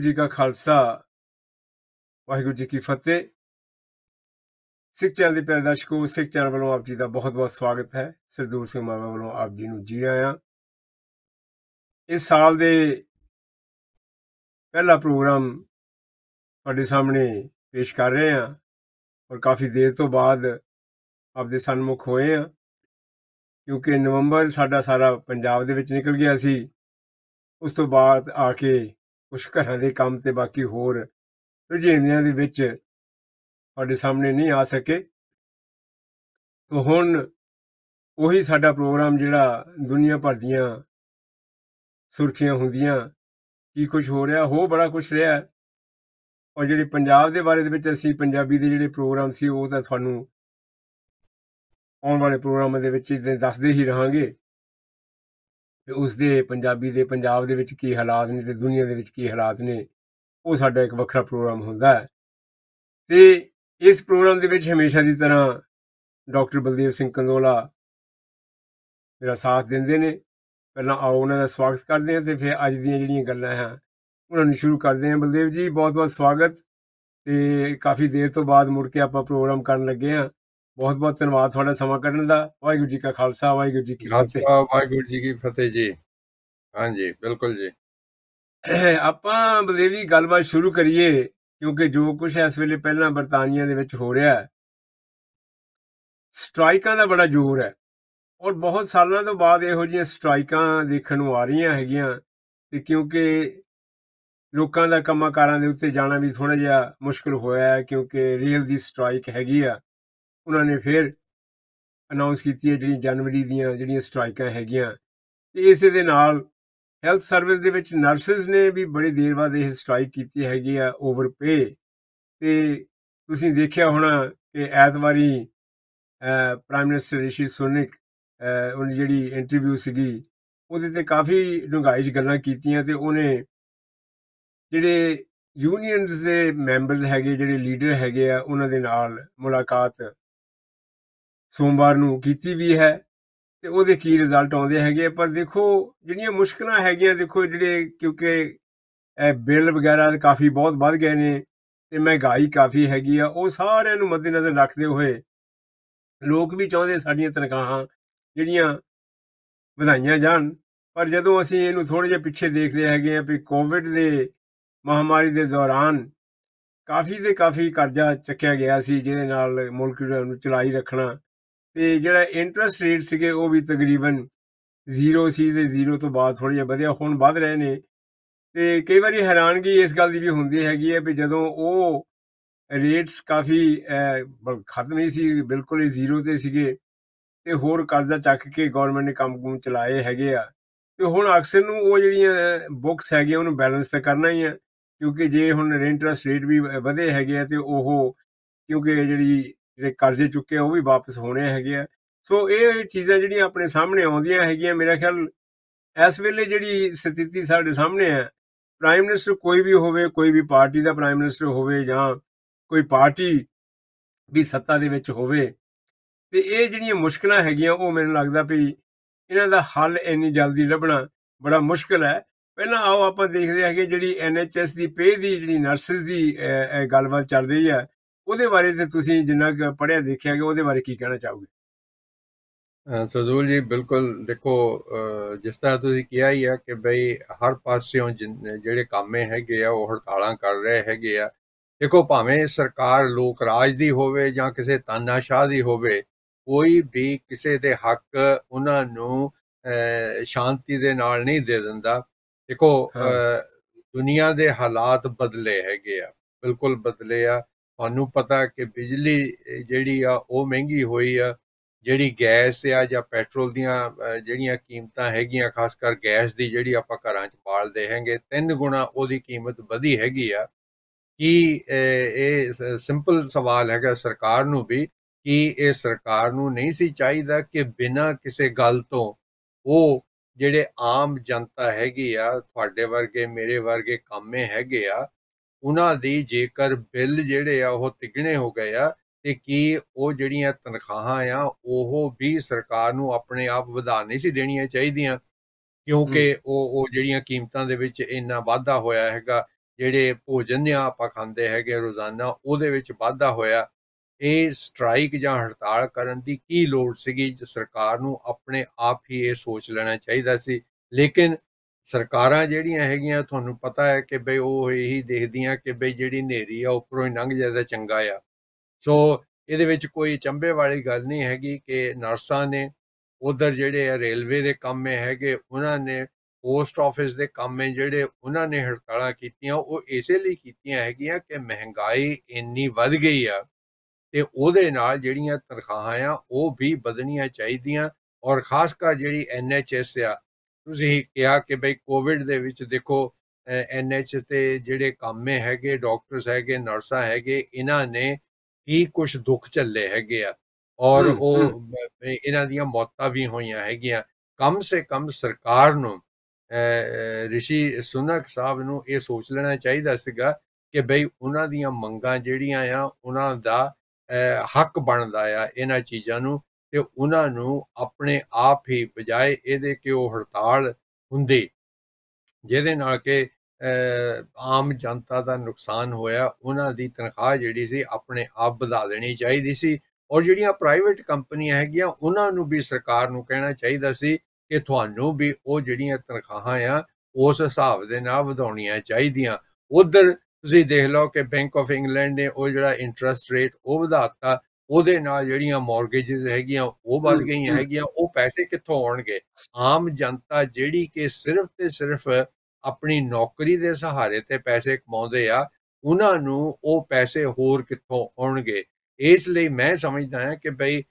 ਜੀ ਕਾ ਖਾਲਸਾ। ਵਾਹਿਗੁਰੂ ਜੀ ਕੀ ਫਤਿਹ। ਸਿੱਖ ਚੈਨਲ ਦੇ ਪਿਆਰੇ ਦਰਸ਼ਕੋ, ਸਿੱਖ ਚੈਨਲ ਵੱਲੋਂ ਆਪ ਜੀ ਦਾ ਬਹੁਤ-ਬਹੁਤ ਸਵਾਗਤ ਹੈ। ਸਰਦੂਰ ਸਿੰਘ ਮਾਵਾ ਵੱਲੋਂ ਆਪ ਜੀ ਨੂੰ ਜੀ ਆਇਆਂ। ਇਸ ਸਾਲ ਦੇ ਪਹਿਲਾ ਪ੍ਰੋਗਰਾਮ ਤੁਹਾਡੇ ਸਾਹਮਣੇ ਪੇਸ਼ ਕਰ ਰਹੇ ਹਾਂ ਔਰ ਕਾਫੀ ਦੇਰ ਤੋਂ ਬਾਅਦ ਆਪ ਦੇ ਸਨਮੁਖ ਹੋਏ ਹਾਂ। ਕਿਉਂਕਿ ਨਵੰਬਰ ਸਾਡਾ ਸਾਰਾ ਪੰਜਾਬ ਦੇ ਵਿੱਚ ਨਿਕਲ ਗਿਆ ਸੀ। ਉਸ ਤੋਂ ਬਾਅਦ ਆ ਕੇ ਕੁਝ ਘਰਾਂ ਦੇ ਕੰਮ ਤੇ ਬਾਕੀ ਹੋਰ ਰੁਝੇਵਿਆਂ ਦੇ ਵਿੱਚ ਤੁਹਾਡੇ ਸਾਹਮਣੇ ਨਹੀਂ ਆ ਸਕੇ। ਤਾਂ ਹੁਣ ਉਹੀ ਸਾਡਾ ਪ੍ਰੋਗਰਾਮ ਜਿਹੜਾ ਦੁਨੀਆ ਭਰ ਦੀਆਂ ਸੁਰਖੀਆਂ ਹੁੰਦੀਆਂ, ਕੀ ਕੁਝ ਹੋ ਰਿਹਾ, ਹੋ ਬੜਾ ਕੁਝ ਰਿਹਾ। ਔਰ ਜਿਹੜੇ ਪੰਜਾਬ ਦੇ ਬਾਰੇ ਦੇ ਵਿੱਚ ਅਸੀਂ, ਪੰਜਾਬੀ ਦੇ ਜਿਹੜੇ ਪ੍ਰੋਗਰਾਮ ਸੀ, ਉਹ ਤਾਂ ਤੁਹਾਨੂੰ ਆਉਣ ਵਾਲੇ ਪ੍ਰੋਗਰਾਮਾਂ ਦੇ ਵਿੱਚ ਦੱਸਦੇ ਹੀ ਰਹਾਂਗੇ। ਤੇ ਉਸ ਦੇ ਪੰਜਾਬੀ ਦੇ, ਪੰਜਾਬ ਦੇ ਵਿੱਚ ਕੀ ਹਾਲਾਤ ਨੇ ਤੇ ਦੁਨੀਆ ਦੇ ਵਿੱਚ ਕੀ ਹਾਲਾਤ ਨੇ, ਉਹ ਸਾਡਾ ਇੱਕ ਵੱਖਰਾ ਪ੍ਰੋਗਰਾਮ ਹੁੰਦਾ ਹੈ। ਤੇ ਇਸ ਪ੍ਰੋਗਰਾਮ ਦੇ ਵਿੱਚ ਹਮੇਸ਼ਾ ਦੀ ਤਰ੍ਹਾਂ ਡਾਕਟਰ ਬਲਦੇਵ ਸਿੰਘ ਕੰਦੋਲਾ ਮੇਰਾ ਸਾਥ ਦਿੰਦੇ ਨੇ। ਪਹਿਲਾਂ ਆਓ ਉਹਨਾਂ ਦਾ ਸਵਾਗਤ ਕਰਦੇ ਹਾਂ ਤੇ ਫਿਰ ਅੱਜ ਦੀਆਂ ਜਿਹੜੀਆਂ ਗੱਲਾਂ ਹਨ ਉਹਨਾਂ ਨੂੰ ਸ਼ੁਰੂ ਕਰਦੇ ਹਾਂ। ਬਲਦੇਵ ਜੀ ਬਹੁਤ ਬਹੁਤ ਸਵਾਗਤ ਤੇ ਕਾਫੀ ਦੇਰ ਤੋਂ ਬਾਅਦ ਮੁੜ ਕੇ ਆਪਾਂ ਪ੍ਰੋਗਰਾਮ ਕਰਨ ਲੱਗੇ ਹਾਂ। ਬਹੁਤ ਬਹੁਤ ਧੰਨਵਾਦ ਤੁਹਾਡਾ ਸਮਾਂ ਕੱਢਣ ਦਾ। ਵਾਹਿਗੁਰੂ ਜੀ ਕਾ ਖਾਲਸਾ ਵਾਹਿਗੁਰੂ ਜੀ ਕੀ ਫਤਿਹ। ਵਾਹਿਗੁਰੂ ਜੀ ਕੀ ਫਤਿਹ ਜੀ। ਹਾਂਜੀ ਬਿਲਕੁਲ ਜੀ। ਆਪਾਂ ਬਲਦੇਵ ਜੀ ਗੱਲਬਾਤ ਸ਼ੁਰੂ ਕਰੀਏ ਕਿਉਂਕਿ ਜੋ ਕੁਝ ਇਸ ਵੇਲੇ ਪਹਿਲਾਂ ਬਰਤਾਨੀਆ ਦੇ ਵਿੱਚ ਹੋ ਰਿਹਾ ਹੈ ਸਟ੍ਰਾਈਕਾਂ ਦਾ ਬੜਾ ਜ਼ੋਰ ਹੈ। ਔਰ ਬਹੁਤ ਸਾਲਾਂ ਤੋਂ ਬਾਅਦ ਇਹੋ ਜਿਹੀਆਂ ਸਟ੍ਰਾਈਕਾਂ ਦੇਖਣ ਨੂੰ ਆ ਰਹੀਆਂ ਹੈਗੀਆਂ ਤੇ ਕਿਉਂਕਿ ਲੋਕਾਂ ਦਾ ਕੰਮਕਾਰਾਂ ਦੇ ਉੱਤੇ ਜਾਣਾ ਵੀ ਥੋੜਾ ਜਿਹਾ ਮੁਸ਼ਕਲ ਹੋਇਆ ਹੈ ਕਿਉਂਕਿ ਰੇਲ ਦੀ ਸਟ੍ਰਾਈਕ ਹੈਗੀ ਆ। ਉਹਨਾਂ ਨੇ ਫਿਰ ਅਨਾਉਂਸ ਕੀਤੀ ਹੈ ਜਿਹੜੀ ਜਨਵਰੀ ਦੀਆਂ ਜਿਹੜੀਆਂ ਸਟ੍ਰਾਈਕਾਂ ਹੈਗੀਆਂ। ਤੇ ਇਸੇ ਦੇ ਨਾਲ ਹੈਲਥ ਸਰਵਿਸ ਦੇ ਵਿੱਚ ਨਰਸਸ ਨੇ ਵੀ ਬੜੀ ਦੇਰ ਬਾਅਦ ਇਹ ਸਟ੍ਰਾਈਕ ਕੀਤੀ ਹੈਗੀ ਆ ਓਵਰਪੇ ਤੇ ਤੁਸੀਂ ਦੇਖਿਆ ਹੋਣਾ ਕਿ ਐਤਵਾਰੀ ਪ੍ਰਾਈਮ ਮਿਨਿਸਟਰ ਰਿਸ਼ੀ ਸੁਨਿਕ ਉਹਨੇ ਜਿਹੜੀ ਇੰਟਰਵਿਊ ਸੀਗੀ, ਉਹਦੇ ਤੇ ਕਾਫੀ ਡੂੰਘਾਈ 'ਚ ਗੱਲਾਂ ਕੀਤੀਆਂ ਤੇ ਉਹਨੇ ਜਿਹੜੇ ਯੂਨੀਅਨਸ ਦੇ ਮੈਂਬਰਸ ਹੈਗੇ, ਜਿਹੜੇ ਲੀਡਰ ਹੈਗੇ ਆ, ਉਹਨਾਂ ਦੇ ਨਾਲ ਮੁਲਾਕਾਤ ਸੋਮਵਾਰ ਨੂੰ ਕੀਤੀ ਵੀ ਹੈ ਤੇ ਉਹਦੇ ਕੀ ਰਿਜ਼ਲਟ ਆਉਂਦੇ ਹੈਗੇ ਪਰ ਦੇਖੋ, ਜਿਹੜੀਆਂ ਮੁਸ਼ਕਲਾਂ ਹੈਗੀਆਂ, ਦੇਖੋ ਜਿਹੜੇ ਕਿਉਂਕਿ ਇਹ ਬਿੱਲ ਵਗੈਰਾ ਕਾਫੀ ਬਹੁਤ ਵੱਧ ਗਏ ਨੇ ਤੇ ਮਹਿੰਗਾਈ ਕਾਫੀ ਹੈਗੀ ਆ, ਉਹ ਸਾਰਿਆਂ ਨੂੰ ਮੱਦੇਨਜ਼ਰ ਰੱਖਦੇ ਹੋਏ ਲੋਕ ਵੀ ਚਾਹੁੰਦੇ ਸਾਡੀਆਂ ਤਨਖਾਹਾਂ ਜਿਹੜੀਆਂ ਵਧਾਈਆਂ ਜਾਣ। ਪਰ ਜਦੋਂ ਅਸੀਂ ਇਹਨੂੰ ਥੋੜੇ ਜਿਹਾ ਪਿੱਛੇ ਦੇਖਦੇ ਹੈਗੇ ਆ ਵੀ ਕੋਵਿਡ ਦੇ ਮਹਾਮਾਰੀ ਦੇ ਦੌਰਾਨ ਕਾਫੀ ਦੇ ਕਾਫੀ ਕਰਜ਼ਾ ਚੱਕਿਆ ਗਿਆ ਸੀ, ਜਿਹਦੇ ਨਾਲ ਮੁਲਕ ਨੂੰ ਚਲਾਈ ਰੱਖਣਾ ਤੇ ਜਿਹੜਾ ਇੰਟਰਸਟ ਰੇਟ ਸੀਗੇ ਉਹ ਵੀ ਤਕਰੀਬਨ ਜ਼ੀਰੋ ਸੀ ਤੇ ਜ਼ੀਰੋ ਤੋਂ ਬਾਅਦ ਥੋੜੇ ਜਿਹਾ ਵਧਿਆ, ਹੁਣ ਵੱਧ ਰਹੇ ਨੇ। ਤੇ ਕਈ ਵਾਰੀ ਹੈਰਾਨਗੀ ਇਸ ਗੱਲ ਦੀ ਵੀ ਹੁੰਦੀ ਹੈਗੀ ਹੈ ਵੀ ਜਦੋਂ ਉਹ ਰੇਟਸ ਕਾਫੀ ਖਤਮ ਹੀ ਸੀ, ਬਿਲਕੁਲ ਹੀ ਜ਼ੀਰੋ ਤੇ ਸੀਗੇ ਤੇ ਹੋਰ ਕਰਜ਼ਾ ਚੱਕ ਕੇ ਗਵਰਨਮੈਂਟ ਨੇ ਕੰਮ ਕੁਮ ਚਲਾਏ ਹੈਗੇ ਆ। ਤੇ ਹੁਣ ਅਕਸਰ ਨੂੰ ਉਹ ਜਿਹੜੀਆਂ ਬੁੱਕਸ ਹੈਗੀਆਂ ਉਹਨੂੰ ਬੈਲੈਂਸ ਤਾਂ ਕਰਨਾ ਹੀ ਆ, ਕਿਉਂਕਿ ਜੇ ਹੁਣ ਇੰਟਰਸਟ ਰੇਟ ਵੀ ਵਧੇ ਹੈਗੇ ਆ ਤੇ ਉਹ ਕਿਉਂਕਿ ਜਿਹੜੀ ਜਿਹੜੇ ਕਰਜ਼ੇ ਚੁੱਕੇ ਉਹ ਵੀ ਵਾਪਸ ਹੋਣੇ ਹੈਗੇ ਆ। ਸੋ ਇਹ ਚੀਜ਼ਾਂ ਜਿਹੜੀਆਂ ਆਪਣੇ ਸਾਹਮਣੇ ਆਉਂਦੀਆਂ ਹੈਗੀਆਂ, ਮੇਰਾ ਖਿਆਲ ਇਸ ਵੇਲੇ ਜਿਹੜੀ ਸਥਿਤੀ ਸਾਡੇ ਸਾਹਮਣੇ ਹੈ ਪ੍ਰਾਈਮ ਮਿਨਿਸਟਰ ਕੋਈ ਵੀ ਹੋਵੇ, ਕੋਈ ਵੀ ਪਾਰਟੀ ਦਾ ਪ੍ਰਾਈਮ ਮਿਨਿਸਟਰ ਹੋਵੇ ਜਾਂ ਕੋਈ ਪਾਰਟੀ ਵੀ ਸੱਤਾ ਦੇ ਵਿੱਚ ਹੋਵੇ, ਤੇ ਇਹ ਜਿਹੜੀਆਂ ਮੁਸ਼ਕਲਾਂ ਹੈਗੀਆਂ, ਉਹ ਮੈਨੂੰ ਲੱਗਦਾ ਵੀ ਇਹਨਾਂ ਦਾ ਹੱਲ ਇੰਨੀ ਜਲਦੀ ਲੱਭਣਾ ਬੜਾ ਮੁਸ਼ਕਲ ਹੈ। ਪਹਿਲਾਂ ਆਓ ਆਪਾਂ ਦੇਖਦੇ ਹਾਂਗੇ ਜਿਹੜੀ ਐਨਐਚਐਸ ਦੀ ਪੇ ਦੀ, ਜਿਹੜੀ ਨਰਸਸ ਦੀ ਗੱਲਬਾਤ ਚੱਲ ਰਹੀ ਹੈ ਉਹਦੇ ਬਾਰੇ ਤੇ ਤੁਸੀਂ ਜਿੰਨਾ ਪੜਿਆ ਦੇਖਿਆ ਕਿ ਉਹਦੇ ਬਾਰੇ ਕੀ ਕਹਿਣਾ ਚਾਹੋਗੇ? ਸਦੂਲ ਜੀ ਬਿਲਕੁਲ ਦੇਖੋ ਜਿਸ ਤਰ੍ਹਾਂ ਤੁਸੀਂ ਕਿਹਾ ਹੀ ਆ ਕਿ ਬਈ ਹਰ ਪਾਸਿਓਂ ਜਿਹੜੇ ਕੰਮੇ ਹੈਗੇ ਆ ਉਹ ਹੜਤਾਲਾਂ ਕਰ ਰਹੇ ਹੈਗੇ ਆ। ਦੇਖੋ ਭਾਵੇਂ ਸਰਕਾਰ ਲੋਕ ਰਾਜ ਦੀ ਹੋਵੇ ਜਾਂ ਕਿਸੇ ਤਾਨਾਸ਼ਾਹ ਦੀ ਹੋਵੇ ਕੋਈ ਵੀ ਕਿਸੇ ਦੇ ਹੱਕ ਉਹਨਾਂ ਨੂੰ ਸ਼ਾਂਤੀ ਦੇ ਨਾਲ ਨਹੀਂ ਦੇ ਦਿੰਦਾ। ਦੇਖੋ ਦੁਨੀਆ ਦੇ ਹਾਲਾਤ ਬਦਲੇ ਹੈਗੇ ਆ ਬਿਲਕੁਲ ਬਦਲੇ ਆ। ਤੁਹਾਨੂੰ ਪਤਾ ਕਿ ਬਿਜਲੀ ਜਿਹੜੀ ਆ, ਉਹ ਮਹਿੰਗੀ ਹੋਈ ਆ। ਜਿਹੜੀ ਗੈਸ ਆ ਜਾਂ ਪੈਟਰੋਲ ਦੀਆਂ ਜਿਹੜੀਆਂ ਕੀਮਤਾਂ ਹੈਗੀਆਂ, ਖਾਸ ਕਰ ਗੈਸ ਦੀ ਜਿਹੜੀ ਆਪਾਂ ਘਰਾਂ 'ਚ ਬਾਲਦੇ ਹੈਗੇ, ਤਿੰਨ ਗੁਣਾ ਉਹਦੀ ਕੀਮਤ ਵਧੀ ਹੈਗੀ ਆ। ਕਿ ਇਹ ਸਿੰਪਲ ਸਵਾਲ ਹੈਗਾ ਸਰਕਾਰ ਨੂੰ ਵੀ, ਕਿ ਇਹ ਸਰਕਾਰ ਨੂੰ ਨਹੀਂ ਸੀ ਚਾਹੀਦਾ ਕਿ ਬਿਨਾਂ ਕਿਸੇ ਗੱਲ ਤੋਂ ਉਹ ਜਿਹੜੇ ਆਮ ਜਨਤਾ ਹੈਗੀ ਆ, ਤੁਹਾਡੇ ਵਰਗੇ, ਮੇਰੇ ਵਰਗੇ ਕੰਮੇ ਹੈਗੇ ਆ ਉਹਨਾਂ ਦੀ ਜੇਕਰ ਬਿੱਲ ਜਿਹੜੇ ਆ ਉਹ ਤਿਗਣੇ ਹੋ ਗਏ ਆ ਤੇ ਕੀ ਉਹ ਜਿਹੜੀਆਂ ਤਨਖਾਹਾਂ ਆ ਉਹ ਵੀ ਸਰਕਾਰ ਨੂੰ ਆਪਣੇ ਆਪ ਵਧਾ ਨਹੀਂ ਸੀ ਦੇਣੀਆਂ ਚਾਹੀਦੀਆਂ। ਕਿਉਂਕਿ ਉਹ ਉਹ ਜਿਹੜੀਆਂ ਕੀਮਤਾਂ ਦੇ ਵਿੱਚ ਇੰਨਾ ਵਾਧਾ ਹੋਇਆ ਹੈਗਾ ਜਿਹੜੇ ਭੋਜਨ ਆ ਆਪਾਂ ਖਾਂਦੇ ਹੈਗੇ ਰੋਜ਼ਾਨਾ ਉਹਦੇ ਵਿੱਚ ਵਾਧਾ ਹੋਇਆ। ਇਹ ਸਟ੍ਰਾਈਕ ਜਾਂ ਹੜਤਾਲ ਕਰਨ ਦੀ ਕੀ ਲੋੜ ਸੀਗੀ? ਜੋ ਸਰਕਾਰ ਨੂੰ ਆਪਣੇ ਆਪ ਹੀ ਇਹ ਸੋਚ ਲੈਣਾ ਚਾਹੀਦਾ ਸੀ। ਲੇਕਿਨ ਸਰਕਾਰਾਂ ਜਿਹੜੀਆਂ ਹੈਗੀਆਂ, ਤੁਹਾਨੂੰ ਪਤਾ ਹੈ ਕਿ ਬਈ ਉਹ ਇਹੀ ਦੇਖਦੀਆਂ ਕਿ ਬਈ ਜਿਹੜੀ ਨੇਰੀ ਆ, ਉੱਪਰੋਂ ਹੀ ਲੰਘ ਜਾਏ ਚੰਗਾ ਆ। ਸੋ ਇਹਦੇ ਵਿੱਚ ਕੋਈ ਚੰਬੇ ਵਾਲੀ ਗੱਲ ਨਹੀਂ ਹੈਗੀ ਕਿ ਨਰਸਾਂ ਨੇ ਉਧਰ ਜਿਹੜੇ ਆ ਰੇਲਵੇ ਦੇ ਕੰਮ ਹੈਗੇ, ਉਹਨਾਂ ਨੇ ਪੋਸਟ ਆਫਿਸ ਦੇ ਕੰਮ ਜਿਹੜੇ ਉਹਨਾਂ ਨੇ ਹੜਤਾਲਾਂ ਕੀਤੀਆਂ, ਉਹ ਇਸੇ ਲਈ ਕੀਤੀਆਂ ਹੈਗੀਆਂ ਕਿ ਮਹਿੰਗਾਈ ਇੰਨੀ ਵੱਧ ਗਈ ਆ ਤੇ ਉਹਦੇ ਨਾਲ ਜਿਹੜੀਆਂ ਤਨਖਾਹਾਂ ਆ, ਉਹ ਵੀ ਵਧਣੀਆਂ ਚਾਹੀਦੀਆਂ ਔਰ ਖਾਸ ਕਰ ਜਿਹੜੀ ਐਨਐਚਐਸ ਆ ਤੁਸੀਂ ਕਿਹਾ ਕਿ ਬਈ ਕੋਵਿਡ ਦੇ ਵਿੱਚ ਦੇਖੋ ਐਨਐਚਐਸ ਤੇ ਜਿਹੜੇ ਕੰਮੇ ਹੈਗੇ ਡਾਕਟਰਸ ਹੈਗੇ ਨਰਸਾਂ ਹੈਗੇ ਇਹਨਾਂ ਨੇ ਕੀ ਕੁਝ ਦੁੱਖ ਚੱਲੇ ਹੈਗੇ ਆ। ਔਰ ਉਹ ਇਹਨਾਂ ਦੀਆਂ ਮੌਤਾਂ ਵੀ ਹੋਈਆਂ ਹੈਗੀਆਂ। ਕਮ ਸੇ ਕਮ ਸਰਕਾਰ ਨੂੰ ਰਿਸ਼ੀ ਸੁਨਕ ਸਾਹਿਬ ਨੂੰ ਇਹ ਸੋਚ ਲੈਣਾ ਚਾਹੀਦਾ ਸੀਗਾ ਕਿ ਬਈ ਉਹਨਾਂ ਦੀਆਂ ਮੰਗਾਂ ਜਿਹੜੀਆਂ ਆ ਉਹਨਾਂ ਦਾ ਹੱਕ ਬਣਦਾ ਆ ਇਹਨਾਂ ਚੀਜ਼ਾਂ ਨੂੰ। ਤੇ ਉਹਨਾਂ ਨੂੰ ਆਪਣੇ ਆਪ ਹੀ ਬਜਾਏ ਇਹਦੇ ਕਿ ਉਹ ਹੜਤਾਲ ਹੁੰਦੀ? ਜਿਹਦੇ ਨਾਲ ਕਿ ਆਮ ਜਨਤਾ ਦਾ ਨੁਕਸਾਨ ਹੋਇਆ, ਉਹਨਾਂ ਦੀ ਤਨਖਾਹ ਜਿਹੜੀ ਸੀ ਆਪਣੇ ਆਪ ਵਧਾ ਦੇਣੀ ਚਾਹੀਦੀ ਸੀ ਔਰ ਜਿਹੜੀਆਂ ਪ੍ਰਾਈਵੇਟ ਕੰਪਨੀਆਂ ਹੈਗੀਆਂ, ਉਹਨਾਂ ਨੂੰ ਵੀ ਸਰਕਾਰ ਨੂੰ ਕਹਿਣਾ ਚਾਹੀਦਾ ਸੀ ਕਿ ਤੁਹਾਨੂੰ ਵੀ ਉਹ ਜਿਹੜੀਆਂ ਤਨਖਾਹਾਂ ਆ, ਉਸ ਹਿਸਾਬ ਦੇ ਨਾਲ ਵਧਾਉਣੀਆਂ ਚਾਹੀਦੀਆਂ। ਉਧਰ ਤੁਸੀਂ ਦੇਖ ਲਓ ਕਿ ਬੈਂਕ ਆਫ ਇੰਗਲੈਂਡ ਨੇ ਉਹ ਜਿਹੜਾ ਇੰਟਰਸਟ ਰੇਟ ਉਹ ਵਧਾਤਾ ਉਹਦੇ ਨਾਲ ਜਿਹੜੀਆਂ ਮਾਰਗੇजेस ਹੈਗੀਆਂ ਉਹ ਵੱਧ ਗਈਆਂ ਹੈਗੀਆਂ ਉਹ ਪੈਸੇ ਕਿੱਥੋਂ ਆਉਣਗੇ? ਆਮ ਜਨਤਾ ਜਿਹੜੀ ਕਿ ਸਿਰਫ ਤੇ ਸਿਰਫ ਆਪਣੀ ਨੌਕਰੀ ਦੇ ਸਹਾਰੇ ਤੇ ਪੈਸੇ ਕਮਾਉਂਦੇ ਆ ਉਹਨਾਂ ਨੂੰ ਉਹ ਪੈਸੇ ਹੋਰ ਕਿੱਥੋਂ ਆਉਣਗੇ? ਇਸ ਲਈ ਮੈਂ ਸਮਝਦਾ ਹਾਂ ਕਿ ਭਈ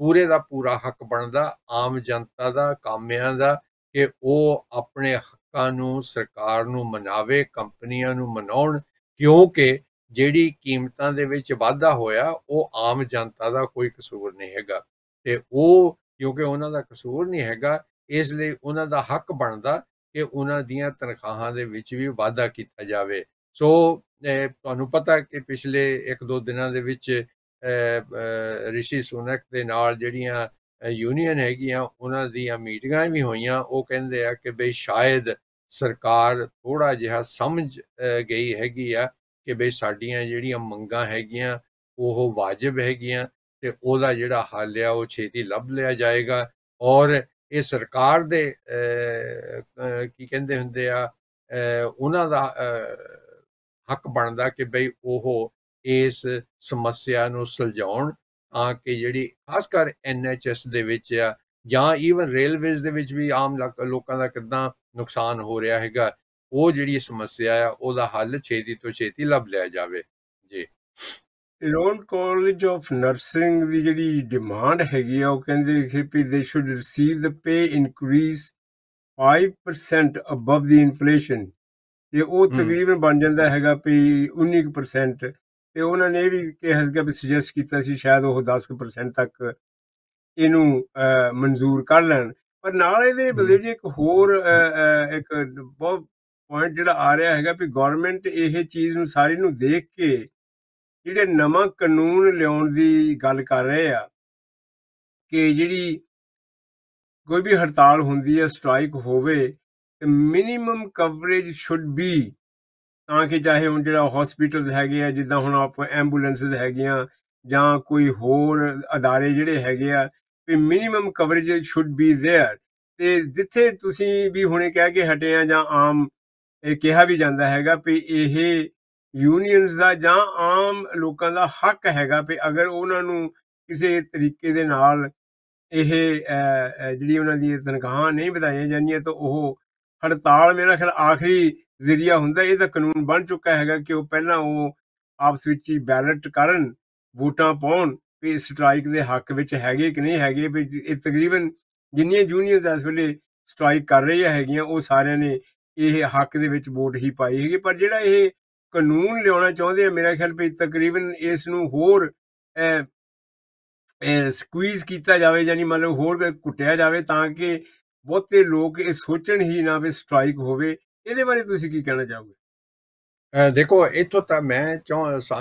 ਪੂਰੇ ਦਾ ਪੂਰਾ ਹੱਕ ਬਣਦਾ ਆਮ ਜਨਤਾ ਦਾ ਕਾਮਿਆਂ ਦਾ ਕਿ ਉਹ ਆਪਣੇ ਹੱਕਾਂ ਨੂੰ ਸਰਕਾਰ ਨੂੰ ਮਨਾਵੇ ਕੰਪਨੀਆਂ ਨੂੰ ਮਨਾਉਣ ਕਿਉਂਕਿ ਜਿਹੜੀ ਕੀਮਤਾਂ ਦੇ ਵਿੱਚ ਵਾਧਾ ਹੋਇਆ, ਉਹ ਆਮ ਜਨਤਾ ਦਾ ਕੋਈ ਕਸੂਰ ਨਹੀਂ ਹੈਗਾ। ਤੇ ਉਹ ਕਿਉਂਕਿ ਉਹਨਾਂ ਦਾ ਕਸੂਰ ਨਹੀਂ ਹੈਗਾ, ਇਸ ਲਈ ਉਹਨਾਂ ਦਾ ਹੱਕ ਬਣਦਾ ਕਿ ਉਹਨਾਂ ਦੀਆਂ ਤਨਖਾਹਾਂ ਦੇ ਵਿੱਚ ਵੀ ਵਾਧਾ ਕੀਤਾ ਜਾਵੇ। ਸੋ ਤੁਹਾਨੂੰ ਪਤਾ ਕਿ ਪਿਛਲੇ 1-2 ਦਿਨਾਂ ਦੇ ਵਿੱਚ ਰਿਸ਼ੀ ਸੁਨਕ ਦੇ ਨਾਲ ਜਿਹੜੀਆਂ ਯੂਨੀਅਨ ਹੈਗੀਆਂ, ਉਹਨਾਂ ਦੀਆਂ ਮੀਟਿੰਗਾਂ ਵੀ ਹੋਈਆਂ। ਉਹ ਕਹਿੰਦੇ ਆ ਕਿ ਬਈ ਸ਼ਾਇਦ ਸਰਕਾਰ ਥੋੜਾ ਜਿਹਾ ਸਮਝ ਗਈ ਹੈਗੀ ਆ ਕਿ ਬਈ ਸਾਡੀਆਂ ਜਿਹੜੀਆਂ ਮੰਗਾਂ ਹੈਗੀਆਂ, ਉਹ ਵਾਜਬ ਹੈਗੀਆਂ ਤੇ ਉਹਦਾ ਜਿਹੜਾ ਹੱਲ ਆ, ਉਹ ਛੇਤੀ ਲੱਭ ਲਿਆ ਜਾਏਗਾ ਔਰ ਇਹ ਸਰਕਾਰ ਦੇ ਕੀ ਕਹਿੰਦੇ ਹੁੰਦੇ ਆ ਉਹਨਾਂ ਦਾ ਹੱਕ ਬਣਦਾ ਕਿ ਬਈ ਉਹ ਇਸ ਸਮੱਸਿਆ ਨੂੰ ਸੁਲਝਾਉਣ ਤਾਂ ਕਿ ਜਿਹੜੀ ਖਾਸ ਕਰ ਐਨਐਚਐਸ ਦੇ ਵਿੱਚ ਆ ਜਾਂ ਈਵਨ ਰੇਲਵੇਜ਼ ਦੇ ਵਿੱਚ ਵੀ ਆਮ ਲੋਕਾਂ ਦਾ ਕਿਦਾਂ ਨੁਕਸਾਨ ਹੋ ਰਿਹਾ ਹੈਗਾ ਉਹ ਜਿਹੜੀ ਸਮੱਸਿਆ ਆ ਉਹਦਾ ਹੱਲ ਛੇਤੀ ਤੋਂ ਛੇਤੀ ਲੱਭ ਲਿਆ ਜਾਵੇ। ਜੀ। ਇਰੋਨ ਕਾਲਜ ਆਫ ਨਰਸਿੰਗ ਦੀ ਜਿਹੜੀ ਡਿਮਾਂਡ ਹੈਗੀ ਆ ਉਹ ਕਹਿੰਦੇ ਕਿ ਵੀ they should receive the pay increase 5% above the inflation ਤੇ ਉਹ ਤਕਰੀਬਨ ਬਣ ਜਾਂਦਾ ਹੈਗਾ ਵੀ 19% ਤੇ ਉਹਨਾਂ ਨੇ ਇਹ ਵੀ ਕਿਹਾ ਸੀਗਾ ਵੀ ਸੁਜੈਸਟ ਕੀਤਾ ਸੀ ਸ਼ਾਇਦ ਉਹ 10% ਤੱਕ ਇਹਨੂੰ ਮਨਜ਼ੂਰ ਕਰ ਲੈਣ। ਪਰ ਨਾਲ ਇਹਦੇ ਬਦਲੇ ਜੀ ਇੱਕ ਹੋਰ ਇੱਕ ਬਹੁਤ ਪੁਆਇੰਟ ਜਿਹੜਾ ਆ ਰਿਹਾ ਹੈਗਾ ਵੀ ਗਵਰਨਮੈਂਟ ਇਹ ਚੀਜ਼ ਨੂੰ ਸਾਰੀ ਨੂੰ ਦੇਖ ਕੇ ਜਿਹੜੇ ਨਵਾਂ ਕਾਨੂੰਨ ਲਿਆਉਣ ਦੀ ਗੱਲ ਕਰ ਰਹੇ ਆ ਕਿ ਜਿਹੜੀ ਕੋਈ ਵੀ ਹੜਤਾਲ ਹੁੰਦੀ ਹੈ ਸਟ੍ਰਾਈਕ ਹੋਵੇ ਤੇ ਮਿਨੀਮਮ ਕਵਰੇਜ ਸ਼ੁੱਡ ਬੀ ਤਾਂ ਕਿ ਚਾਹੇ ਹੁਣ ਜਿਹੜਾ ਹਸਪੀਟਲਸ ਹੈਗੇ ਆ ਜਿੱਦਾਂ ਹੁਣ ਆਪ ਐਂਬੂਲੈਂਸਸ ਹੈਗੀਆਂ ਜਾਂ ਕੋਈ ਹੋਰ ਅਦਾਰੇ ਜਿਹੜੇ ਹੈਗੇ ਆ ਵੀ minimum coverage should be there ਤੇ ਜਿੱਥੇ ਤੁਸੀਂ ਵੀ ਹੁਣੇ ਕਹਿ ਕੇ ਹਟੇ ਆ ਜਾਂ ਆਮ ਇਹ ਕਿਹਾ ਵੀ ਜਾਂਦਾ ਹੈਗਾ ਵੀ ਇਹ ਯੂਨੀਅਨਸ ਦਾ ਜਾਂ ਆਮ ਲੋਕਾਂ ਦਾ ਹੱਕ ਹੈਗਾ ਵੀ ਅਗਰ ਉਹਨਾਂ ਨੂੰ ਕਿਸੇ ਤਰੀਕੇ ਦੇ ਨਾਲ ਇਹ ਜਿਹੜੀ ਉਹਨਾਂ ਦੀ ਤਨਖਾਹਾਂ ਨਹੀਂ ਵਧਾਈਆਂ ਜਾਂਦੀਆਂ ਤਾਂ ਉਹ ਹੜਤਾਲ ਮੇਰਾ ਖਿਆਲ ਆਖਰੀ ਜ਼ਰੀਆ ਹੁੰਦਾ, ਇਹ ਤਾਂ ਕਾਨੂੰਨ ਬਣ ਚੁੱਕਾ ਹੈਗਾ ਕਿ ਉਹ ਪਹਿਲਾਂ ਉਹ ਆਪਸ ਵਿੱਚ ਹੀ ਬੈਲਟ ਕਰਨ, ਵੋਟਾਂ ਪਾਉਣ ਵੀ ਸਟ੍ਰਾਈਕ ਦੇ ਹੱਕ ਵਿੱਚ ਹੈਗੇ ਕਿ ਨਹੀਂ ਹੈਗੇ ਵੀ ਇਹ ਤਕਰੀਬਨ ਜਿੰਨੀਆਂ ਯੂਨੀਅਨਸ ਇਸ ਵੇਲੇ ਸਟ੍ਰਾਈਕ ਕਰ ਰਹੀਆਂ ਹੈਗੀਆਂ, ਉਹ ਸਾਰਿਆਂ ਨੇ ਇਹ ਹੱਕ ਦੇ ਵਿੱਚ ਵੋਟ ਹੀ ਪਾਈ ਹੈਗੀ ਪਰ ਜਿਹੜਾ ਇਹ ਕਾਨੂੰਨ ਲਿਆਉਣਾ ਚਾਹੁੰਦੇ ਆ ਮੇਰਾ ਖਿਆਲ ਵੀ ਤਕਰੀਬਨ ਇਸ ਨੂੰ ਹੋਰ ਸਕੁਈਜ਼ ਕੀਤਾ ਜਾਵੇ ਯਾਨੀ ਮਤਲਬ ਹੋਰ ਕੁੱਟਿਆ ਜਾਵੇ ਤਾਂ ਕਿ ਬਹੁਤੇ ਲੋਕ ਇਹ ਸੋਚਣ ਹੀ ਨਾ ਵੀ ਸਟ੍ਰਾਈਕ ਹੋਵੇ। ਇਹਦੇ ਬਾਰੇ ਤੁਸੀਂ ਕੀ ਕਹਿਣਾ ਚਾਹੋਗੇ? ਦੇਖੋ ਇਤੋਂ ਤਾਂ ਮੈਂ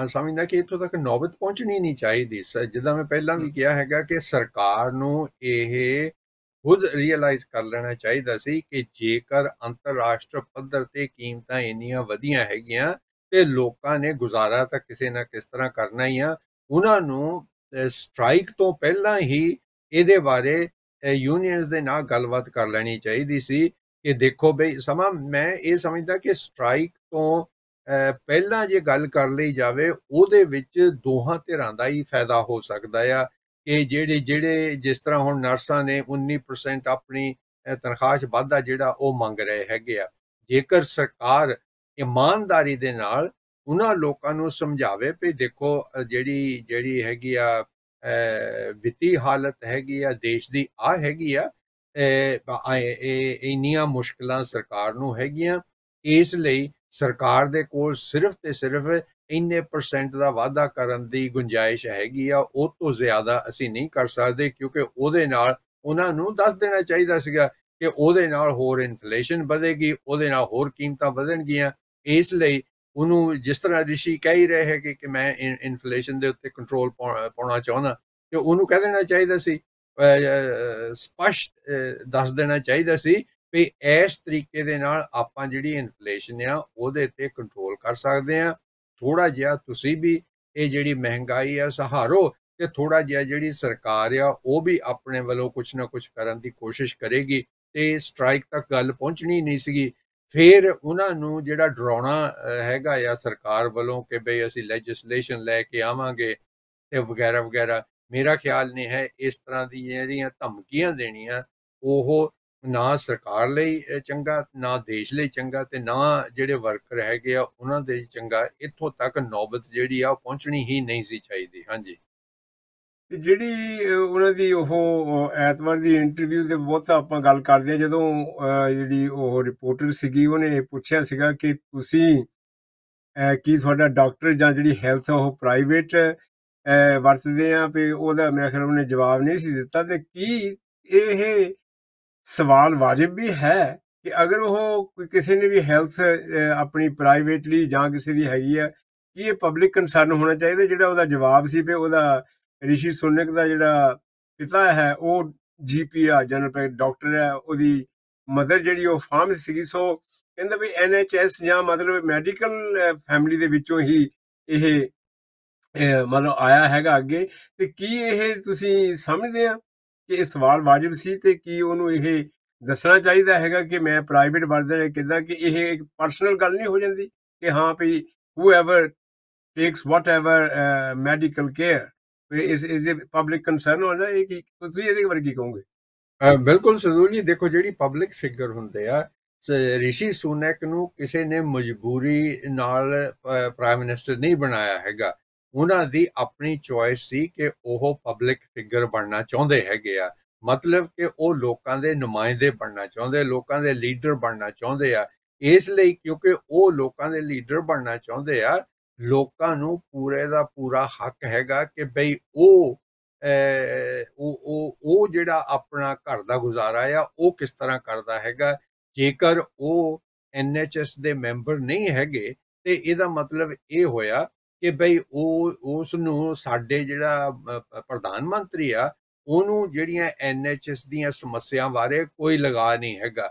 ਸਮਝਦਾ ਕਿ ਇਤੋਂ ਤੱਕ ਨੌਬਤ ਪਹੁੰਚਣੀ ਨਹੀਂ ਚਾਹੀਦੀ। ਜਿੱਦਾਂ ਮੈਂ ਪਹਿਲਾਂ ਵੀ ਕਿਹਾ ਹੈਗਾ ਕਿ ਸਰਕਾਰ ਨੂੰ ਇਹ ਖੁਦ ਰੀਅਲਾਈਜ਼ ਕਰ ਲੈਣਾ ਚਾਹੀਦਾ ਸੀ ਕਿ ਜੇਕਰ ਅੰਤਰਰਾਸ਼ਟਰ ਪੱਧਰ ਤੇ ਕੀਮਤਾਂ ਇੰਨੀਆਂ ਵਧੀਆਂ ਹੈਗੀਆਂ ਤੇ ਲੋਕਾਂ ਨੇ ਗੁਜ਼ਾਰਾ ਤਾਂ ਕਿਸੇ ਨਾ ਕਿਸ ਤਰ੍ਹਾਂ ਕਰਨਾ ਹੀ ਆ, ਉਹਨਾਂ ਨੂੰ ਸਟ੍ਰਾਈਕ ਤੋਂ ਪਹਿਲਾਂ ਹੀ ਇਹਦੇ ਬਾਰੇ ਯੂਨੀਅਨਸ ਦੇ ਨਾਲ ਗੱਲਬਾਤ ਕਰ ਲੈਣੀ ਚਾਹੀਦੀ ਸੀ ਕਿ ਦੇਖੋ ਬਈ ਸਮਾਂ, ਮੈਂ ਇਹ ਸਮਝਦਾ ਕਿ ਸਟ੍ਰਾਈਕ ਤੋਂ ਪਹਿਲਾਂ ਜੇ ਗੱਲ ਕਰ ਲਈ ਜਾਵੇ, ਉਹਦੇ ਵਿੱਚ ਦੋਹਾਂ ਧਿਰਾਂ ਦਾ ਹੀ ਫਾਇਦਾ ਹੋ ਸਕਦਾ ਆ। ਕਿ ਜਿਹੜੇ ਜਿਹੜੇ ਜਿਸ ਤਰ੍ਹਾਂ ਹੁਣ ਨਰਸਾਂ ਨੇ 19% ਆਪਣੀ ਤਨਖਾਹ 'ਚ ਵਾਧਾ ਜਿਹੜਾ ਉਹ ਮੰਗ ਰਹੇ ਹੈਗੇ ਆ। ਜੇਕਰ ਸਰਕਾਰ ਇਮਾਨਦਾਰੀ ਦੇ ਨਾਲ ਉਹਨਾਂ ਲੋਕਾਂ ਨੂੰ ਸਮਝਾਵੇ ਵੀ ਦੇਖੋ ਜਿਹੜੀ ਜਿਹੜੀ ਹੈਗੀ ਆ ਵਿੱਤੀ ਹਾਲਤ ਹੈਗੀ ਆ, ਦੇਸ਼ ਦੀ ਆ ਹੈਗੀ ਆ ਇਹ, ਇੰਨੀਆਂ ਮੁਸ਼ਕਲਾਂ ਸਰਕਾਰ ਨੂੰ ਹੈਗੀਆਂ। ਇਸ ਲਈ ਸਰਕਾਰ ਦੇ ਕੋਲ ਸਿਰਫ ਤੇ ਸਿਰਫ ਇੰਨੇ ਪਰਸੈਂਟ ਦਾ ਵਾਧਾ ਕਰਨ ਦੀ ਗੁੰਜਾਇਸ਼ ਹੈਗੀ ਆ, ਉਹ ਤੋਂ ਜ਼ਿਆਦਾ ਅਸੀਂ ਨਹੀਂ ਕਰ ਸਕਦੇ ਕਿਉਂਕਿ ਉਹਦੇ ਨਾਲ ਉਹਨਾਂ ਨੂੰ ਦੱਸ ਦੇਣਾ ਚਾਹੀਦਾ ਸੀਗਾ ਕਿ ਉਹਦੇ ਨਾਲ ਹੋਰ ਇਨਫਲੇਸ਼ਨ ਵਧੇਗੀ, ਉਹਦੇ ਨਾਲ ਹੋਰ ਕੀਮਤਾਂ ਵਧਣਗੀਆਂ। ਇਸ ਲਈ ਉਹਨੂੰ ਜਿਸ ਤਰ੍ਹਾਂ ਰਿਸ਼ੀ ਕਹਿ ਹੀ ਰਹੇ ਹੈ ਕਿ ਮੈਂ ਇਨਫਲੇਸ਼ਨ ਦੇ ਉੱਤੇ ਕੰਟਰੋਲ ਪਾਉਣਾ ਚਾਹੁੰਦਾ, ਤੇ ਉਹਨੂੰ ਕਹਿ ਦੇਣਾ ਚਾਹੀਦਾ ਸੀ ਸਪਸ਼ਟ ਦੱਸ ਦੇਣਾ ਚਾਹੀਦਾ ਸੀ ਵੀ ਇਸ ਤਰੀਕੇ ਦੇ ਨਾਲ ਆਪਾਂ ਜਿਹੜੀ ਇਨਫਲੇਸ਼ਨ ਆ, ਉਹਦੇ ਤੇ ਕੰਟਰੋਲ ਕਰ ਸਕਦੇ ਆ ਥੋੜਾ ਜਿਹਾ ਤੁਸੀਂ ਵੀ ਇਹ ਜਿਹੜੀ ਮਹਿੰਗਾਈ ਆ ਸਹਾਰੋ ਤੇ ਥੋੜਾ ਜਿਹਾ ਜਿਹੜੀ ਸਰਕਾਰ ਆ, ਉਹ ਵੀ ਆਪਣੇ ਵੱਲੋਂ ਕੁਝ ਨਾ ਕੁਝ ਕਰਨ ਦੀ ਕੋਸ਼ਿਸ਼ ਕਰੇਗੀ ਤੇ ਸਟ੍ਰਾਈਕ ਤੱਕ ਗੱਲ ਪਹੁੰਚਣੀ ਨਹੀਂ ਸੀਗੀ। ਫਿਰ ਉਹਨਾਂ ਨੂੰ ਜਿਹੜਾ ਡਰਾਉਣਾ ਹੈਗਾ ਆ ਸਰਕਾਰ ਵੱਲੋਂ ਕਿ ਬਈ ਅਸੀਂ ਲੈਜਿਸਲੇਸ਼ਨ ਲੈ ਕੇ ਆਵਾਂਗੇ ਤੇ ਵਗੈਰਾ ਵਗੈਰਾ, ਮੇਰਾ ਖਿਆਲ ਨਹੀਂ ਹੈ ਇਸ ਤਰ੍ਹਾਂ ਦੀ ਜਿਹੜੀਆਂ ਧਮਕੀਆਂ ਦੇਣੀਆਂ, ਉਹ ਨਾ ਸਰਕਾਰ ਲਈ ਚੰਗਾ, ਨਾ ਦੇਸ਼ ਲਈ ਚੰਗਾ ਤੇ ਨਾ ਜਿਹੜੇ ਵਰਕਰ ਹੈਗੇ ਆ, ਉਹਨਾਂ ਦੇ ਚੰਗਾ। ਇੱਥੋਂ ਤੱਕ ਨੌਬਤ ਜਿਹੜੀ ਆ ਪਹੁੰਚਣੀ ਹੀ ਨਹੀਂ ਸੀ ਚਾਹੀਦੀ। ਹਾਂਜੀ। ਤੇ ਜਿਹੜੀ ਉਹਨਾਂ ਦੀ ਉਹ ਐਤਵਾਰ ਦੀ ਇੰਟਰਵਿਊ ਦੇ ਬਹੁਤ ਆਪਾਂ ਗੱਲ ਕਰਦੇ ਆ ਜਦੋਂ ਜਿਹੜੀ ਉਹ ਰਿਪੋਰਟਰ ਸੀਗੀ, ਉਹਨੇ ਪੁੱਛਿਆ ਸੀਗਾ ਕਿ ਤੁਸੀਂ ਕੀ ਤੁਹਾਡਾ ਡਾਕਟਰ ਜਾਂ ਜਿਹੜੀ ਹੈਲਥ ਉਹ ਪ੍ਰਾਈਵੇਟ ਵਰਤਦੇ ਆ? ਵੀ ਉਹਦਾ ਮੇਰੇ ਖਿਆਲ ਉਹਨੇ ਜਵਾਬ ਨਹੀਂ ਸੀ ਦਿੱਤਾ। ਤੇ ਕੀ ਇਹ ਸਵਾਲ ਵਾਜਿਬ ਵੀ ਹੈ ਕਿ ਅਗਰ ਉਹ ਕਿਸੇ ਨੇ ਵੀ ਹੈਲਥ ਆਪਣੀ ਪ੍ਰਾਈਵੇਟਲੀ ਜਾਂ ਕਿਸੇ ਦੀ ਹੈਗੀ ਹੈ ਕੀ ਇਹ ਪਬਲਿਕ ਕੰਸਰਨ ਹੋਣਾ ਚਾਹੀਦਾ? ਜਿਹੜਾ ਉਹਦਾ ਜਵਾਬ ਸੀ ਵੀ ਉਹਦਾ ਰਿਸ਼ੀ ਸੁਨਕ ਦਾ ਜਿਹੜਾ ਪਿਤਾ ਹੈ, ਉਹ ਜੀਪੀ ਆ ਜਨਰਲ ਪ੍ਰੈਕਟਿਸ ਡਾਕਟਰ ਹੈ, ਉਹਦੀ ਮਦਰ ਜਿਹੜੀ ਉਹ ਫਾਰਮ ਸੀਗੀ, ਸੋ ਕਹਿੰਦਾ ਵੀ ਐਨਐਚਐਸ ਜਾਂ ਮਤਲਬ ਮੈਡੀਕਲ ਫੈਮਿਲੀ ਦੇ ਵਿੱਚੋਂ ਹੀ ਇਹ ਮਤਲਬ ਆਇਆ ਹੈਗਾ ਅੱਗੇ। ਤੇ ਕੀ ਇਹ ਤੁਸੀਂ ਸਮਝਦੇ ਆ? ਕਿ ਇਹ ਸਵਾਲ ਵਾਜਿਬ ਸੀ ਤੇ ਕੀ ਉਹਨੂੰ ਇਹ ਦੱਸਣਾ ਚਾਹੀਦਾ ਹੈਗਾ ਕਿ ਮੈਂ ਪ੍ਰਾਈਵੇਟ ਵਰਦਰ ਕਿਦਾਂ, ਕਿ ਇਹ ਇੱਕ ਪਰਸਨਲ ਗੱਲ ਨਹੀਂ ਹੋ ਜਾਂਦੀ ਕਿ ਹਾਂ ਵੀ whoever takes whatever medical care ਇਸ ਇਸ ਪਬਲਿਕ ਕਨਸਰਨ ਹੁੰਦਾ ਇਹ ਕਿ, ਤੁਸੀਂ ਇਹਦੇ ਬਾਰੇ ਕੀ ਕਹੋਗੇ? ਬਿਲਕੁਲ ਸਦੂਲ ਜੀ, ਦੇਖੋ ਜਿਹੜੀ ਪਬਲਿਕ ਫਿਗਰ ਹੁੰਦੇ ਆ ਰਿਸ਼ੀ ਸੁਨੈਕ ਨੂੰ ਕਿਸੇ ਨੇ ਮਜਬੂਰੀ ਨਾਲ ਪ੍ਰਾਈਮ ਮਿਨਿਸਟਰ ਨਹੀਂ ਬਣਾਇਆ ਹੈਗਾ। ਉਹਨਾਂ ਦੀ ਆਪਣੀ ਚੋਇਸ ਸੀ ਕਿ ਉਹ ਪਬਲਿਕ ਫਿਗਰ ਬਣਨਾ ਚਾਹੁੰਦੇ ਹੈਗੇ ਆ। ਮਤਲਬ ਕਿ ਉਹ ਲੋਕਾਂ ਦੇ ਨੁਮਾਇੰਦੇ ਬਣਨਾ ਚਾਹੁੰਦੇ, ਲੋਕਾਂ ਦੇ ਲੀਡਰ ਬਣਨਾ ਚਾਹੁੰਦੇ ਆ। ਇਸ ਲਈ ਕਿਉਂਕਿ ਉਹ ਲੋਕਾਂ ਦੇ ਲੀਡਰ ਬਣਨਾ ਚਾਹੁੰਦੇ ਆ, ਲੋਕਾਂ ਨੂੰ ਪੂਰੇ ਦਾ ਪੂਰਾ ਹੱਕ ਹੈਗਾ ਕਿ ਬਈ ਉਹ ਉਹ ਉਹ ਉਹ ਜਿਹੜਾ ਆਪਣਾ ਘਰ ਦਾ ਗੁਜ਼ਾਰਾ ਆ, ਉਹ ਕਿਸ ਤਰ੍ਹਾਂ ਕਰਦਾ ਹੈਗਾ। ਜੇਕਰ ਉਹ ਐਨਐਚਐਸ ਦੇ ਮੈਂਬਰ ਨਹੀਂ ਹੈਗੇ, ਤੇ ਇਹਦਾ ਮਤਲਬ ਇਹ ਹੋਇਆ ਕਿ ਬਈ ਉਹ ਉਸ ਨੂੰ ਸਾਡੇ ਜਿਹੜਾ ਪ੍ਰਧਾਨ ਮੰਤਰੀ ਆ, ਉਹਨੂੰ ਜਿਹੜੀਆਂ ਐਨਐਚਐਸ ਦੀਆਂ ਸਮੱਸਿਆਵਾਂ ਬਾਰੇ ਕੋਈ ਲਗਾ ਨਹੀਂ ਹੈਗਾ।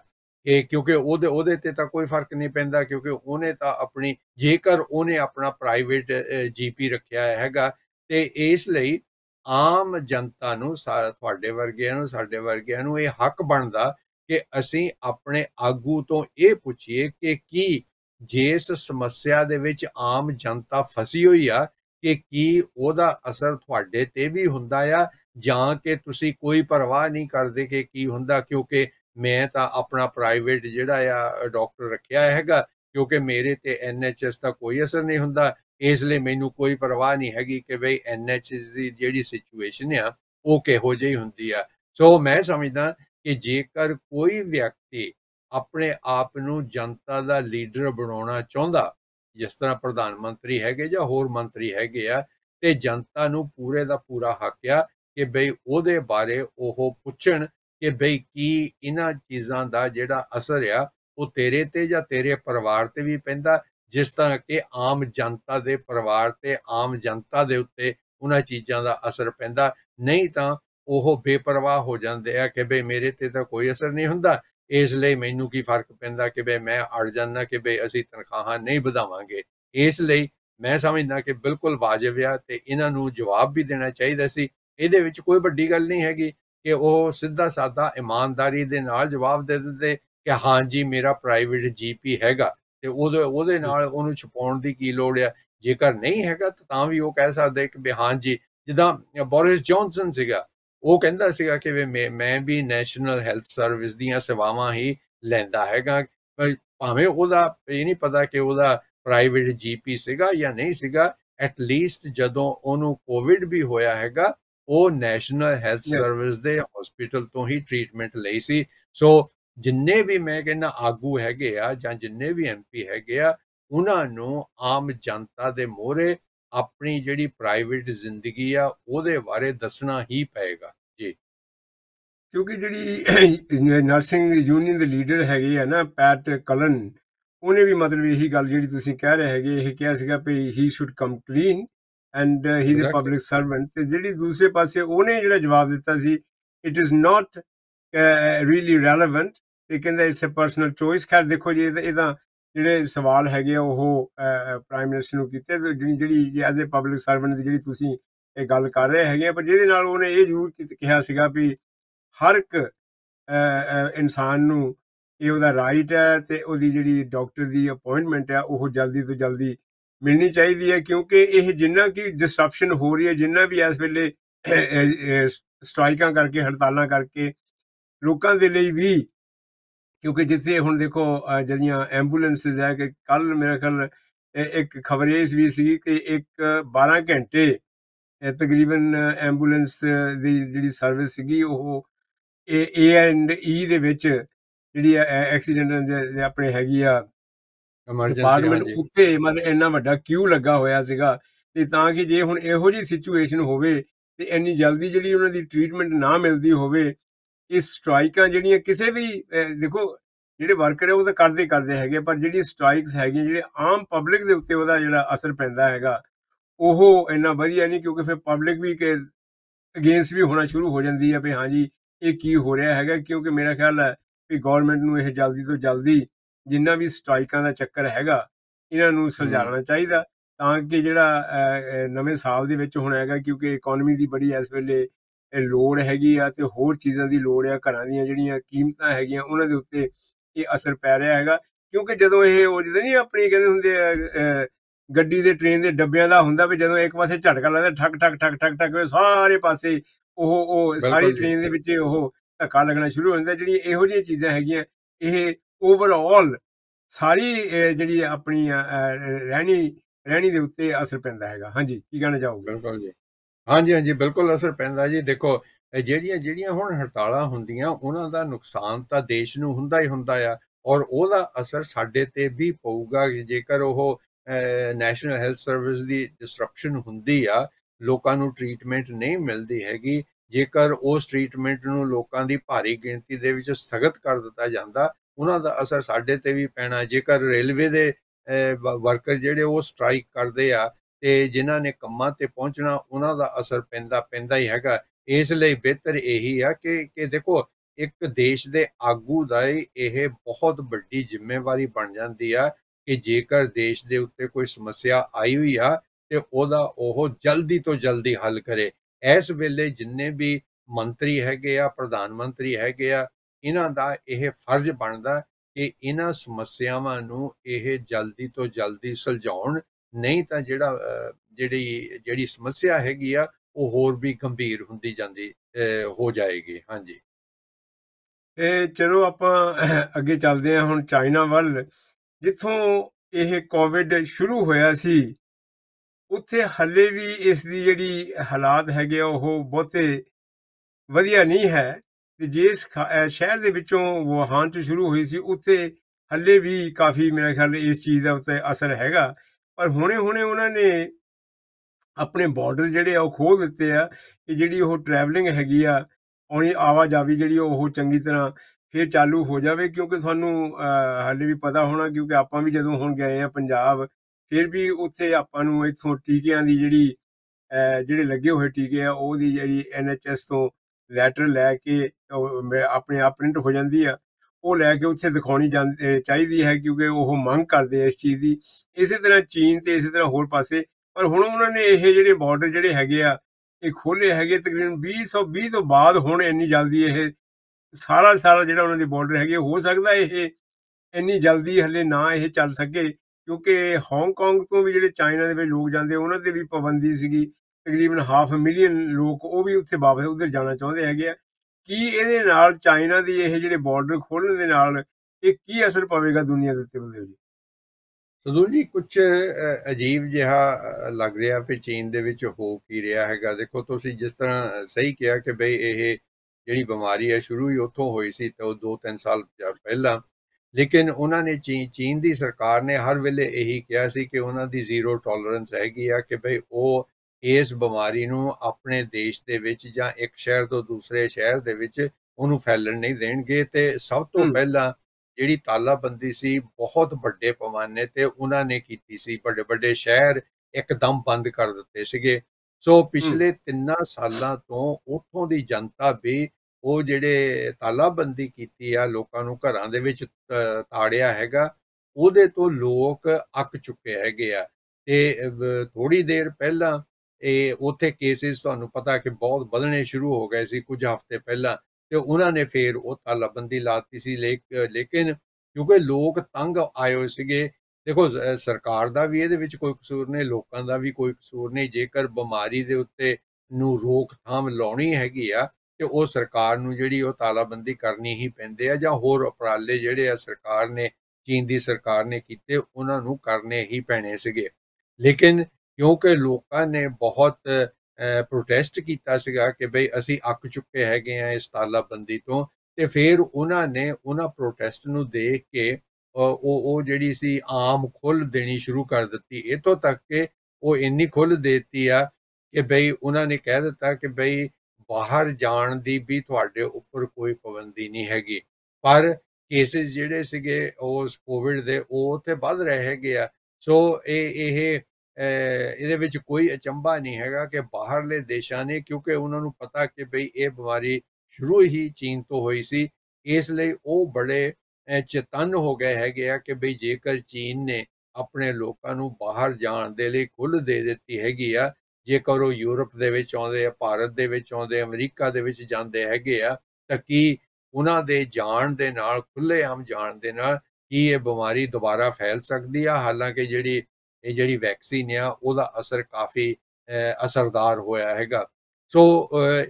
ਕਿ ਕਿਉਂਕਿ ਉਹਦੇ ਉਹਦੇ ਤੇ ਤਾਂ ਕੋਈ ਫ਼ਰਕ ਨਹੀਂ ਪੈਂਦਾ, ਕਿਉਂਕਿ ਉਹਨੇ ਤਾਂ ਆਪਣੀ, ਜੇਕਰ ਉਹਨੇ ਆਪਣਾ ਪ੍ਰਾਈਵੇਟ ਜੀਪੀ ਰੱਖਿਆ ਹੈਗਾ, ਤੇ ਇਸ ਲਈ ਆਮ ਜਨਤਾ ਨੂੰ ਤੁਹਾਡੇ ਵਰਗਿਆਂ ਨੂੰ, ਸਾਡੇ ਵਰਗਿਆਂ ਨੂੰ ਇਹ ਹੱਕ ਬਣਦਾ ਕਿ ਅਸੀਂ ਆਪਣੇ ਆਗੂ ਤੋਂ ਇਹ ਪੁੱਛੀਏ ਕਿ ਕੀ ਜਿਸ ਸਮੱਸਿਆ ਦੇ ਵਿੱਚ ਆਮ ਜਨਤਾ ਫਸੀ ਹੋਈ ਆ ਕਿ ਕੀ ਉਹਦਾ ਅਸਰ ਤੁਹਾਡੇ ਤੇ ਵੀ ਹੁੰਦਾ ਆ ਜਾਂ ਕਿ ਤੁਸੀਂ ਕੋਈ ਪਰਵਾਹ ਨਹੀਂ ਕਰਦੇ ਕਿ ਕੀ ਹੁੰਦਾ? ਕਿਉਂਕਿ ਮੈਂ ਤਾਂ ਆਪਣਾ ਪ੍ਰਾਈਵੇਟ ਜਿਹੜਾ ਆ ਡਾਕਟਰ ਰੱਖਿਆ ਹੈਗਾ, ਕਿਉਂਕਿ ਮੇਰੇ ਤੇ ਐਨਐਚਐਸ ਦਾ ਕੋਈ ਅਸਰ ਨਹੀਂ ਹੁੰਦਾ। ਇਸ ਲਈ ਮੈਨੂੰ ਕੋਈ ਪਰਵਾਹ ਨਹੀਂ ਹੈਗੀ ਕਿ ਬਈ ਐਨਐਚਐਸ ਦੀ ਜਿਹੜੀ ਸਿਚੁਏਸ਼ਨ ਆ, ਉਹ ਕਿਹੋ ਜਿਹੀ ਹੁੰਦੀ ਆ। ਸੋ ਮੈਂ ਸਮਝਦਾ ਕਿ ਜੇਕਰ ਕੋਈ ਵਿਅਕਤੀ ਆਪਣੇ ਆਪ ਨੂੰ ਜਨਤਾ ਦਾ ਲੀਡਰ ਬਣਾਉਣਾ ਚਾਹੁੰਦਾ, ਜਿਸ ਤਰ੍ਹਾਂ ਪ੍ਰਧਾਨ ਮੰਤਰੀ ਹੈਗੇ ਜਾਂ ਹੋਰ ਮੰਤਰੀ ਹੈਗੇ ਆ, ਤੇ ਜਨਤਾ ਨੂੰ ਪੂਰੇ ਦਾ ਪੂਰਾ ਹੱਕ ਆ ਕਿ ਬਈ ਉਹਦੇ ਬਾਰੇ ਉਹ ਪੁੱਛਣ ਕਿ ਬਈ ਕੀ ਇਹਨਾਂ ਚੀਜ਼ਾਂ ਦਾ ਜਿਹੜਾ ਅਸਰ ਆ, ਉਹ ਤੇਰੇ ਤੇ ਜਾਂ ਤੇਰੇ ਪਰਿਵਾਰ ਤੇ ਵੀ ਪੈਂਦਾ, ਜਿਸ ਤਰ੍ਹਾਂ ਕਿ ਆਮ ਜਨਤਾ ਦੇ ਪਰਿਵਾਰ ਤੇ, ਆਮ ਜਨਤਾ ਦੇ ਉੱਤੇ ਉਹਨਾਂ ਚੀਜ਼ਾਂ ਦਾ ਅਸਰ ਪੈਂਦਾ। ਨਹੀਂ ਤਾਂ ਉਹ ਬੇਪਰਵਾਹ ਹੋ ਜਾਂਦੇ ਆ ਕਿ ਬਈ ਮੇਰੇ ਤੇ ਤਾਂ ਕੋਈ ਅਸਰ ਨਹੀਂ ਹੁੰਦਾ। ਇਸ ਲਈ ਮੈਨੂੰ ਕੀ ਫ਼ਰਕ ਪੈਂਦਾ ਕਿ ਬਈ ਮੈਂ ਅੜ ਜਾਂਦਾ ਕਿ ਬਈ ਅਸੀਂ ਤਨਖਾਹਾਂ ਨਹੀਂ ਵਧਾਵਾਂਗੇ। ਇਸ ਲਈ ਮੈਂ ਸਮਝਦਾ ਕਿ ਬਿਲਕੁਲ ਵਾਜਬ ਆ ਤੇ ਇਹਨਾਂ ਨੂੰ ਜਵਾਬ ਵੀ ਦੇਣਾ ਚਾਹੀਦਾ ਸੀ। ਇਹਦੇ ਵਿੱਚ ਕੋਈ ਵੱਡੀ ਗੱਲ ਨਹੀਂ ਹੈਗੀ ਕਿ ਉਹ ਸਿੱਧਾ ਸਾਦਾ ਇਮਾਨਦਾਰੀ ਦੇ ਨਾਲ ਜਵਾਬ ਦੇ ਦਿੰਦੇ ਕਿ ਹਾਂ ਜੀ, ਮੇਰਾ ਪ੍ਰਾਈਵੇਟ ਜੀਪੀ ਹੈਗਾ ਤੇ ਉਹਦੇ ਉਹਦੇ ਨਾਲ ਉਹਨੂੰ ਛਪਾਉਣ ਦੀ ਕੀ ਲੋੜ ਆ? ਜੇਕਰ ਨਹੀਂ ਹੈਗਾ ਤਾਂ ਵੀ ਉਹ ਕਹਿ ਸਕਦੇ ਕਿ ਹਾਂ ਜੀ, ਜਿੱਦਾਂ ਬੋਰਿਸ ਜੌਨਸਨ ਸੀਗਾ ਉਹ ਕਹਿੰਦਾ ਸੀਗਾ ਕਿ ਮੈਂ ਵੀ ਨੈਸ਼ਨਲ ਹੈਲਥ ਸਰਵਿਸ ਦੀਆਂ ਸੇਵਾਵਾਂ ਹੀ ਲੈਂਦਾ ਹੈਗਾ। ਭਾਵੇਂ ਉਹਦਾ ਇਹ ਨਹੀਂ ਪਤਾ ਕਿ ਉਹਦਾ ਪ੍ਰਾਈਵੇਟ ਜੀਪੀ ਸੀਗਾ ਜਾਂ ਨਹੀਂ ਸੀਗਾ ਐਟ ਲੀਸਟ ਜਦੋਂ ਉਹਨੂੰ ਕੋਵਿਡ ਵੀ ਹੋਇਆ ਹੈਗਾ ਉਹ ਨੈਸ਼ਨਲ ਹੈਲਥ ਸਰਵਿਸ ਦੇ ਹਸਪੀਟਲ ਤੋਂ ਹੀ ਟ੍ਰੀਟਮੈਂਟ ਲਈ ਸੀ। ਸੋ ਜਿੰਨੇ ਵੀ ਮੈਂ ਕਹਿੰਦਾ ਆਗੂ ਹੈਗੇ ਆ ਜਾਂ ਜਿੰਨੇ ਵੀ ਐਮਪੀ ਹੈਗੇ ਆ ਉਹਨਾਂ ਨੂੰ ਆਮ ਜਨਤਾ ਦੇ ਮੋਹਰੇ ਆਪਣੀ ਜਿਹੜੀ ਪ੍ਰਾਈਵੇਟ ਜ਼ਿੰਦਗੀ ਆ ਉਹਦੇ ਬਾਰੇ ਦੱਸਣਾ ਹੀ ਪਏਗਾ। ਜੀ। ਕਿਉਂਕਿ ਜਿਹੜੀ ਨਰਸਿੰਗ ਯੂਨੀਅਨ ਦੇ ਲੀਡਰ ਹੈਗੇ ਆ ਨਾ ਪੈਟ ਕਲਨ ਉਹਨੇ ਵੀ ਮਤਲਬ ਇਹੀ ਗੱਲ ਜਿਹੜੀ ਤੁਸੀਂ ਕਹਿ ਰਹੇ ਹੈਗੇ ਇਹ ਕਿਹਾ ਸੀਗਾ ਕਿ he should come clean and he is a public servant ਤੇ ਜਿਹੜੀ ਦੂਸਰੇ ਪਾਸੇ ਉਹਨੇ ਜਿਹੜਾ ਜਵਾਬ ਦਿੱਤਾ ਸੀ it is not really relevant ਤੇ ਕਹਿੰਦਾ ਇਟਸ ਅ ਪਰਸਨਲ ਚੋਇਸ ਖੈਰ ਦੇਖੋ ਜੀ ਇਹਦਾ ਜਿਹੜੇ ਸਵਾਲ ਹੈਗੇ ਉਹ ਪ੍ਰਾਈਮ ਮਿਨਿਸਟਰ ਨੂੰ ਕੀਤੇ ਜਿਹੜੀ ਜਿਹੜੀ ਐਜ਼ ਅ ਪਬਲਿਕ ਸਰਵੈਂਟ ਦੀ ਜਿਹੜੀ ਤੁਸੀਂ ਇਹ ਗੱਲ ਕਰ ਰਹੇ ਹੈਗੇ ਪਰ ਜਿਹਦੇ ਨਾਲ ਉਹਨੇ ਇਹ ਜ਼ਰੂਰ ਕਿਹਾ ਸੀਗਾ ਵੀ ਹਰ ਇੱਕ ਇਨਸਾਨ ਨੂੰ ਇਹ ਉਹਦਾ ਰਾਈਟ ਹੈ ਤੇ ਉਹਦੀ ਜਿਹੜੀ ਡਾਕਟਰ ਦੀ ਅਪਾਇੰਟਮੈਂਟ ਹੈ, ਉਹ ਜਲਦੀ ਤੋਂ ਜਲਦੀ ਮਿਲਣੀ ਚਾਹੀਦੀ ਹੈ, ਕਿਉਂਕਿ ਇਹ ਜਿੰਨਾ ਕੀ ਡਿਸਰਪਸ਼ਨ ਹੋ ਰਹੀ ਹੈ, ਜਿੰਨਾ ਵੀ ਇਸ ਵੇਲੇ ਸਟ੍ਰਾਈਕਾਂ ਕਰਕੇ, ਹੜਤਾਲਾਂ ਕਰਕੇ, ਲੋਕਾਂ ਦੇ ਲਈ ਵੀ, ਕਿਉਂਕਿ ਜਿੱਥੇ ਹੁਣ ਦੇਖੋ ਜਿਹੜੀਆਂ ਐਂਬੂਲੈਂਸਸ ਹੈ, ਕਿ ਕੱਲ ਮੇਰੇ ਖਿਆਲ ਇੱਕ ਖਬਰ ਇਹ ਵੀ ਸੀ ਕਿ ਇੱਕ 12 ਘੰਟੇ ਤਕਰੀਬਨ ਐਂਬੂਲੈਂਸ ਦੀ ਜਿਹੜੀ ਸਰਵਿਸ ਸੀਗੀ ਉਹ ਏ ਐਂਡ ਈ ਦੇ ਵਿੱਚ ਜਿਹੜੀ ਐਕਸੀਡੈਂਟ ਆਪਣੇ ਹੈਗੀ ਆ। ਡਿਪਾਰਟਮੈਂਟ ਉੱਥੇ ਮਤਲਬ ਇੰਨਾ ਵੱਡਾ ਕਿਊ ਲੱਗਾ ਹੋਇਆ ਸੀਗਾ ਤੇ ਤਾਂ ਕਿ ਜੇ ਹੁਣ ਇਹੋ ਜੀ ਸਿਚੁਏਸ਼ਨ ਹੋਵੇ ਤੇ ਇੰਨੀ ਜਲਦੀ ਜਿਹੜੀ ਉਹਨਾਂ ਦੀ ਟ੍ਰੀਟਮੈਂਟ ਨਾ ਮਿਲਦੀ ਹੋਵੇ ਇਸ ਸਟ੍ਰਾਈਕਾਂ ਜਿਹੜੀਆਂ ਕਿਸੇ ਵੀ ਦੇਖੋ ਜਿਹੜੇ ਵਰਕਰ ਹੈ ਉਹ ਤਾਂ ਕਰਦੇ ਕਰਦੇ ਹੈਗੇ ਪਰ ਜਿਹੜੀ ਸਟ੍ਰਾਈਕਸ ਹੈਗੀਆਂ ਜਿਹੜੇ ਆਮ ਪਬਲਿਕ ਦੇ ਉੱਤੇ ਉਹਦਾ ਜਿਹੜਾ ਅਸਰ ਪੈਂਦਾ ਹੈਗਾ। ਉਹ ਇੰਨਾ ਵਧੀਆ ਨਹੀਂ ਕਿਉਂਕਿ ਫਿਰ ਪਬਲਿਕ ਵੀ ਕਿ ਅਗੇਂਸਟ ਵੀ ਹੋਣਾ ਸ਼ੁਰੂ ਹੋ ਜਾਂਦੀ ਹੈ ਵੀ ਹਾਂਜੀ ਇਹ ਕੀ ਹੋ ਰਿਹਾ ਹੈਗਾ? ਕਿਉਂਕਿ ਮੇਰਾ ਖਿਆਲ ਹੈ ਵੀ ਗਵਰਨਮੈਂਟ ਨੂੰ ਇਹ ਜਲਦੀ ਤੋਂ ਜਲਦੀ ਜਿੰਨਾ ਵੀ ਸਟ੍ਰਾਈਕਾਂ ਦਾ ਚੱਕਰ ਹੈਗਾ ਇਹਨਾਂ ਨੂੰ ਸੁਲਝਾਉਣਾ ਚਾਹੀਦਾ ਤਾਂ ਕਿ ਜਿਹੜਾ ਨਵੇਂ ਸਾਲ ਦੇ ਵਿੱਚ ਹੁਣ ਹੈਗਾ ਕਿਉਂਕਿ ਇਕਨੋਮੀ ਦੀ ਬੜੀ ਇਸ ਵੇਲੇ ਲੋੜ ਹੈਗੀ ਆ ਤੇ ਹੋਰ ਚੀਜ਼ਾਂ ਦੀ ਲੋੜ ਆ ਘਰਾਂ ਦੀਆਂ ਜਿਹੜੀਆਂ ਕੀਮਤਾਂ ਹੈਗੀਆਂ ਉਹਨਾਂ ਦੇ ਉੱਤੇ ਇਹ ਅਸਰ ਪੈ ਰਿਹਾ ਹੈਗਾ ਕਿਉਂਕਿ ਜਦੋਂ ਇਹ ਉਹ ਜਿਹਦੇ ਨਹੀਂ ਆਪਣੀ ਕਹਿੰਦੇ ਹੁੰਦੇ ਆ ਗੱਡੀ ਦੇ ਟ੍ਰੇਨ ਦੇ ਡੱਬਿਆਂ ਦਾ ਹੁੰਦਾ ਵੀ ਜਦੋਂ ਇੱਕ ਪਾਸੇ ਝਟਕਾ ਲੱਗਦਾ ਠਕ ਠਕ ਠਕ ਠਕ ਠਕ ਸਾਰੇ ਪਾਸੇ ਉਹ ਉਹ ਸਾਰੀ ਟ੍ਰੇਨ ਦੇ ਵਿੱਚ ਉਹ ਧੱਕਾ ਲੱਗਣਾ ਸ਼ੁਰੂ ਹੋ ਜਾਂਦਾ। ਜਿਹੜੀ ਇਹੋ ਜਿਹੀਆਂ ਚੀਜ਼ਾਂ ਹੈਗੀਆਂ ਇਹ ਓਵਰਆਲ ਸਾਰੀ ਜਿਹੜੀ ਆਪਣੀ ਰਹਿਣੀ ਰਹਿਣੀ ਦੇ ਉੱਤੇ ਅਸਰ ਪੈਂਦਾ ਹੈਗਾ। ਹਾਂਜੀ ਕੀ ਕਹਿਣਾ ਚਾਹੋਗੇ? ਬਿਲਕੁਲ ਜੀ। ਹਾਂਜੀ ਹਾਂਜੀ ਬਿਲਕੁਲ ਅਸਰ ਪੈਂਦਾ ਜੀ। ਦੇਖੋ ਜਿਹੜੀਆਂ ਜਿਹੜੀਆਂ ਹੁਣ ਹੜਤਾਲਾਂ ਹੁੰਦੀਆਂ ਉਹਨਾਂ ਦਾ ਨੁਕਸਾਨ ਤਾਂ ਦੇਸ਼ ਨੂੰ ਹੁੰਦਾ ਹੀ ਹੁੰਦਾ ਆ ਔਰ ਉਹਦਾ ਅਸਰ ਸਾਡੇ ਤੇ ਵੀ ਪਊਗਾ। ਜੇਕਰ ਉਹ ਨੈਸ਼ਨਲ ਹੈਲਥ ਸਰਵਿਸ ਦੀ ਡਿਸਟਰਪਸ਼ਨ ਹੁੰਦੀ ਆ, ਲੋਕਾਂ ਨੂੰ ਟ੍ਰੀਟਮੈਂਟ ਨਹੀਂ ਮਿਲਦੀ ਹੈਗੀ। ਜੇਕਰ ਉਸ ਟ੍ਰੀਟਮੈਂਟ ਨੂੰ ਲੋਕਾਂ ਦੀ ਭਾਰੀ ਗਿਣਤੀ ਦੇ ਵਿੱਚ ਸਥਗਿਤ ਕਰ ਦਿੱਤਾ ਜਾਂਦਾ, ਉਹਨਾਂ ਦਾ ਅਸਰ ਸਾਡੇ ਤੇ ਵੀ ਪੈਣਾ। ਜੇਕਰ ਰੇਲਵੇ ਦੇ ਵਰਕਰ ਜਿਹੜੇ ਉਹ ਸਟ੍ਰਾਈਕ ਕਰਦੇ ਆ ਤੇ ਜਿਨ੍ਹਾਂ ਨੇ ਕੰਮਾਂ ਤੇ ਪਹੁੰਚਣਾ, ਉਹਨਾਂ ਦਾ ਅਸਰ ਪੈਂਦਾ ਪੈਂਦਾ ਹੀ ਹੈਗਾ। ਇਸ ਲਈ ਬਿਹਤਰ ਇਹੀ ਆ ਕਿ ਕਿ ਦੇਖੋ, ਇੱਕ ਦੇਸ਼ ਦੇ ਆਗੂ ਦਾ ਇਹ ਬਹੁਤ ਵੱਡੀ ਜ਼ਿੰਮੇਵਾਰੀ ਬਣ ਜਾਂਦੀ ਆ। ਕਿ ਜੇਕਰ ਦੇਸ਼ ਦੇ ਉੱਤੇ ਕੋਈ ਸਮੱਸਿਆ ਆਈ ਹੋਈ ਆ, ਤੇ ਉਹਦਾ ਉਹ ਜਲਦੀ ਤੋਂ ਜਲਦੀ ਹੱਲ ਕਰੇ। ਇਸ ਵੇਲੇ ਜਿੰਨੇ ਵੀ ਮੰਤਰੀ ਹੈਗੇ ਆ, ਪ੍ਰਧਾਨ ਮੰਤਰੀ ਹੈਗੇ ਆ, ਇਹਨਾਂ ਦਾ ਇਹ ਫਰਜ਼ ਬਣਦਾ ਕਿ ਇਹਨਾਂ ਸਮੱਸਿਆਵਾਂ ਨੂੰ ਇਹ ਜਲਦੀ ਤੋਂ ਜਲਦੀ ਸੁਲਝਾਉਣ, ਨਹੀਂ ਤਾਂ ਜਿਹੜਾ ਜਿਹੜੀ ਜਿਹੜੀ ਸਮੱਸਿਆ ਹੈਗੀ ਆ, ਉਹ ਹੋਰ ਵੀ ਗੰਭੀਰ ਹੁੰਦੀ ਜਾਂਦੀ ਹੋ ਜਾਏਗੀ। ਹਾਂਜੀ। ਇਹ ਚਲੋ ਆਪਾਂ ਅੱਗੇ ਚੱਲਦੇ ਹਾਂ ਹੁਣ ਚਾਈਨਾ ਵੱਲ। ਜਿੱਥੋਂ ਇਹ ਕੋਵਿਡ ਸ਼ੁਰੂ ਹੋਇਆ ਸੀ, ਉੱਥੇ ਹੱਲੇ ਵੀ ਇਸ ਦੀ ਜਿਹੜੀ ਹਾਲਾਤ ਹੈਗੇ ਉਹ ਬਹੁਤੇ ਵਧੀਆ ਨਹੀਂ ਹੈ। ਤੇ ਜਿਸ ਸ਼ਹਿਰ ਦੇ ਵਿੱਚੋਂ ਵੁਹਾਨ ਤੋਂ ਸ਼ੁਰੂ ਹੋਈ ਸੀ, ਉੱਥੇ ਹੱਲੇ ਵੀ ਕਾਫੀ ਮੇਰਾ ਖਿਆਲ ਇਸ ਚੀਜ਼ ਦਾ ਉੱਤੇ ਅਸਰ ਹੈਗਾ। ਪਰ ਹੁਣੇ ਹੁਣੇ ਉਹਨਾਂ ਨੇ ਆਪਣੇ ਬਾਰਡਰ ਜਿਹੜੇ ਆ, ਉਹ ਖੋਲ ਦਿੱਤੇ ਆ ਕਿ ਜਿਹੜੀ ਉਹ ਟਰੈਵਲਿੰਗ ਹੈਗੀ ਆ ਆਉਣੀ ਆਵਾਜਾਈ ਜਿਹੜੀ ਉਹ ਚੰਗੀ ਤਰ੍ਹਾਂ ਫਿਰ ਚਾਲੂ ਹੋ ਜਾਵੇ, ਕਿਉਂਕਿ ਤੁਹਾਨੂੰ ਹਾਲੇ ਵੀ ਪਤਾ ਹੋਣਾ, ਕਿਉਂਕਿ ਆਪਾਂ ਵੀ ਜਦੋਂ ਹੁਣ ਗਏ ਆ ਪੰਜਾਬ, ਫਿਰ ਵੀ ਉੱਥੇ ਆਪਾਂ ਨੂੰ ਇਥੋਂ ਟੀਕਿਆਂ ਦੀ ਜਿਹੜੀ ਜਿਹੜੇ ਲੱਗੇ ਹੋਏ ਟੀਕੇ ਆ, ਉਹਦੀ ਜਿਹੜੀ ਐਨਐਚਐਸ ਤੋਂ ਲੈਟਰ ਲੈ ਕੇ ਆਪਣੇ ਆਪ ਪ੍ਰਿੰਟ ਹੋ ਜਾਂਦੀ ਆ, ਉਹ ਲੈ ਕੇ ਉੱਥੇ ਦਿਖਾਉਣੀ ਚਾਹੀਦੀ ਹੈ, ਕਿਉਂਕਿ ਉਹ ਮੰਗ ਕਰਦੇ ਇਸ ਚੀਜ਼ ਦੀ। ਇਸੇ ਤਰ੍ਹਾਂ ਚੀਨ ਤੇ ਇਸੇ ਤਰ੍ਹਾਂ ਹੋਰ ਪਾਸੇ, ਪਰ ਹੁਣ ਉਹਨਾਂ ਨੇ ਇਹ ਜਿਹੜੇ ਬਾਰਡਰ ਜਿਹੜੇ ਹੈਗੇ ਆ, ਇਹ ਖੋਲੇ ਹੈਗੇ ਤਕਰੀਬਨ 2020 ਤੋਂ ਬਾਅਦ ਹੁਣ ਇੰਨੀ ਜਲਦੀ ਇਹ ਸਾਰਾ ਸਾਰਾ ਜਿਹੜਾ ਉਹਨਾਂ ਦੇ ਬਾਰਡਰ ਹੈਗੇ ਹੋ ਸਕਦਾ ਇਹ ਇੰਨੀ ਜਲਦੀ ਹਲੇ ਨਾ ਇਹ ਚੱਲ ਸਕੇ, ਕਿਉਂਕਿ ਹਾਂਗਕਾਂਗ ਤੋਂ ਵੀ ਜਿਹੜੇ ਚਾਈਨਾ ਦੇ ਵਿੱਚ ਲੋਕ ਜਾਂਦੇ ਉਹਨਾਂ ਤੇ ਵੀ ਪਾਬੰਦੀ ਸੀਗੀ, ਤਕਰੀਬਨ ਹਾਫ ਮਿਲੀਅਨ ਲੋਕ ਉਹ ਵੀ ਉੱਥੇ ਵਾਪਸ ਉਧਰ ਜਾਣਾ ਚਾਹੁੰਦੇ ਹੈਗੇ ਆ। ਕੀ ਇਹਦੇ ਨਾਲ ਚਾਈਨਾ ਦੀ ਇਹ ਜਿਹੜੇ ਬਾਰਡਰ ਖੋਲਣ ਦੇ ਨਾਲ ਇਹ ਕੀ ਅਸਰ ਪਵੇਗਾ ਦੁਨੀਆ ਦੇ ਉੱਤੇ ਬੰਦੇ ਜੀ ਸਦੂਲ ਜੀ ਕੁਝ ਅਜੀਬ ਜਿਹਾ ਲੱਗ ਰਿਹਾ ਕਿ ਚੀਨ ਦੇ ਵਿੱਚ ਹੋ ਕੀ ਰਿਹਾ ਹੈਗਾ। ਦੇਖੋ, ਤੁਸੀਂ ਜਿਸ ਤਰ੍ਹਾਂ ਸਹੀ ਕਿਹਾ ਕਿ ਬਈ ਇਹ ਜਿਹੜੀ ਬਿਮਾਰੀ ਹੈ ਸ਼ੁਰੂ ਹੀ ਉੱਥੋਂ ਹੋਈ ਸੀ ਤੇ ਉਹ 2-3 ਸਾਲ ਪਹਿਲਾਂ। ਲੇਕਿਨ ਉਹਨਾਂ ਨੇ ਚੀਨ ਦੀ ਸਰਕਾਰ ਨੇ ਹਰ ਵੇਲੇ ਇਹੀ ਕਿਹਾ ਸੀ ਕਿ ਉਹਨਾਂ ਦੀ ਜ਼ੀਰੋ ਟੋਲਰੈਂਸ ਹੈਗੀ ਆ ਕਿ ਭਈ ਉਹ ਇਸ ਬਿਮਾਰੀ ਨੂੰ ਆਪਣੇ ਦੇਸ਼ ਦੇ ਵਿੱਚ ਜਾਂ ਇੱਕ ਸ਼ਹਿਰ ਤੋਂ ਦੂਸਰੇ ਸ਼ਹਿਰ ਦੇ ਵਿੱਚ ਉਹਨੂੰ ਫੈਲਣ ਨਹੀਂ ਦੇਣਗੇ ਤੇ ਸਭ ਤੋਂ ਪਹਿਲਾਂ ਜਿਹੜੀ ਤਾਲਾਬੰਦੀ ਸੀ ਬਹੁਤ ਵੱਡੇ ਪੈਮਾਨੇ ਤੇ ਉਹਨਾਂ ਨੇ ਕੀਤੀ ਸੀ। ਵੱਡੇ ਵੱਡੇ ਸ਼ਹਿਰ ਇੱਕਦਮ ਬੰਦ ਕਰ ਦਿੱਤੇ ਸੀਗੇ। ਸੋ ਪਿਛਲੇ 3 ਸਾਲਾਂ ਤੋਂ ਉਥੋਂ ਦੀ ਜਨਤਾ ਵੀ ਉਹ ਜਿਹੜੇ ਤਾਲਾਬੰਦੀ ਕੀਤੀ ਆ ਲੋਕਾਂ ਨੂੰ ਘਰਾਂ ਦੇ ਵਿੱਚ ਤਾੜਿਆ ਹੈਗਾ ਉਹਦੇ ਤੋਂ ਲੋਕ ਅੱਕ ਚੁੱਕੇ ਹੈਗੇ ਆ। ਤੇ ਥੋੜੀ ਦੇਰ ਪਹਿਲਾਂ ਇਹ ਉਥੇ ਕੇਸਿਸ ਤੁਹਾਨੂੰ ਪਤਾ ਕਿ ਬਹੁਤ ਵਧਣੇ ਸ਼ੁਰੂ ਹੋ ਗਏ ਸੀ ਕੁਝ ਹਫ਼ਤੇ ਪਹਿਲਾਂ ਤੇ ਉਹਨਾਂ ਨੇ ਫੇਰ ਉਹ ਤਾਲਾਬੰਦੀ ਲਾਤੀ ਸੀ। ਲੇਕਿਨ ਕਿਉਂਕਿ ਲੋਕ ਤੰਗ ਆਏ ਹੋਏ ਸੀਗੇ ਦੇਖੋ ਸਰਕਾਰ ਦਾ ਵੀ ਇਹਦੇ ਵਿੱਚ ਕੋਈ ਕਸੂਰ ਨਹੀਂ, ਲੋਕਾਂ ਦਾ ਵੀ ਕੋਈ ਕਸੂਰ ਨਹੀਂ। ਜੇਕਰ ਬਿਮਾਰੀ ਦੇ ਉੱਤੇ ਨੂੰ ਰੋਕਥਾਮ ਲਾਉਣੀ ਹੈਗੀ ਆ, ਤੇ ਉਹ ਸਰਕਾਰ ਨੂੰ ਜਿਹੜੀ ਉਹ ਤਾਲਾਬੰਦੀ ਕਰਨੀ ਹੀ ਪੈਂਦੇ ਆ, ਜਾਂ ਹੋਰ ਉਪਰਾਲੇ ਜਿਹੜੇ ਆ ਸਰਕਾਰ ਨੇ, ਚੀਨ ਦੀ ਸਰਕਾਰ ਨੇ ਕੀਤੇ, ਉਹਨਾਂ ਨੂੰ ਕਰਨੇ ਹੀ ਪੈਣੇ ਸੀਗੇ। ਲੇਕਿਨ ਕਿਉਂਕਿ ਲੋਕਾਂ ਨੇ ਬਹੁਤ ਪ੍ਰੋਟੈਸਟ ਕੀਤਾ ਸੀਗਾ ਕਿ ਭਈ ਅਸੀਂ ਅੱਕ ਚੁੱਕੇ ਹੈਗੇ ਆ ਇਸ ਤਾਲਾਬੰਦੀ ਤੋਂ, ਤੇ ਫਿਰ ਉਹਨਾਂ ਨੇ ਉਹਨਾਂ ਪ੍ਰੋਟੈਸਟ ਨੂੰ ਦੇਖ ਕੇ ਉਹ ਉਹ ਜਿਹੜੀ ਸੀ ਆਮ ਖੁੱਲ ਦੇਣੀ ਸ਼ੁਰੂ ਕਰ ਦਿੱਤੀ। ਇਤੋਂ ਤੱਕ ਕਿ ਉਹ ਇੰਨੀ ਖੁੱਲ ਦਿੱਤੀ ਆ ਕਿ ਬਈ ਉਹਨਾਂ ਨੇ ਕਹਿ ਦਿੱਤਾ ਕਿ ਬਈ ਬਾਹਰ ਜਾਣ ਦੀ ਵੀ ਤੁਹਾਡੇ ਉੱਪਰ ਕੋਈ ਪਾਬੰਦੀ ਨਹੀਂ ਹੈਗੀ। ਪਰ ਕੇਸਿਸ ਜਿਹੜੇ ਸੀਗੇ ਉਸ ਕੋਵਿਡ ਦੇ, ਉਹ ਤੇ ਵੱਧ ਰਹੇ ਹੈਗੇ ਆ। ਸੋ ਇਹ ਇਹ ਇਹਦੇ ਵਿੱਚ ਕੋਈ ਅਚੰਭਾ ਨਹੀਂ ਹੈਗਾ ਕਿ ਬਾਹਰਲੇ ਦੇਸ਼ਾਂ ਨੇ, ਕਿਉਂਕਿ ਉਹਨਾਂ ਨੂੰ ਪਤਾ ਕਿ ਬਈ ਇਹ ਬਿਮਾਰੀ ਸ਼ੁਰੂ ਹੀ ਚੀਨ ਤੋਂ ਹੋਈ ਸੀ। ਇਸ ਲਈ ਉਹ ਬੜੇ ਚੇਤਨ ਹੋ ਗਏ ਹੈਗੇ ਆ ਕਿ ਬਈ ਜੇਕਰ ਚੀਨ ਨੇ ਆਪਣੇ ਲੋਕਾਂ ਨੂੰ ਬਾਹਰ ਜਾਣ ਦੇ ਲਈ ਖੁੱਲ੍ਹ ਦੇ ਦਿੱਤੀ ਹੈਗੀ ਆ, ਜੇਕਰ ਉਹ ਯੂਰਪ ਦੇ ਵਿੱਚ ਆਉਂਦੇ ਆ, ਭਾਰਤ ਦੇ ਵਿੱਚ ਆਉਂਦੇ ਅਮਰੀਕਾ ਦੇ ਵਿੱਚ ਜਾਂਦੇ ਹੈਗੇ ਆ, ਤਾਂ ਕੀ ਉਹਨਾਂ ਦੇ ਜਾਣ ਦੇ ਨਾਲ ਖੁੱਲੇ ਆਮ ਜਾਣ ਦੇ ਨਾਲ ਕੀ ਇਹ ਬਿਮਾਰੀ ਦੁਬਾਰਾ ਫੈਲ ਸਕਦੀ ਆ? ਹਾਲਾਂਕਿ ਜਿਹੜੀ, ਇਹ ਜਿਹੜੀ ਵੈਕਸੀਨ ਆ, ਉਹਦਾ ਅਸਰ ਕਾਫੀ ਅਸਰਦਾਰ ਹੋਇਆ ਹੈਗਾ। ਸੋ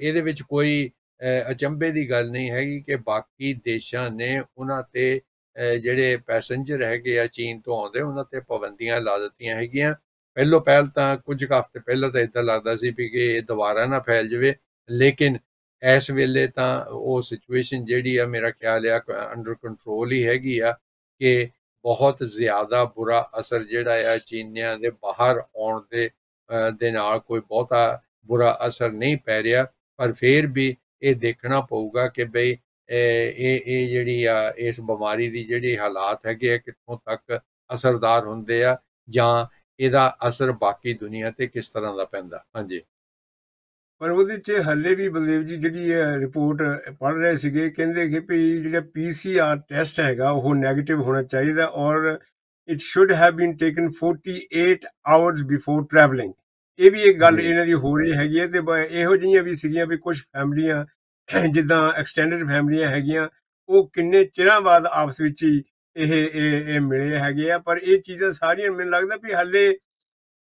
ਇਹਦੇ ਵਿੱਚ ਕੋਈ ਅਚੰਬੇ ਦੀ ਗੱਲ ਨਹੀਂ ਹੈਗੀ ਕਿ ਬਾਕੀ ਦੇਸ਼ਾਂ ਨੇ ਉਹਨਾਂ ਤੇ ਜਿਹੜੇ ਪੈਸੇਂਜਰ ਹੈਗੇ ਆ ਚੀਨ ਤੋਂ ਆਉਂਦੇ, ਉਹਨਾਂ ਤੇ ਪਾਬੰਦੀਆਂ ਲਾ ਦਿੱਤੀਆਂ ਹੈਗੀਆਂ। ਪਹਿਲੋ ਪਹਿਲ ਤਾਂ ਕੁਝ ਹਫ਼ਤੇ ਪਹਿਲਾਂ ਤਾਂ ਇਦਾਂ ਲੱਗਦਾ ਸੀ ਵੀ ਕਿ ਇਹ ਦੁਬਾਰਾ ਨਾ ਫੈਲ ਜਾਵੇ, ਲੇਕਿਨ ਇਸ ਵੇਲੇ ਤਾਂ ਉਹ ਸਿਚੁਏਸ਼ਨ ਜਿਹੜੀ ਆ ਮੇਰਾ ਖਿਆਲ ਆ ਅੰਡਰ ਕੰਟਰੋਲ ਹੀ ਹੈਗੀ ਆ ਕਿ ਬਹੁਤ ਜ਼ਿਆਦਾ ਬੁਰਾ ਅਸਰ ਜਿਹੜਾ ਆ ਚੀਨੀਆਂ ਦੇ ਬਾਹਰ ਆਉਣ ਦੇ ਦੇ ਨਾਲ ਕੋਈ ਬਹੁਤਾ ਬੁਰਾ ਅਸਰ ਨਹੀਂ ਪੈ ਰਿਹਾ। ਪਰ ਫਿਰ ਵੀ ਇਹ ਦੇਖਣਾ ਪਊਗਾ ਕਿ ਬਈ, ਇਹ ਇਹ ਜਿਹੜੀ ਆ, ਇਸ ਬਿਮਾਰੀ ਦੀ ਜਿਹੜੀ ਹਾਲਾਤ ਹੈਗੇ ਆ, ਕਿੱਥੋਂ ਤੱਕ ਅਸਰਦਾਰ ਹੁੰਦੇ ਆ ਜਾਂ ਇਹਦਾ ਅਸਰ ਬਾਕੀ ਦੁਨੀਆ ਤੇ ਕਿਸ ਤਰ੍ਹਾਂ ਦਾ ਪੈਂਦਾ? ਹਾਂਜੀ। ਪਰ ਉਹਦੇ 'ਚ ਹੱਲੇ ਵੀ ਬਲਦੇਵ ਜੀ ਜਿਹੜੀ ਇਹ ਰਿਪੋਰਟ ਪੜ ਰਹੇ ਸੀਗੇ, ਕਹਿੰਦੇ ਕਿ ਵੀ ਜਿਹੜਾ ਪੀਸੀਆਰ ਟੈਸਟ ਹੈਗਾ, ਉਹ 네ਗੇਟਿਵ ਹੋਣਾ ਚਾਹੀਦਾ ਔਰ it should have been taken 48 hours before travelling ਇਹ ਵੀ ਇੱਕ ਗੱਲ ਇਹਨਾਂ ਦੀ ਹੋ ਰਹੀ ਹੈਗੀ ਹੈ ਤੇ ਇਹੋ ਜਿਹੀਆਂ ਵੀ ਸੀਗੀਆਂ ਵੀ ਕੁਝ ਫੈਮਲੀਆਂ ਜਿੱਦਾਂ ਐਕਸਟੈਂਡਡ ਫੈਮਲੀਆਂ ਹੈਗੀਆਂ ਉਹ ਕਿੰਨੇ ਚਿਰਾਂ ਬਾਅਦ ਆਪਸ ਵਿੱਚ ਹੀ ਇਹ ਇਹ ਇਹ ਮਿਲੇ ਹੈਗੇ ਆ ਪਰ ਇਹ ਚੀਜ਼ਾਂ ਸਾਰੀਆਂ ਮੈਨੂੰ ਲੱਗਦਾ ਵੀ ਹੱਲੇ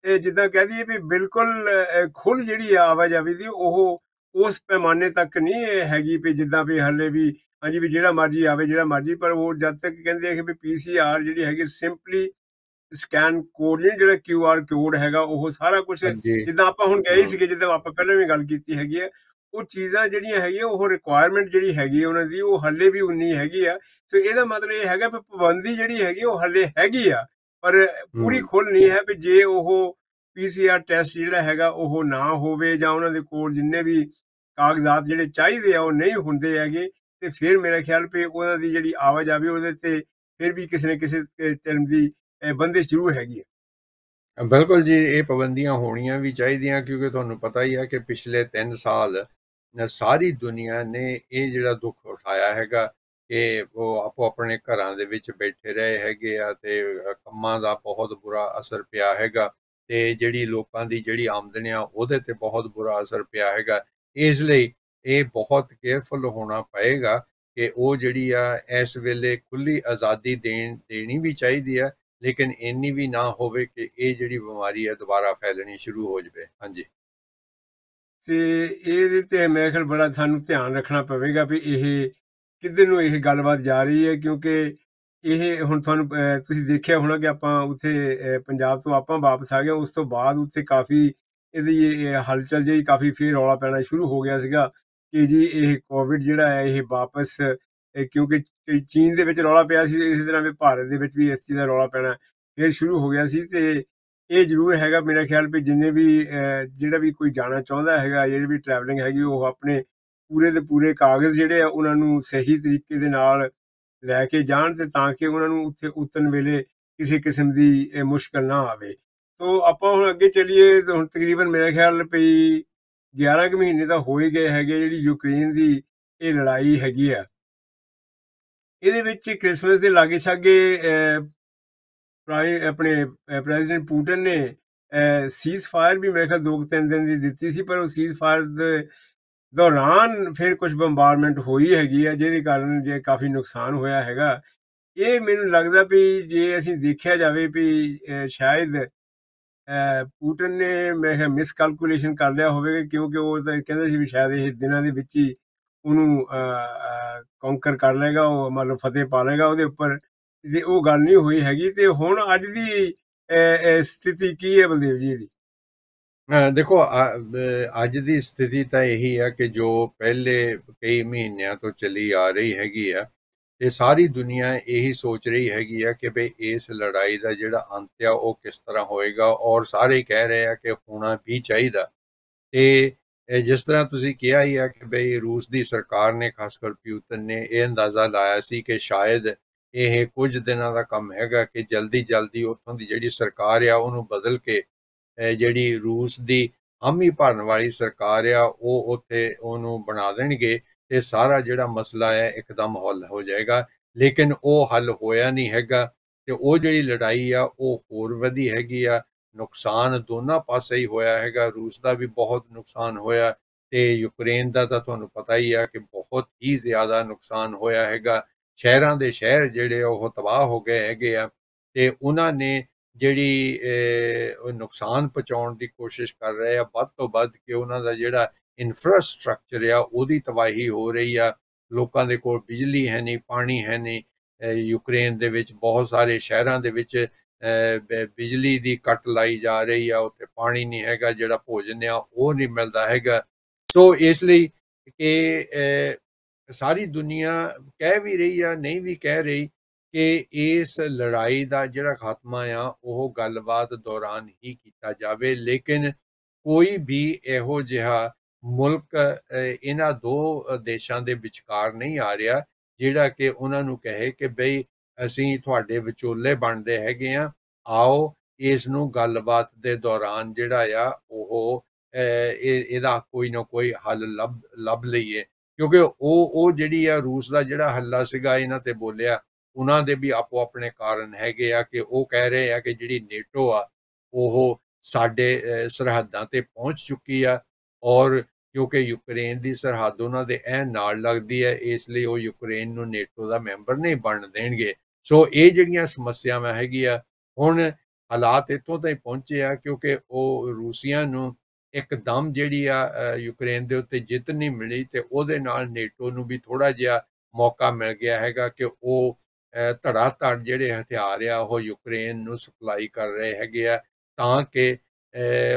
ਇਹ ਜਿੱਦਾਂ ਕਹਿ ਦਈਏ ਵੀ ਬਿਲਕੁਲ ਖੁੱਲ ਜਿਹੜੀ ਆਵਾਜਾਈ ਦੀ ਉਹ ਉਸ ਪੈਮਾਨੇ ਤੱਕ ਨਹੀਂ ਹੈਗੀ ਵੀ ਜਿੱਦਾਂ ਵੀ ਹੱਲੇ ਵੀ ਹਾਂਜੀ ਵੀ ਜਿਹੜਾ ਮਰਜ਼ੀ ਆਵੇ ਜਿਹੜਾ ਮਰਜ਼ੀ ਪਰ ਉਹ ਜਦ ਤੱਕ ਕਹਿੰਦੇ ਆ ਕਿ ਵੀ ਪੀਸੀਆਰ ਜਿਹੜੀ ਹੈਗੀ ਸਿੰਪਲੀ ਸਕੈਨ ਕੋਡ ਜਿਹੜਾ ਕਿਊ ਆਰ ਕੋਡ ਹੈਗਾ ਉਹ ਸਾਰਾ ਕੁਝ ਜਿੱਦਾਂ ਆਪਾਂ ਹੁਣ ਗਏ ਸੀਗੇ ਜਿੱਦਾਂ ਆਪਾਂ ਪਹਿਲਾਂ ਵੀ ਗੱਲ ਕੀਤੀ ਹੈਗੀ ਹੈ ਉਹ ਚੀਜ਼ਾਂ ਜਿਹੜੀਆਂ ਹੈਗੀਆਂ ਉਹ ਰਿਕੁਆਇਰਮੈਂਟ ਜਿਹੜੀ ਹੈਗੀ ਉਹਨਾਂ ਦੀ ਉਹ ਹੱਲੇ ਵੀ ਉਨੀ ਹੈਗੀ ਆ। ਸੋ ਇਹਦਾ ਮਤਲਬ ਇਹ ਹੈਗਾ ਕਿ ਪਾਬੰਦੀ ਜਿਹੜੀ ਹੈਗੀ ਉਹ ਹੱਲੇ ਹੈਗੀ ਆ ਪਰ ਪੂਰੀ ਖੁੱਲ ਨਹੀਂ ਹੈ ਵੀ ਜੇ ਉਹ ਪੀਸੀਆਰ ਟੈਸਟ ਜਿਹੜਾ ਹੈਗਾ ਉਹ ਨਾ ਹੋਵੇ ਜਾਂ ਉਹਨਾਂ ਦੇ ਕੋਲ ਜਿੰਨੇ ਵੀ ਕਾਗਜ਼ਾਤ ਜਿਹੜੇ ਚਾਹੀਦੇ ਆ ਉਹ ਨਹੀਂ ਹੁੰਦੇ ਹੈਗੇ ਤੇ ਫਿਰ ਮੇਰਾ ਖਿਆਲ ਪੇ ਉਹਨਾਂ ਦੀ ਜਿਹੜੀ ਆਵਾਜ਼ ਆਵੇ ਉਹਦੇ ਤੇ ਫਿਰ ਵੀ ਕਿਸੇ ਨਾ ਕਿਸੇ ਤਰ੍ਹਾਂ ਦੀ ਬੰਦੇ ਜ਼ਰੂਰ ਹੈਗੀ ਹੈ ਬਿਲਕੁਲ ਜੀ, ਇਹ ਪਾਬੰਦੀਆਂ ਹੋਣੀਆਂ ਵੀ ਚਾਹੀਦੀਆਂ ਕਿਉਂਕਿ ਤੁਹਾਨੂੰ ਪਤਾ ਹੀ ਹੈ ਕਿ ਪਿਛਲੇ 3 ਸਾਲ ਸਾਰੀ ਦੁਨੀਆ ਨੇ ਇਹ ਜਿਹੜਾ ਦੁੱਖ ਉਠਾਇਆ ਹੈਗਾ ਕਿ ਉਹ ਆਪੋ ਆਪਣੇ ਘਰਾਂ ਦੇ ਵਿੱਚ ਬੈਠੇ ਰਹੇ ਹੈਗੇ ਆ ਤੇ ਕੰਮਾਂ ਦਾ ਬਹੁਤ ਬੁਰਾ ਅਸਰ ਪਿਆ ਹੈਗਾ ਤੇ ਜਿਹੜੀ ਲੋਕਾਂ ਦੀ ਜਿਹੜੀ ਆਮਦਨੀ ਆ ਉਹਦੇ ਤੇ ਬਹੁਤ ਬੁਰਾ ਅਸਰ ਪਿਆ ਹੈਗਾ। ਇਸ ਲਈ ਇਹ ਬਹੁਤ ਕੇਅਰਫੁਲ ਹੋਣਾ ਪਏਗਾ ਕਿ ਉਹ ਜਿਹੜੀ ਆ ਇਸ ਵੇਲੇ ਖੁੱਲੀ ਆਜ਼ਾਦੀ ਦੇਣ, ਦੇਣੀ ਵੀ ਚਾਹੀਦੀ ਆ ਲੇਕਿਨ ਇੰਨੀ ਵੀ ਨਾ ਹੋਵੇ ਕਿ ਇਹ ਜਿਹੜੀ ਬਿਮਾਰੀ ਹੈ ਦੁਬਾਰਾ ਫੈਲਣੀ ਸ਼ੁਰੂ ਹੋ ਜਾਵੇ। ਹਾਂਜੀ। ਤੇ ਇਹਦੇ ਤੇ ਮੇਰੇ ਖਿਆਲ ਬੜਾ ਸਾਨੂੰ ਧਿਆਨ ਰੱਖਣਾ ਪਵੇਗਾ ਵੀ ਇਹ ਕਿੱਧਰ ਨੂੰ ਇਹ ਗੱਲਬਾਤ ਜਾ ਰਹੀ ਹੈ, ਕਿਉਂਕਿ ਇਹ ਹੁਣ ਤੁਹਾਨੂੰ ਤੁਸੀਂ ਦੇਖਿਆ ਹੋਣਾ ਕਿ ਆਪਾਂ ਉੱਥੇ ਪੰਜਾਬ ਤੋਂ ਆਪਾਂ ਵਾਪਸ ਆ ਗਏ, ਉਸ ਤੋਂ ਬਾਅਦ ਉੱਥੇ ਕਾਫੀ ਇਹਦੀ ਹਲਚਲ ਜਿਹੀ ਕਾਫੀ ਫੇਰ ਰੌਲਾ ਪੈਣਾ ਸ਼ੁਰੂ ਹੋ ਗਿਆ ਸੀਗਾ ਕਿ ਜੀ ਇਹ ਕੋਵਿਡ ਜਿਹੜਾ ਹੈ, ਇਹ ਵਾਪਸ ਕਿਉਂਕਿ ਚੀਨ ਦੇ ਵਿੱਚ ਰੌਲਾ ਪਿਆ ਸੀ, ਇਸੇ ਤਰ੍ਹਾਂ ਵੀ ਭਾਰਤ ਦੇ ਵਿੱਚ ਵੀ ਇਸ ਚੀਜ਼ ਦਾ ਰੌਲਾ ਪੈਣਾ ਫਿਰ ਸ਼ੁਰੂ ਹੋ ਗਿਆ ਸੀ ਤੇ ਇਹ ਜ਼ਰੂਰ ਹੈਗਾ ਮੇਰਾ ਖਿਆਲ ਵੀ ਜਿੰਨੇ ਵੀ ਜਿਹੜਾ ਵੀ ਕੋਈ ਜਾਣਾ ਚਾਹੁੰਦਾ ਹੈਗਾ, ਜਿਹੜੀ ਵੀ ਟਰੈਵਲਿੰਗ ਹੈਗੀ, ਉਹ ਆਪਣੇ ਪੂਰੇ ਦੇ ਪੂਰੇ ਕਾਗਜ਼ ਜਿਹੜੇ ਆ, ਉਹਨਾਂ ਨੂੰ ਸਹੀ ਤਰੀਕੇ ਦੇ ਨਾਲ ਲੈ ਕੇ ਜਾਣ ਤੇ ਤਾਂ ਕਿ ਉਹਨਾਂ ਨੂੰ ਉੱਥੇ ਉਤਰਨ ਵੇਲੇ ਕਿਸੇ ਕਿਸਮ ਦੀ ਮੁਸ਼ਕਲ ਨਾ ਆਵੇ। ਤੋਂ ਆਪਾਂ ਹੁਣ ਅੱਗੇ ਚੱਲੀਏ ਹੁਣ ਤਕਰੀਬਨ ਮੇਰਾ ਖਿਆਲ ਪਈ 11 ਕੁ ਮਹੀਨੇ ਤਾਂ ਹੋ ਹੀ ਗਏ ਹੈਗੇ ਜਿਹੜੀ ਯੂਕਰੇਨ ਦੀ ਇਹ ਲੜਾਈ ਹੈਗੀ ਆ। ਇਹਦੇ ਵਿੱਚ ਕ੍ਰਿਸਮਸ ਦੇ ਲਾਗੇ ਛਾਗੇ ਪ੍ਰਾਈ, ਆਪਣੇ ਪ੍ਰੈਜ਼ੀਡੈਂਟ ਪੂਟਨ ਨੇ ਸੀਜ਼ ਫਾਇਰ ਵੀ ਮੇਰੇ ਖਿਆਲ 2-3 ਦਿਨ ਦੀ ਦਿੱਤੀ ਸੀ, ਪਰ ਉਹ ਸੀਜ਼ ਫਾਇਰ ਦੇ ਦੌਰਾਨ ਫਿਰ ਕੁਝ ਬੰਬਾਰਮੈਂਟ ਹੋਈ ਹੈਗੀ ਆ, ਜਿਹਦੇ ਕਾਰਨ ਜੇ ਕਾਫੀ ਨੁਕਸਾਨ ਹੋਇਆ ਹੈਗਾ। ਇਹ ਮੈਨੂੰ ਲੱਗਦਾ ਵੀ ਜੇ ਅਸੀਂ ਦੇਖਿਆ ਜਾਵੇ ਵੀ ਸ਼ਾਇਦ ਪੂਟਨ ਨੇ ਮੇਰੇ ਮਿਸ ਕੈਲਕੂਲੇਸ਼ਨ ਕਰ ਲਿਆ ਹੋਵੇਗਾ, ਕਿਉਂਕਿ ਉਹ ਤਾਂ ਕਹਿੰਦੇ ਸੀ ਵੀ ਸ਼ਾਇਦ ਇਹ ਦਿਨਾਂ ਦੇ ਵਿੱਚ ਹੀ ਉਹਨੂੰ ਕੌਂਕਰ ਕਰ ਲੇਗਾ ਉਹ ਮਤਲਬ ਫਤਿਹ ਪਾ ਲੇਗਾ ਉਹਦੇ ਉੱਪਰ। ਤੇ ਉਹ ਗੱਲ ਨਹੀਂ ਹੋਈ ਹੈਗੀ ਤੇ ਹੁਣ ਅੱਜ ਦੀ ਸਥਿਤੀ ਕੀ ਹੈ ਬਲਦੇਵ ਜੀ ਦੀ ਦੇਖੋ ਅੱਜ ਦੀ ਸਥਿਤੀ ਤਾਂ ਇਹੀ ਹੈ ਕਿ ਜੋ ਪਹਿਲੇ ਕਈ ਮਹੀਨਿਆਂ ਤੋਂ ਚੱਲੀ ਆ ਰਹੀ ਹੈਗੀ ਆ ਤੇ ਸਾਰੀ ਦੁਨੀਆ ਇਹੀ ਸੋਚ ਰਹੀ ਹੈਗੀ ਆ ਕਿ ਭਈ ਇਸ ਲੜਾਈ ਦਾ ਜਿਹੜਾ ਅੰਤ ਆ ਉਹ ਕਿਸ ਤਰ੍ਹਾਂ ਹੋਏਗਾ ਔਰ ਸਾਰੇ ਕਹਿ ਰਹੇ ਆ ਕਿ ਹੋਣਾ ਵੀ ਚਾਹੀਦਾ। ਤੇ ਜਿਸ ਤਰ੍ਹਾਂ ਤੁਸੀਂ ਕਿਹਾ ਹੀ ਆ ਕਿ ਬਈ ਰੂਸ ਦੀ ਸਰਕਾਰ ਨੇ, ਖਾਸ ਕਰ ਪਿਊਤਨ ਨੇ, ਇਹ ਅੰਦਾਜ਼ਾ ਲਾਇਆ ਸੀ ਕਿ ਸ਼ਾਇਦ ਇਹ ਕੁਝ ਦਿਨਾਂ ਦਾ ਕੰਮ ਹੈਗਾ ਕਿ ਜਲਦੀ ਜਲਦੀ ਉੱਥੋਂ ਦੀ ਜਿਹੜੀ ਸਰਕਾਰ ਆ, ਉਹਨੂੰ ਬਦਲ ਕੇ ਜਿਹੜੀ ਰੂਸ ਦੀ ਹਾਮੀ ਭਰਨ ਵਾਲੀ ਸਰਕਾਰ ਆ, ਉਹ ਉੱਥੇ ਉਹਨੂੰ ਬਣਾ ਦੇਣਗੇ ਤੇ ਸਾਰਾ ਜਿਹੜਾ ਮਸਲਾ ਹੈ ਇੱਕਦਮ ਹੱਲ ਹੋ ਜਾਏਗਾ। ਲੇਕਿਨ ਉਹ ਹੱਲ ਹੋਇਆ ਨਹੀਂ ਹੈਗਾ ਤੇ ਉਹ ਜਿਹੜੀ ਲੜਾਈ ਆ, ਉਹ ਹੋਰ ਵਧੀ ਹੈਗੀ ਆ। ਨੁਕਸਾਨ ਦੋਨਾਂ ਪਾਸੇ ਹੀ ਹੋਇਆ ਹੈਗਾ। ਰੂਸ ਦਾ ਵੀ ਬਹੁਤ ਨੁਕਸਾਨ ਹੋਇਆ ਤੇ ਯੂਕਰੇਨ ਦਾ ਤਾਂ ਤੁਹਾਨੂੰ ਪਤਾ ਹੀ ਆ ਕਿ ਬਹੁਤ ਹੀ ਜ਼ਿਆਦਾ ਨੁਕਸਾਨ ਹੋਇਆ ਹੈਗਾ। ਸ਼ਹਿਰਾਂ ਦੇ ਸ਼ਹਿਰ ਜਿਹੜੇ ਉਹ ਤਬਾਹ ਹੋ ਗਏ ਹੈਗੇ ਆ ਤੇ ਉਹਨਾਂ ਨੇ ਜਿਹੜੀ ਨੁਕਸਾਨ ਪਹੁੰਚਾਉਣ ਦੀ ਕੋਸ਼ਿਸ਼ ਕਰ ਰਹੇ ਆ, ਵੱਧ ਤੋਂ ਵੱਧ ਕਿ ਉਹਨਾਂ ਦਾ ਜਿਹੜਾ ਇਨਫਰਾਸਟ੍ਰਕਚਰ ਆ, ਉਹਦੀ ਤਬਾਹੀ ਹੋ ਰਹੀ ਆ। ਲੋਕਾਂ ਦੇ ਕੋਲ ਬਿਜਲੀ ਹੈ ਨਹੀਂ, ਪਾਣੀ ਹੈ ਨਹੀਂ ਯੂਕਰੇਨ ਦੇ ਵਿੱਚ ਬਹੁਤ ਸਾਰੇ ਸ਼ਹਿਰਾਂ ਦੇ ਵਿੱਚ ਬਿਜਲੀ ਦੀ ਕੱਟ ਲਾਈ ਜਾ ਰਹੀ ਆ, ਉੱਥੇ ਪਾਣੀ ਨਹੀਂ ਹੈਗਾ, ਜਿਹੜਾ ਭੋਜਨ ਆ, ਉਹ ਨਹੀਂ ਮਿਲਦਾ ਹੈਗਾ। ਸੋ ਇਸ ਲਈ ਕਿ ਸਾਰੀ ਦੁਨੀਆ ਕਹਿ ਵੀ ਰਹੀ ਆ, ਨਹੀਂ ਵੀ ਕਹਿ ਰਹੀ ਕਿ ਇਸ ਲੜਾਈ ਦਾ ਜਿਹੜਾ ਖਾਤਮਾ ਆ, ਉਹ ਗੱਲਬਾਤ ਦੌਰਾਨ ਹੀ ਕੀਤਾ ਜਾਵੇ। ਲੇਕਿਨ ਕੋਈ ਵੀ ਇਹੋ ਜਿਹਾ ਮੁਲਕ ਇਹਨਾਂ ਦੋ ਦੇਸ਼ਾਂ ਦੇ ਵਿਚਕਾਰ ਨਹੀਂ ਆ ਰਿਹਾ, ਜਿਹੜਾ ਕਿ ਉਹਨਾਂ ਨੂੰ ਕਹੇ ਕਿ ਬਈ ਅਸੀਂ ਤੁਹਾਡੇ ਵਿਚੋਲੇ ਬਣਦੇ ਹੈਗੇ ਆ। ਆਓ ਇਸ ਨੂੰ ਗੱਲਬਾਤ ਦੇ ਦੌਰਾਨ ਜਿਹੜਾ ਆ, ਉਹ ਇਹਦਾ ਕੋਈ ਨਾ ਕੋਈ ਹੱਲ ਲੱਭ ਲੱਭ ਲਈਏ। ਕਿਉਂਕਿ ਉਹ ਉਹ ਜਿਹੜੀ ਆ, ਰੂਸ ਦਾ ਜਿਹੜਾ ਹੱਲਾ ਸੀਗਾ, ਇਹਨਾਂ ਤੇ ਬੋਲਿਆ, ਉਹਨਾਂ ਦੇ ਵੀ ਆਪੋ ਆਪਣੇ ਕਾਰਨ ਹੈਗੇ ਆ ਕਿ ਉਹ ਕਹਿ ਰਹੇ ਆ ਕਿ ਜਿਹੜੀ ਨੇਟੋ ਆ, ਉਹ ਸਾਡੇ ਸਰਹੱਦਾਂ ਤੇ ਪਹੁੰਚ ਚੁੱਕੀ ਆ ਔਰ ਕਿਉਂਕਿ ਯੂਕਰੇਨ ਦੀ ਸਰਹੱਦ ਉਹਨਾਂ ਦੇ ਐ ਨਾਲ ਲੱਗਦੀ ਹੈ, ਇਸ ਲਈ ਉਹ ਯੂਕਰੇਨ ਨੂੰ ਨੇਟੋ ਦਾ ਮੈਂਬਰ ਨਹੀਂ ਬਣ ਦੇਣਗੇ। ਸੋ ਇਹ ਜਿਹੜੀਆਂ ਸਮੱਸਿਆਵਾਂ ਹੈਗੀਆਂ, ਹੁਣ ਹਾਲਾਤ ਇਤੋਂ ਤਾਈਂ ਪਹੁੰਚੇ ਆ ਕਿਉਂਕਿ ਉਹ ਰੂਸੀਆਂ ਨੂੰ ਇੱਕਦਮ ਜਿਹੜੀ ਆ ਯੂਕਰੇਨ ਦੇ ਉੱਤੇ ਜਿੱਤ ਨਹੀਂ ਮਿਲੀ ਤੇ ਉਹਦੇ ਨਾਲ ਨੇਟੋ ਨੂੰ ਵੀ ਥੋੜਾ ਜਿਹਾ ਮੌਕਾ ਮਿਲ ਗਿਆ ਹੈਗਾ ਕਿ ਉਹ ਧੜਾ ਧੜ ਜਿਹੜੇ ਹਥਿਆਰ ਆ ਉਹ ਯੂਕਰੇਨ ਨੂੰ ਸਪਲਾਈ ਕਰ ਰਹੇ ਹੈਗੇ ਆ ਤਾਂ ਕਿ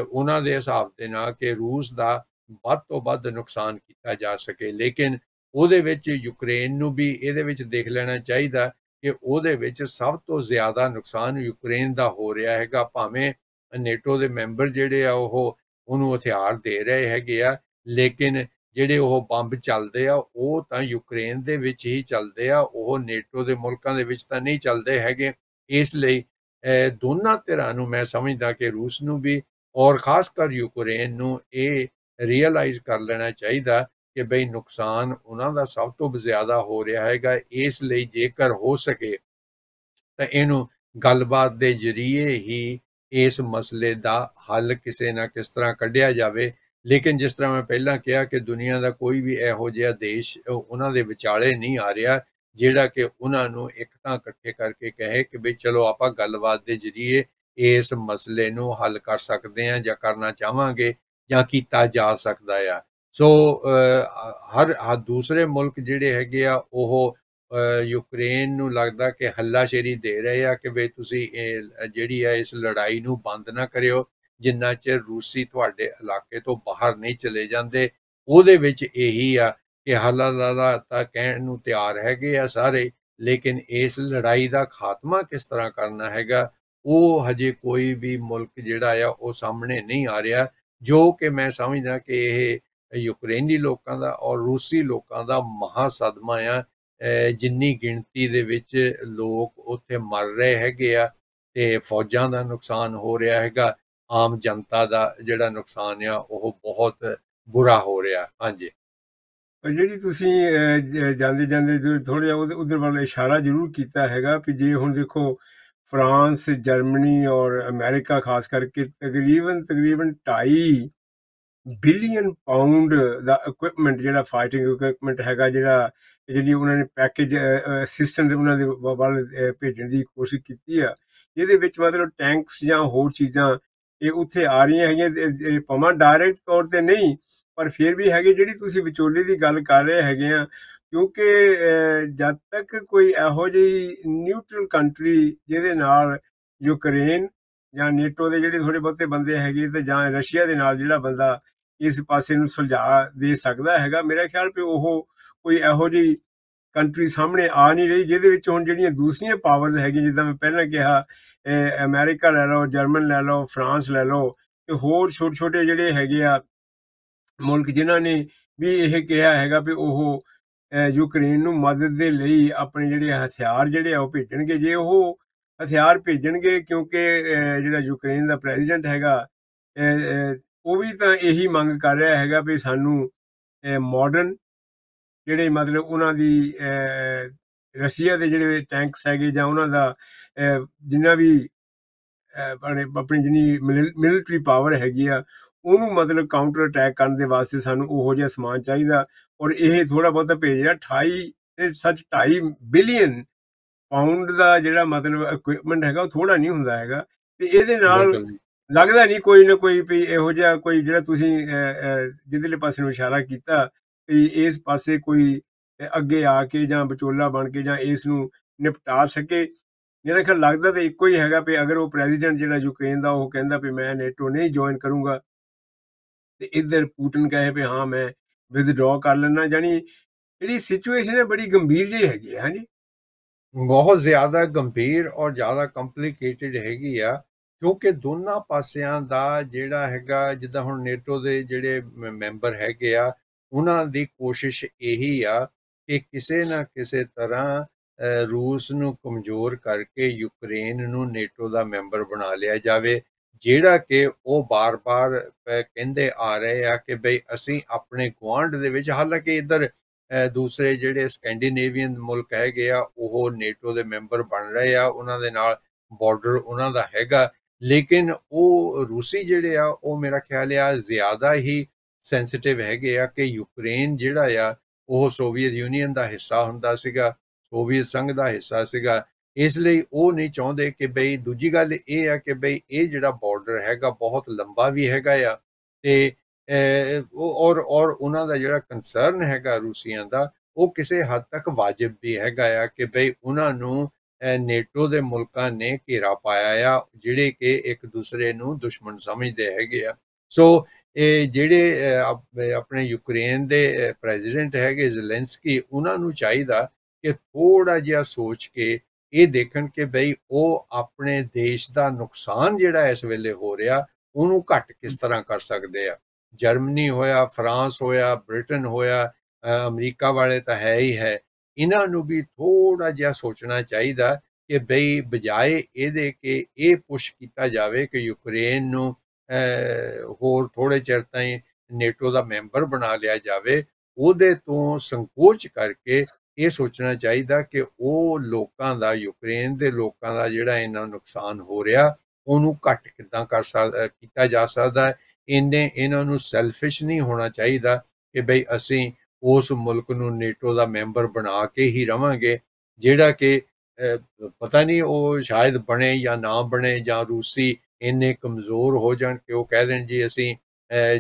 ਉਹਨਾਂ ਦੇ ਹਿਸਾਬ ਦੇ ਨਾਲ ਕਿ ਰੂਸ ਦਾ ਵੱਧ ਤੋਂ ਵੱਧ ਨੁਕਸਾਨ ਕੀਤਾ ਜਾ ਸਕੇ। ਲੇਕਿਨ ਉਹਦੇ ਵਿੱਚ ਯੂਕਰੇਨ ਨੂੰ ਵੀ ਇਹਦੇ ਵਿੱਚ ਦੇਖ ਲੈਣਾ ਚਾਹੀਦਾ ਕਿ ਉਹਦੇ ਵਿੱਚ ਸਭ ਤੋਂ ਜ਼ਿਆਦਾ ਨੁਕਸਾਨ ਯੂਕਰੇਨ ਦਾ ਹੋ ਰਿਹਾ ਹੈਗਾ। ਭਾਵੇਂ ਨੇਟੋ ਦੇ ਮੈਂਬਰ ਜਿਹੜੇ ਆ ਉਹ ਉਹਨੂੰ ਹਥਿਆਰ ਦੇ ਰਹੇ ਹੈਗੇ ਆ, ਲੇਕਿਨ ਜਿਹੜੇ ਉਹ ਬੰਬ ਚੱਲਦੇ ਆ, ਉਹ ਤਾਂ ਯੂਕਰੇਨ ਦੇ ਵਿੱਚ ਹੀ ਚੱਲਦੇ ਆ। ਉਹ ਨੇਟੋ ਦੇ ਮੁਲਕਾਂ ਦੇ ਵਿੱਚ ਤਾਂ ਨਹੀਂ ਚੱਲਦੇ ਹੈਗੇ। ਇਸ ਲਈ ਦੋਨਾਂ ਧਿਰਾਂ ਨੂੰ ਮੈਂ ਸਮਝਦਾ ਕਿ ਰੂਸ ਨੂੰ ਵੀ ਔਰ ਖਾਸ ਕਰ ਯੂਕਰੇਨ ਨੂੰ ਇਹ ਰੀਅਲਾਈਜ਼ ਕਰ ਲੈਣਾ ਚਾਹੀਦਾ ਕਿ ਬਈ ਨੁਕਸਾਨ ਉਹਨਾਂ ਦਾ ਸਭ ਤੋਂ ਜ਼ਿਆਦਾ ਹੋ ਰਿਹਾ ਹੈਗਾ, ਇਸ ਲਈ ਜੇਕਰ ਹੋ ਸਕੇ ਤਾਂ ਇਹਨੂੰ ਗੱਲਬਾਤ ਦੇ ਜ਼ਰੀਏ ਹੀ ਇਸ ਮਸਲੇ ਦਾ ਹੱਲ ਕਿਸੇ ਨਾ ਕਿਸ ਤਰ੍ਹਾਂ ਕੱਢਿਆ ਜਾਵੇ। ਲੇਕਿਨ ਜਿਸ ਤਰ੍ਹਾਂ ਮੈਂ ਪਹਿਲਾਂ ਕਿਹਾ ਕਿ ਦੁਨੀਆ ਦਾ ਕੋਈ ਵੀ ਇਹੋ ਜਿਹਾ ਦੇਸ਼ ਉਹਨਾਂ ਦੇ ਵਿਚਾਲੇ ਨਹੀਂ ਆ ਰਿਹਾ, ਜਿਹੜਾ ਕਿ ਉਹਨਾਂ ਨੂੰ ਇੱਕ ਤਾਂ ਇਕੱਠੇ ਕਰਕੇ ਕਹੇ ਕਿ ਵੀ ਚਲੋ ਆਪਾਂ ਗੱਲਬਾਤ ਦੇ ਜ਼ਰੀਏ ਇਸ ਮਸਲੇ ਨੂੰ ਹੱਲ ਕਰ ਸਕਦੇ ਹਾਂ ਜਾਂ ਕਰਨਾ ਚਾਹਾਂਗੇ ਜਾਂ ਕੀਤਾ ਜਾ ਸਕਦਾ ਆ। ਸੋ ਹਰ ਦੂਸਰੇ ਮੁਲਕ ਜਿਹੜੇ ਹੈਗੇ ਆ, ਉਹ ਯੂਕਰੇਨ ਨੂੰ ਲੱਗਦਾ ਕਿ ਹੱਲਾਸ਼ੇਰੀ ਦੇ ਰਹੇ ਆ ਕਿ ਵੇ ਤੁਸੀਂ ਜਿਹੜੀ ਆ, ਇਸ ਲੜਾਈ ਨੂੰ ਬੰਦ ਨਾ ਕਰਿਓ, ਜਿੰਨਾ ਚਿਰ ਰੂਸੀ ਤੁਹਾਡੇ ਇਲਾਕੇ ਤੋਂ ਬਾਹਰ ਨਹੀਂ ਚਲੇ ਜਾਂਦੇ। ਉਹਦੇ ਵਿੱਚ ਇਹੀ ਆ ਕਿ ਹੱਲਾ ਤਾਂ ਕਹਿਣ ਨੂੰ ਤਿਆਰ ਹੈਗੇ ਆ ਸਾਰੇ, ਲੇਕਿਨ ਇਸ ਲੜਾਈ ਦਾ ਖਾਤਮਾ ਕਿਸ ਤਰ੍ਹਾਂ ਕਰਨਾ ਹੈਗਾ, ਉਹ ਹਜੇ ਕੋਈ ਵੀ ਮੁਲਕ ਜਿਹੜਾ ਆ, ਉਹ ਸਾਹਮਣੇ ਨਹੀਂ ਆ ਰਿਹਾ। ਜੋ ਕਿ ਮੈਂ ਸਮਝਦਾ ਕਿ ਇਹ ਯੂਕਰੇਨੀ ਲੋਕਾਂ ਦਾ ਔਰ ਰੂਸੀ ਲੋਕਾਂ ਦਾ ਮਹਾ ਸਦਮਾ ਆ। ਜਿੰਨੀ ਗਿਣਤੀ ਦੇ ਵਿੱਚ ਲੋਕ ਉੱਥੇ ਮਰ ਰਹੇ ਹੈਗੇ ਆ ਤੇ ਫੌਜਾਂ ਦਾ ਨੁਕਸਾਨ ਹੋ ਰਿਹਾ ਹੈਗਾ। ਆਮ ਜਨਤਾ ਦਾ ਜਿਹੜਾ ਨੁਕਸਾਨ ਆ, ਉਹ ਬਹੁਤ ਬੁਰਾ ਹੋ ਰਿਹਾ। ਹਾਂਜੀ। ਜਿਹੜੀ ਤੁਸੀਂ ਜਾਂਦੇ ਜਾਂਦੇ ਥੋੜਾ ਜਿਹਾ ਉਧਰ ਵੱਲ ਇਸ਼ਾਰਾ ਜ਼ਰੂਰ ਕੀਤਾ ਹੈਗਾ ਕਿ ਜੇ ਹੁਣ ਦੇਖੋ ਫਰਾਂਸ, ਜਰਮਨੀ ਔਰ ਅਮਰੀਕਾ, ਖਾਸ ਕਰਕੇ ਤਕਰੀਬਨ ਤਕਰੀਬਨ 2.5 ਬਿਲੀਅਨ ਪਾਉਂਡ ਦਾ ਇਕਵਿਪਮੈਂਟ ਜਿਹੜਾ ਫਾਈਟਿੰਗ ਇਕਵਿਪਮੈਂਟ ਹੈਗਾ, ਜਿਹੜਾ ਜਿਹੜੀ ਉਹਨਾਂ ਨੇ ਪੈਕੇਜ ਅਸਿਸਟੈਂਟ ਉਹਨਾਂ ਦੇ ਵੱਲ ਭੇਜਣ ਦੀ ਕੋਸ਼ਿਸ਼ ਕੀਤੀ ਆ। ਇਹਦੇ ਵਿੱਚ ਮਤਲਬ ਟੈਂਕਸ ਜਾਂ ਹੋਰ ਚੀਜ਼ਾਂ, ਇਹ ਉੱਥੇ ਆ ਰਹੀਆਂ ਹੈਗੀਆਂ ਪਮਾ ਡਾਇਰੈਕਟ ਤੌਰ ਤੇ ਨਹੀਂ, ਪਰ ਫਿਰ ਵੀ ਹੈਗੇ, ਜਿਹੜੀ ਤੁਸੀਂ ਵਿਚੋਲੇ ਦੀ ਗੱਲ ਕਰ ਰਹੇ ਹੈਗੇ ਆ ਕਿਉਂਕਿ ਜਦ ਤੱਕ ਕੋਈ ਇਹੋ ਜਿਹੀ ਨਿਊਟਰਲ ਕੰਟਰੀ ਜਿਹਦੇ ਨਾਲ ਯੂਕਰੇਨ ਜਾਂ ਨੇਟੋ ਦੇ ਜਿਹੜੇ ਥੋੜੇ ਬਹੁਤੇ ਬੰਦੇ ਹੈਗੇ ਤੇ ਜਾਂ ਰਸ਼ੀਆ ਦੇ ਨਾਲ ਜਿਹੜਾ ਬੰਦਾ ਇਸ ਪਾਸੇ ਨੂੰ ਸੁਲਝਾ ਦੇ ਸਕਦਾ ਹੈਗਾ, ਮੇਰਾ ਖਿਆਲ ਵੀ ਉਹ ਕੋਈ ਇਹੋ ਜਿਹੀ ਕੰਟਰੀ ਸਾਹਮਣੇ ਆ ਨਹੀਂ ਰਹੀ, ਜਿਹਦੇ ਵਿੱਚ ਹੁਣ ਜਿਹੜੀਆਂ ਦੂਸਰੀਆਂ ਪਾਵਰਸ ਹੈਗੀਆਂ, ਜਿੱਦਾਂ ਮੈਂ ਪਹਿਲਾਂ ਕਿਹਾ ਅਮਰੀਕਾ ਲੈ ਲਓ ਜਰਮਨ ਲੈ ਲਓ ਫਰਾਂਸ ਲੈ ਲਓ ਤੇ ਹੋਰ ਛੋਟੇ ਛੋਟੇ ਜਿਹੜੇ ਹੈਗੇ ਆ ਮੁਲਕ ਜਿਨ੍ਹਾਂ ਨੇ ਵੀ ਇਹ ਕਿਹਾ ਹੈਗਾ ਵੀ ਉਹ ਯੂਕਰੇਨ ਨੂੰ ਮਦਦ ਦੇ ਲਈ ਆਪਣੇ ਜਿਹੜੇ ਹਥਿਆਰ ਜਿਹੜੇ ਆ ਉਹ ਭੇਜਣਗੇ। ਜੇ ਉਹ ਹਥਿਆਰ ਭੇਜਣਗੇ ਕਿਉਂਕਿ ਜਿਹੜਾ ਯੂਕਰੇਨ ਦਾ ਪ੍ਰੈਜ਼ੀਡੈਂਟ ਹੈਗਾ ਉਹ ਵੀ ਤਾਂ ਇਹੀ ਮੰਗ ਕਰ ਰਿਹਾ ਹੈਗਾ ਵੀ ਸਾਨੂੰ ਮਾਡਰਨ ਜਿਹੜੇ ਮਤਲਬ ਉਹਨਾਂ ਦੀ ਰਸ਼ੀਆ ਦੇ ਜਿਹੜੇ ਟੈਂਕਸ ਹੈਗੇ ਜਾਂ ਉਹਨਾਂ ਦਾ ਜਿੰਨਾ ਵੀ ਆਪਣੇ, ਆਪਣੀ ਜਿੰਨੀ ਮਿਲਟਰੀ ਪਾਵਰ ਹੈਗੀ ਆ ਉਹਨੂੰ ਮਤਲਬ ਕਾਊਂਟਰ ਅਟੈਕ ਕਰਨ ਦੇ ਵਾਸਤੇ ਸਾਨੂੰ ਉਹੋ ਜਿਹਾ ਸਮਾਨ ਚਾਹੀਦਾ ਔਰ ਇਹ ਥੋੜਾ ਬਹੁਤਾ ਭੇਜ ਰਿਹਾ 28 ਤੇ ਸੱਚ 2.5 ਬਿਲੀਅਨ ਪਾਉਂਡ ਦਾ ਜਿਹੜਾ ਮਤਲਬ ਇਕਵਿਪਮੈਂਟ ਹੈਗਾ ਉਹ ਥੋੜਾ ਨਹੀਂ ਹੁੰਦਾ ਹੈਗਾ ਤੇ ਇਹਦੇ ਨਾਲ ਲੱਗਦਾ ਨਹੀਂ ਕੋਈ ਨਾ ਕੋਈ ਵੀ ਇਹੋ ਜਿਹਾ ਕੋਈ ਜਿਹੜਾ ਤੁਸੀਂ ਜਿਹਦੇ ਪਾਸੇ ਨੂੰ ਇਸ਼ਾਰਾ ਕੀਤਾ ਵੀ ਇਸ ਪਾਸੇ ਕੋਈ ਅੱਗੇ ਆ ਕੇ ਜਾਂ ਵਿਚੋਲਾ ਬਣ ਕੇ ਜਾਂ ਇਸ ਨੂੰ ਨਿਪਟਾ ਸਕੇ। ਮੇਰਾ ਖਿਆਲ ਲੱਗਦਾ ਤੇ ਇੱਕੋ ਹੀ ਹੈਗਾ ਵੀ ਅਗਰ ਉਹ ਪ੍ਰੈਜ਼ੀਡੈਂਟ ਜਿਹੜਾ ਯੂਕਰੇਨ ਦਾ ਉਹ ਕਹਿੰਦਾ ਵੀ ਮੈਂ ਨੇਟੋ ਨਹੀਂ ਜੁਆਇਨ ਕਰੂੰਗਾ ਤੇ ਇਧਰ ਪੁਟਿਨ ਕਹੇ ਵੀ ਹਾਂ, ਮੈਂ ਵਿਦਡਰਾ ਕਰ ਲੈਣਾ ਜਾਨੀ ਜਿਹੜੀ ਸਿਚੁਏਸ਼ਨ ਹੈ ਬੜੀ ਗੰਭੀਰ ਜਿਹੀ ਹੈਗੀ ਹੈ, ਹਾਂਜੀ। ਬਹੁਤ ਜ਼ਿਆਦਾ ਗੰਭੀਰ ਔਰ ਜ਼ਿਆਦਾ ਕੰਪਲਿਕੇਟਿਡ ਹੈਗੀ ਆ, ਕਿਉਂਕਿ ਦੋਨਾਂ ਪਾਸਿਆਂ ਦਾ ਜਿਹੜਾ ਹੈਗਾ, ਜਿੱਦਾਂ ਹੁਣ ਨੇਟੋ ਦੇ ਜਿਹੜੇ ਮੈਂਬਰ ਹੈਗੇ ਆ, ਉਹਨਾਂ ਦੀ ਕੋਸ਼ਿਸ਼ ਇਹੀ ਆ ਕਿ ਕਿਸੇ ਨਾ ਕਿਸੇ ਤਰ੍ਹਾਂ ਰੂਸ ਨੂੰ ਕਮਜ਼ੋਰ ਕਰਕੇ ਯੂਕਰੇਨ ਨੂੰ ਨੇਟੋ ਦਾ ਮੈਂਬਰ ਬਣਾ ਲਿਆ ਜਾਵੇ। ਜਿਹੜਾ ਕਿ ਉਹ ਬਾਰ-ਬਾਰ ਕਹਿੰਦੇ ਆ ਰਹੇ ਆ ਕਿ ਬਈ ਅਸੀਂ ਆਪਣੇ ਗਵਾਂਡ ਦੇ ਵਿੱਚ, ਹਾਲਾਂਕਿ ਇਧਰ ਦੂਸਰੇ ਜਿਹੜੇ ਸਕੈਂਡੀਨੇਵੀਅਨ ਮੁਲਕ ਹੈਗੇ ਆ, ਉਹ ਨੇਟੋ ਦੇ ਮੈਂਬਰ ਬਣ ਰਹੇ ਆ, ਉਹਨਾਂ ਦੇ ਨਾਲ ਬਾਰਡਰ ਉਹਨਾਂ ਦਾ ਹੈਗਾ। ਲੇਕਿਨ ਉਹ ਰੂਸੀ ਜਿਹੜੇ ਆ, ਉਹ ਮੇਰਾ ਖਿਆਲ ਆ ਜ਼ਿਆਦਾ ਹੀ ਸੈਂਸਿਟਿਵ ਹੈਗੇ ਆ ਕਿ ਯੂਕਰੇਨ ਜਿਹੜਾ ਆ, ਉਹ ਸੋਵੀਅਤ ਯੂਨੀਅਨ ਦਾ ਹਿੱਸਾ ਹੁੰਦਾ ਸੀਗਾ, ਸੋਵੀਅਤ ਸੰਘ ਦਾ ਹਿੱਸਾ ਸੀਗਾ। ਇਸ ਲਈ ਉਹ ਨਹੀਂ ਚਾਹੁੰਦੇ ਕਿ ਬਈ ਦੂਜੀ ਗੱਲ ਇਹ ਆ ਕਿ ਬਈ ਇਹ ਜਿਹੜਾ ਬਾਰਡਰ ਹੈਗਾ ਬਹੁਤ ਲੰਬਾ ਵੀ ਹੈਗਾ ਆ ਤੇ ਔਰ ਔਰ ਉਹਨਾਂ ਦਾ ਜਿਹੜਾ ਕੰਸਰਨ ਹੈਗਾ ਰੂਸੀਆਂ ਦਾ, ਉਹ ਕਿਸੇ ਹੱਦ ਤੱਕ ਵਾਜਬ ਵੀ ਹੈਗਾ ਆ ਕਿ ਬਈ ਉਹਨਾਂ ਨੂੰ ਨੇਟੋ ਦੇ ਮੁਲਕਾਂ ਨੇ ਘੇਰਾ ਪਾਇਆ ਆ ਜਿਹੜੇ ਕਿ ਇੱਕ ਦੂਸਰੇ ਨੂੰ ਦੁਸ਼ਮਣ ਸਮਝਦੇ ਹੈਗੇ ਆ। ਸੋ ਇਹ ਜਿਹੜੇ ਆਪਣੇ ਯੂਕਰੇਨ ਦੇ ਪ੍ਰੈਜ਼ੀਡੈਂਟ ਹੈਗੇ ਜ਼ੈਲੈਂਸਕੀ, ਉਹਨਾਂ ਨੂੰ ਚਾਹੀਦਾ ਕਿ ਥੋੜਾ ਜਿਹਾ ਸੋਚ ਕੇ ਇਹ ਦੇਖਣ ਕਿ ਬਈ ਉਹ ਆਪਣੇ ਦੇਸ਼ ਦਾ ਨੁਕਸਾਨ ਜਿਹੜਾ ਇਸ ਵੇਲੇ ਹੋ ਰਿਹਾ, ਉਹਨੂੰ ਘੱਟ ਕਿਸ ਤਰ੍ਹਾਂ ਕਰ ਸਕਦੇ ਆ? ਜਰਮਨੀ ਹੋਇਆ, ਫਰਾਂਸ ਹੋਇਆ, ਬ੍ਰਿਟਨ ਹੋਇਆ ਅਮਰੀਕਾ ਵਾਲੇ ਤਾਂ ਹੈ ਹੀ ਹੈ। ਇਹਨਾਂ ਨੂੰ ਵੀ ਥੋੜਾ ਜਿਹਾ ਸੋਚਣਾ ਚਾਹੀਦਾ ਕਿ ਬਈ ਬਜਾਏ ਇਹਦੇ ਕਿ ਇਹ ਪੁਸ਼ ਕੀਤਾ ਜਾਵੇ ਕਿ ਯੂਕਰੇਨ ਨੂੰ ਹੋਰ ਥੋੜੇ ਚਿਰ ਤਾਈਂ ਨੇਟੋ ਦਾ ਮੈਂਬਰ ਬਣਾ ਲਿਆ ਜਾਵੇ, ਉਹਦੇ ਤੋਂ ਸੰਕੋਚ ਕਰਕੇ ਇਹ ਸੋਚਣਾ ਚਾਹੀਦਾ ਕਿ ਉਹ ਲੋਕਾਂ ਦਾ, ਯੂਕਰੇਨ ਦੇ ਲੋਕਾਂ ਦਾ ਜਿਹੜਾ ਇਹਨਾਂ ਨੁਕਸਾਨ ਹੋ ਰਿਹਾ, ਉਹਨੂੰ ਘੱਟ ਕਿੱਦਾਂ ਕਰ ਸਕਦਾ ਕੀਤਾ ਜਾ ਸਕਦਾ ਇਹਨੇ ਇਹਨਾਂ ਨੂੰ ਸੈਲਫਿਸ਼ ਨਹੀਂ ਹੋਣਾ ਚਾਹੀਦਾ ਕਿ ਬਈ ਅਸੀਂ ਉਸ ਮੁਲਕ ਨੂੰ ਨੇਟੋ ਦਾ ਮੈਂਬਰ ਬਣਾ ਕੇ ਹੀ ਰਵਾਂਗੇ, ਜਿਹੜਾ ਕਿ ਪਤਾ ਨਹੀਂ ਉਹ ਸ਼ਾਇਦ ਬਣੇ ਜਾਂ ਨਾ ਬਣੇ ਜਾਂ ਰੂਸੀ ਇੰਨੇ ਕਮਜ਼ੋਰ ਹੋ ਜਾਣ ਕਿ ਉਹ ਕਹਿ ਦੇਣ ਜੀ ਅਸੀਂ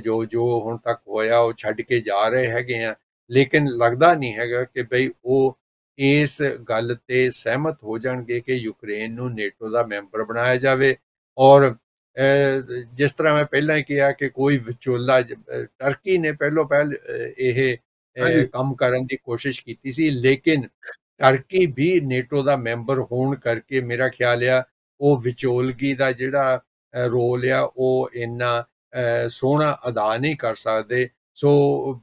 ਜੋ ਜੋ ਹੁਣ ਤੱਕ ਹੋਇਆ ਉਹ ਛੱਡ ਕੇ ਜਾ ਰਹੇ ਹੈਗੇ ਆ। ਲੇਕਿਨ ਲੱਗਦਾ ਨਹੀਂ ਹੈਗਾ ਕਿ ਭਈ ਉਹ ਇਸ ਗੱਲ ਤੇ ਸਹਿਮਤ ਹੋ ਜਾਣਗੇ ਕਿ ਯੂਕਰੇਨ ਨੂੰ ਨੇਟੋ ਦਾ ਮੈਂਬਰ ਬਣਾਇਆ ਜਾਵੇ। ਔਰ ਜਿਸ ਤਰ੍ਹਾਂ ਮੈਂ ਪਹਿਲਾਂ ਹੀ ਕਿਹਾ ਕਿ ਕੋਈ ਵਿਚੋਲਾ ਟਰਕੀ ਨੇ ਪਹਿਲੋ ਪਹਿਲ ਇਹ ਕੰਮ ਕਰਨ ਦੀ ਕੋਸ਼ਿਸ਼ ਕੀਤੀ ਸੀ ਲੇਕਿਨ ਟਰਕੀ ਵੀ ਨੇਟੋ ਦਾ ਮੈਂਬਰ ਹੋਣ ਕਰਕੇ ਮੇਰਾ ਖਿਆਲ ਆ ਉਹ ਵਿਚੋਲਗੀ ਦਾ ਜਿਹੜਾ ਰੋਲ ਆ ਉਹ ਇੰਨਾ ਸੋਹਣਾ ਅਦਾ ਨਹੀਂ ਕਰ ਸਕਦੇ। ਸੋ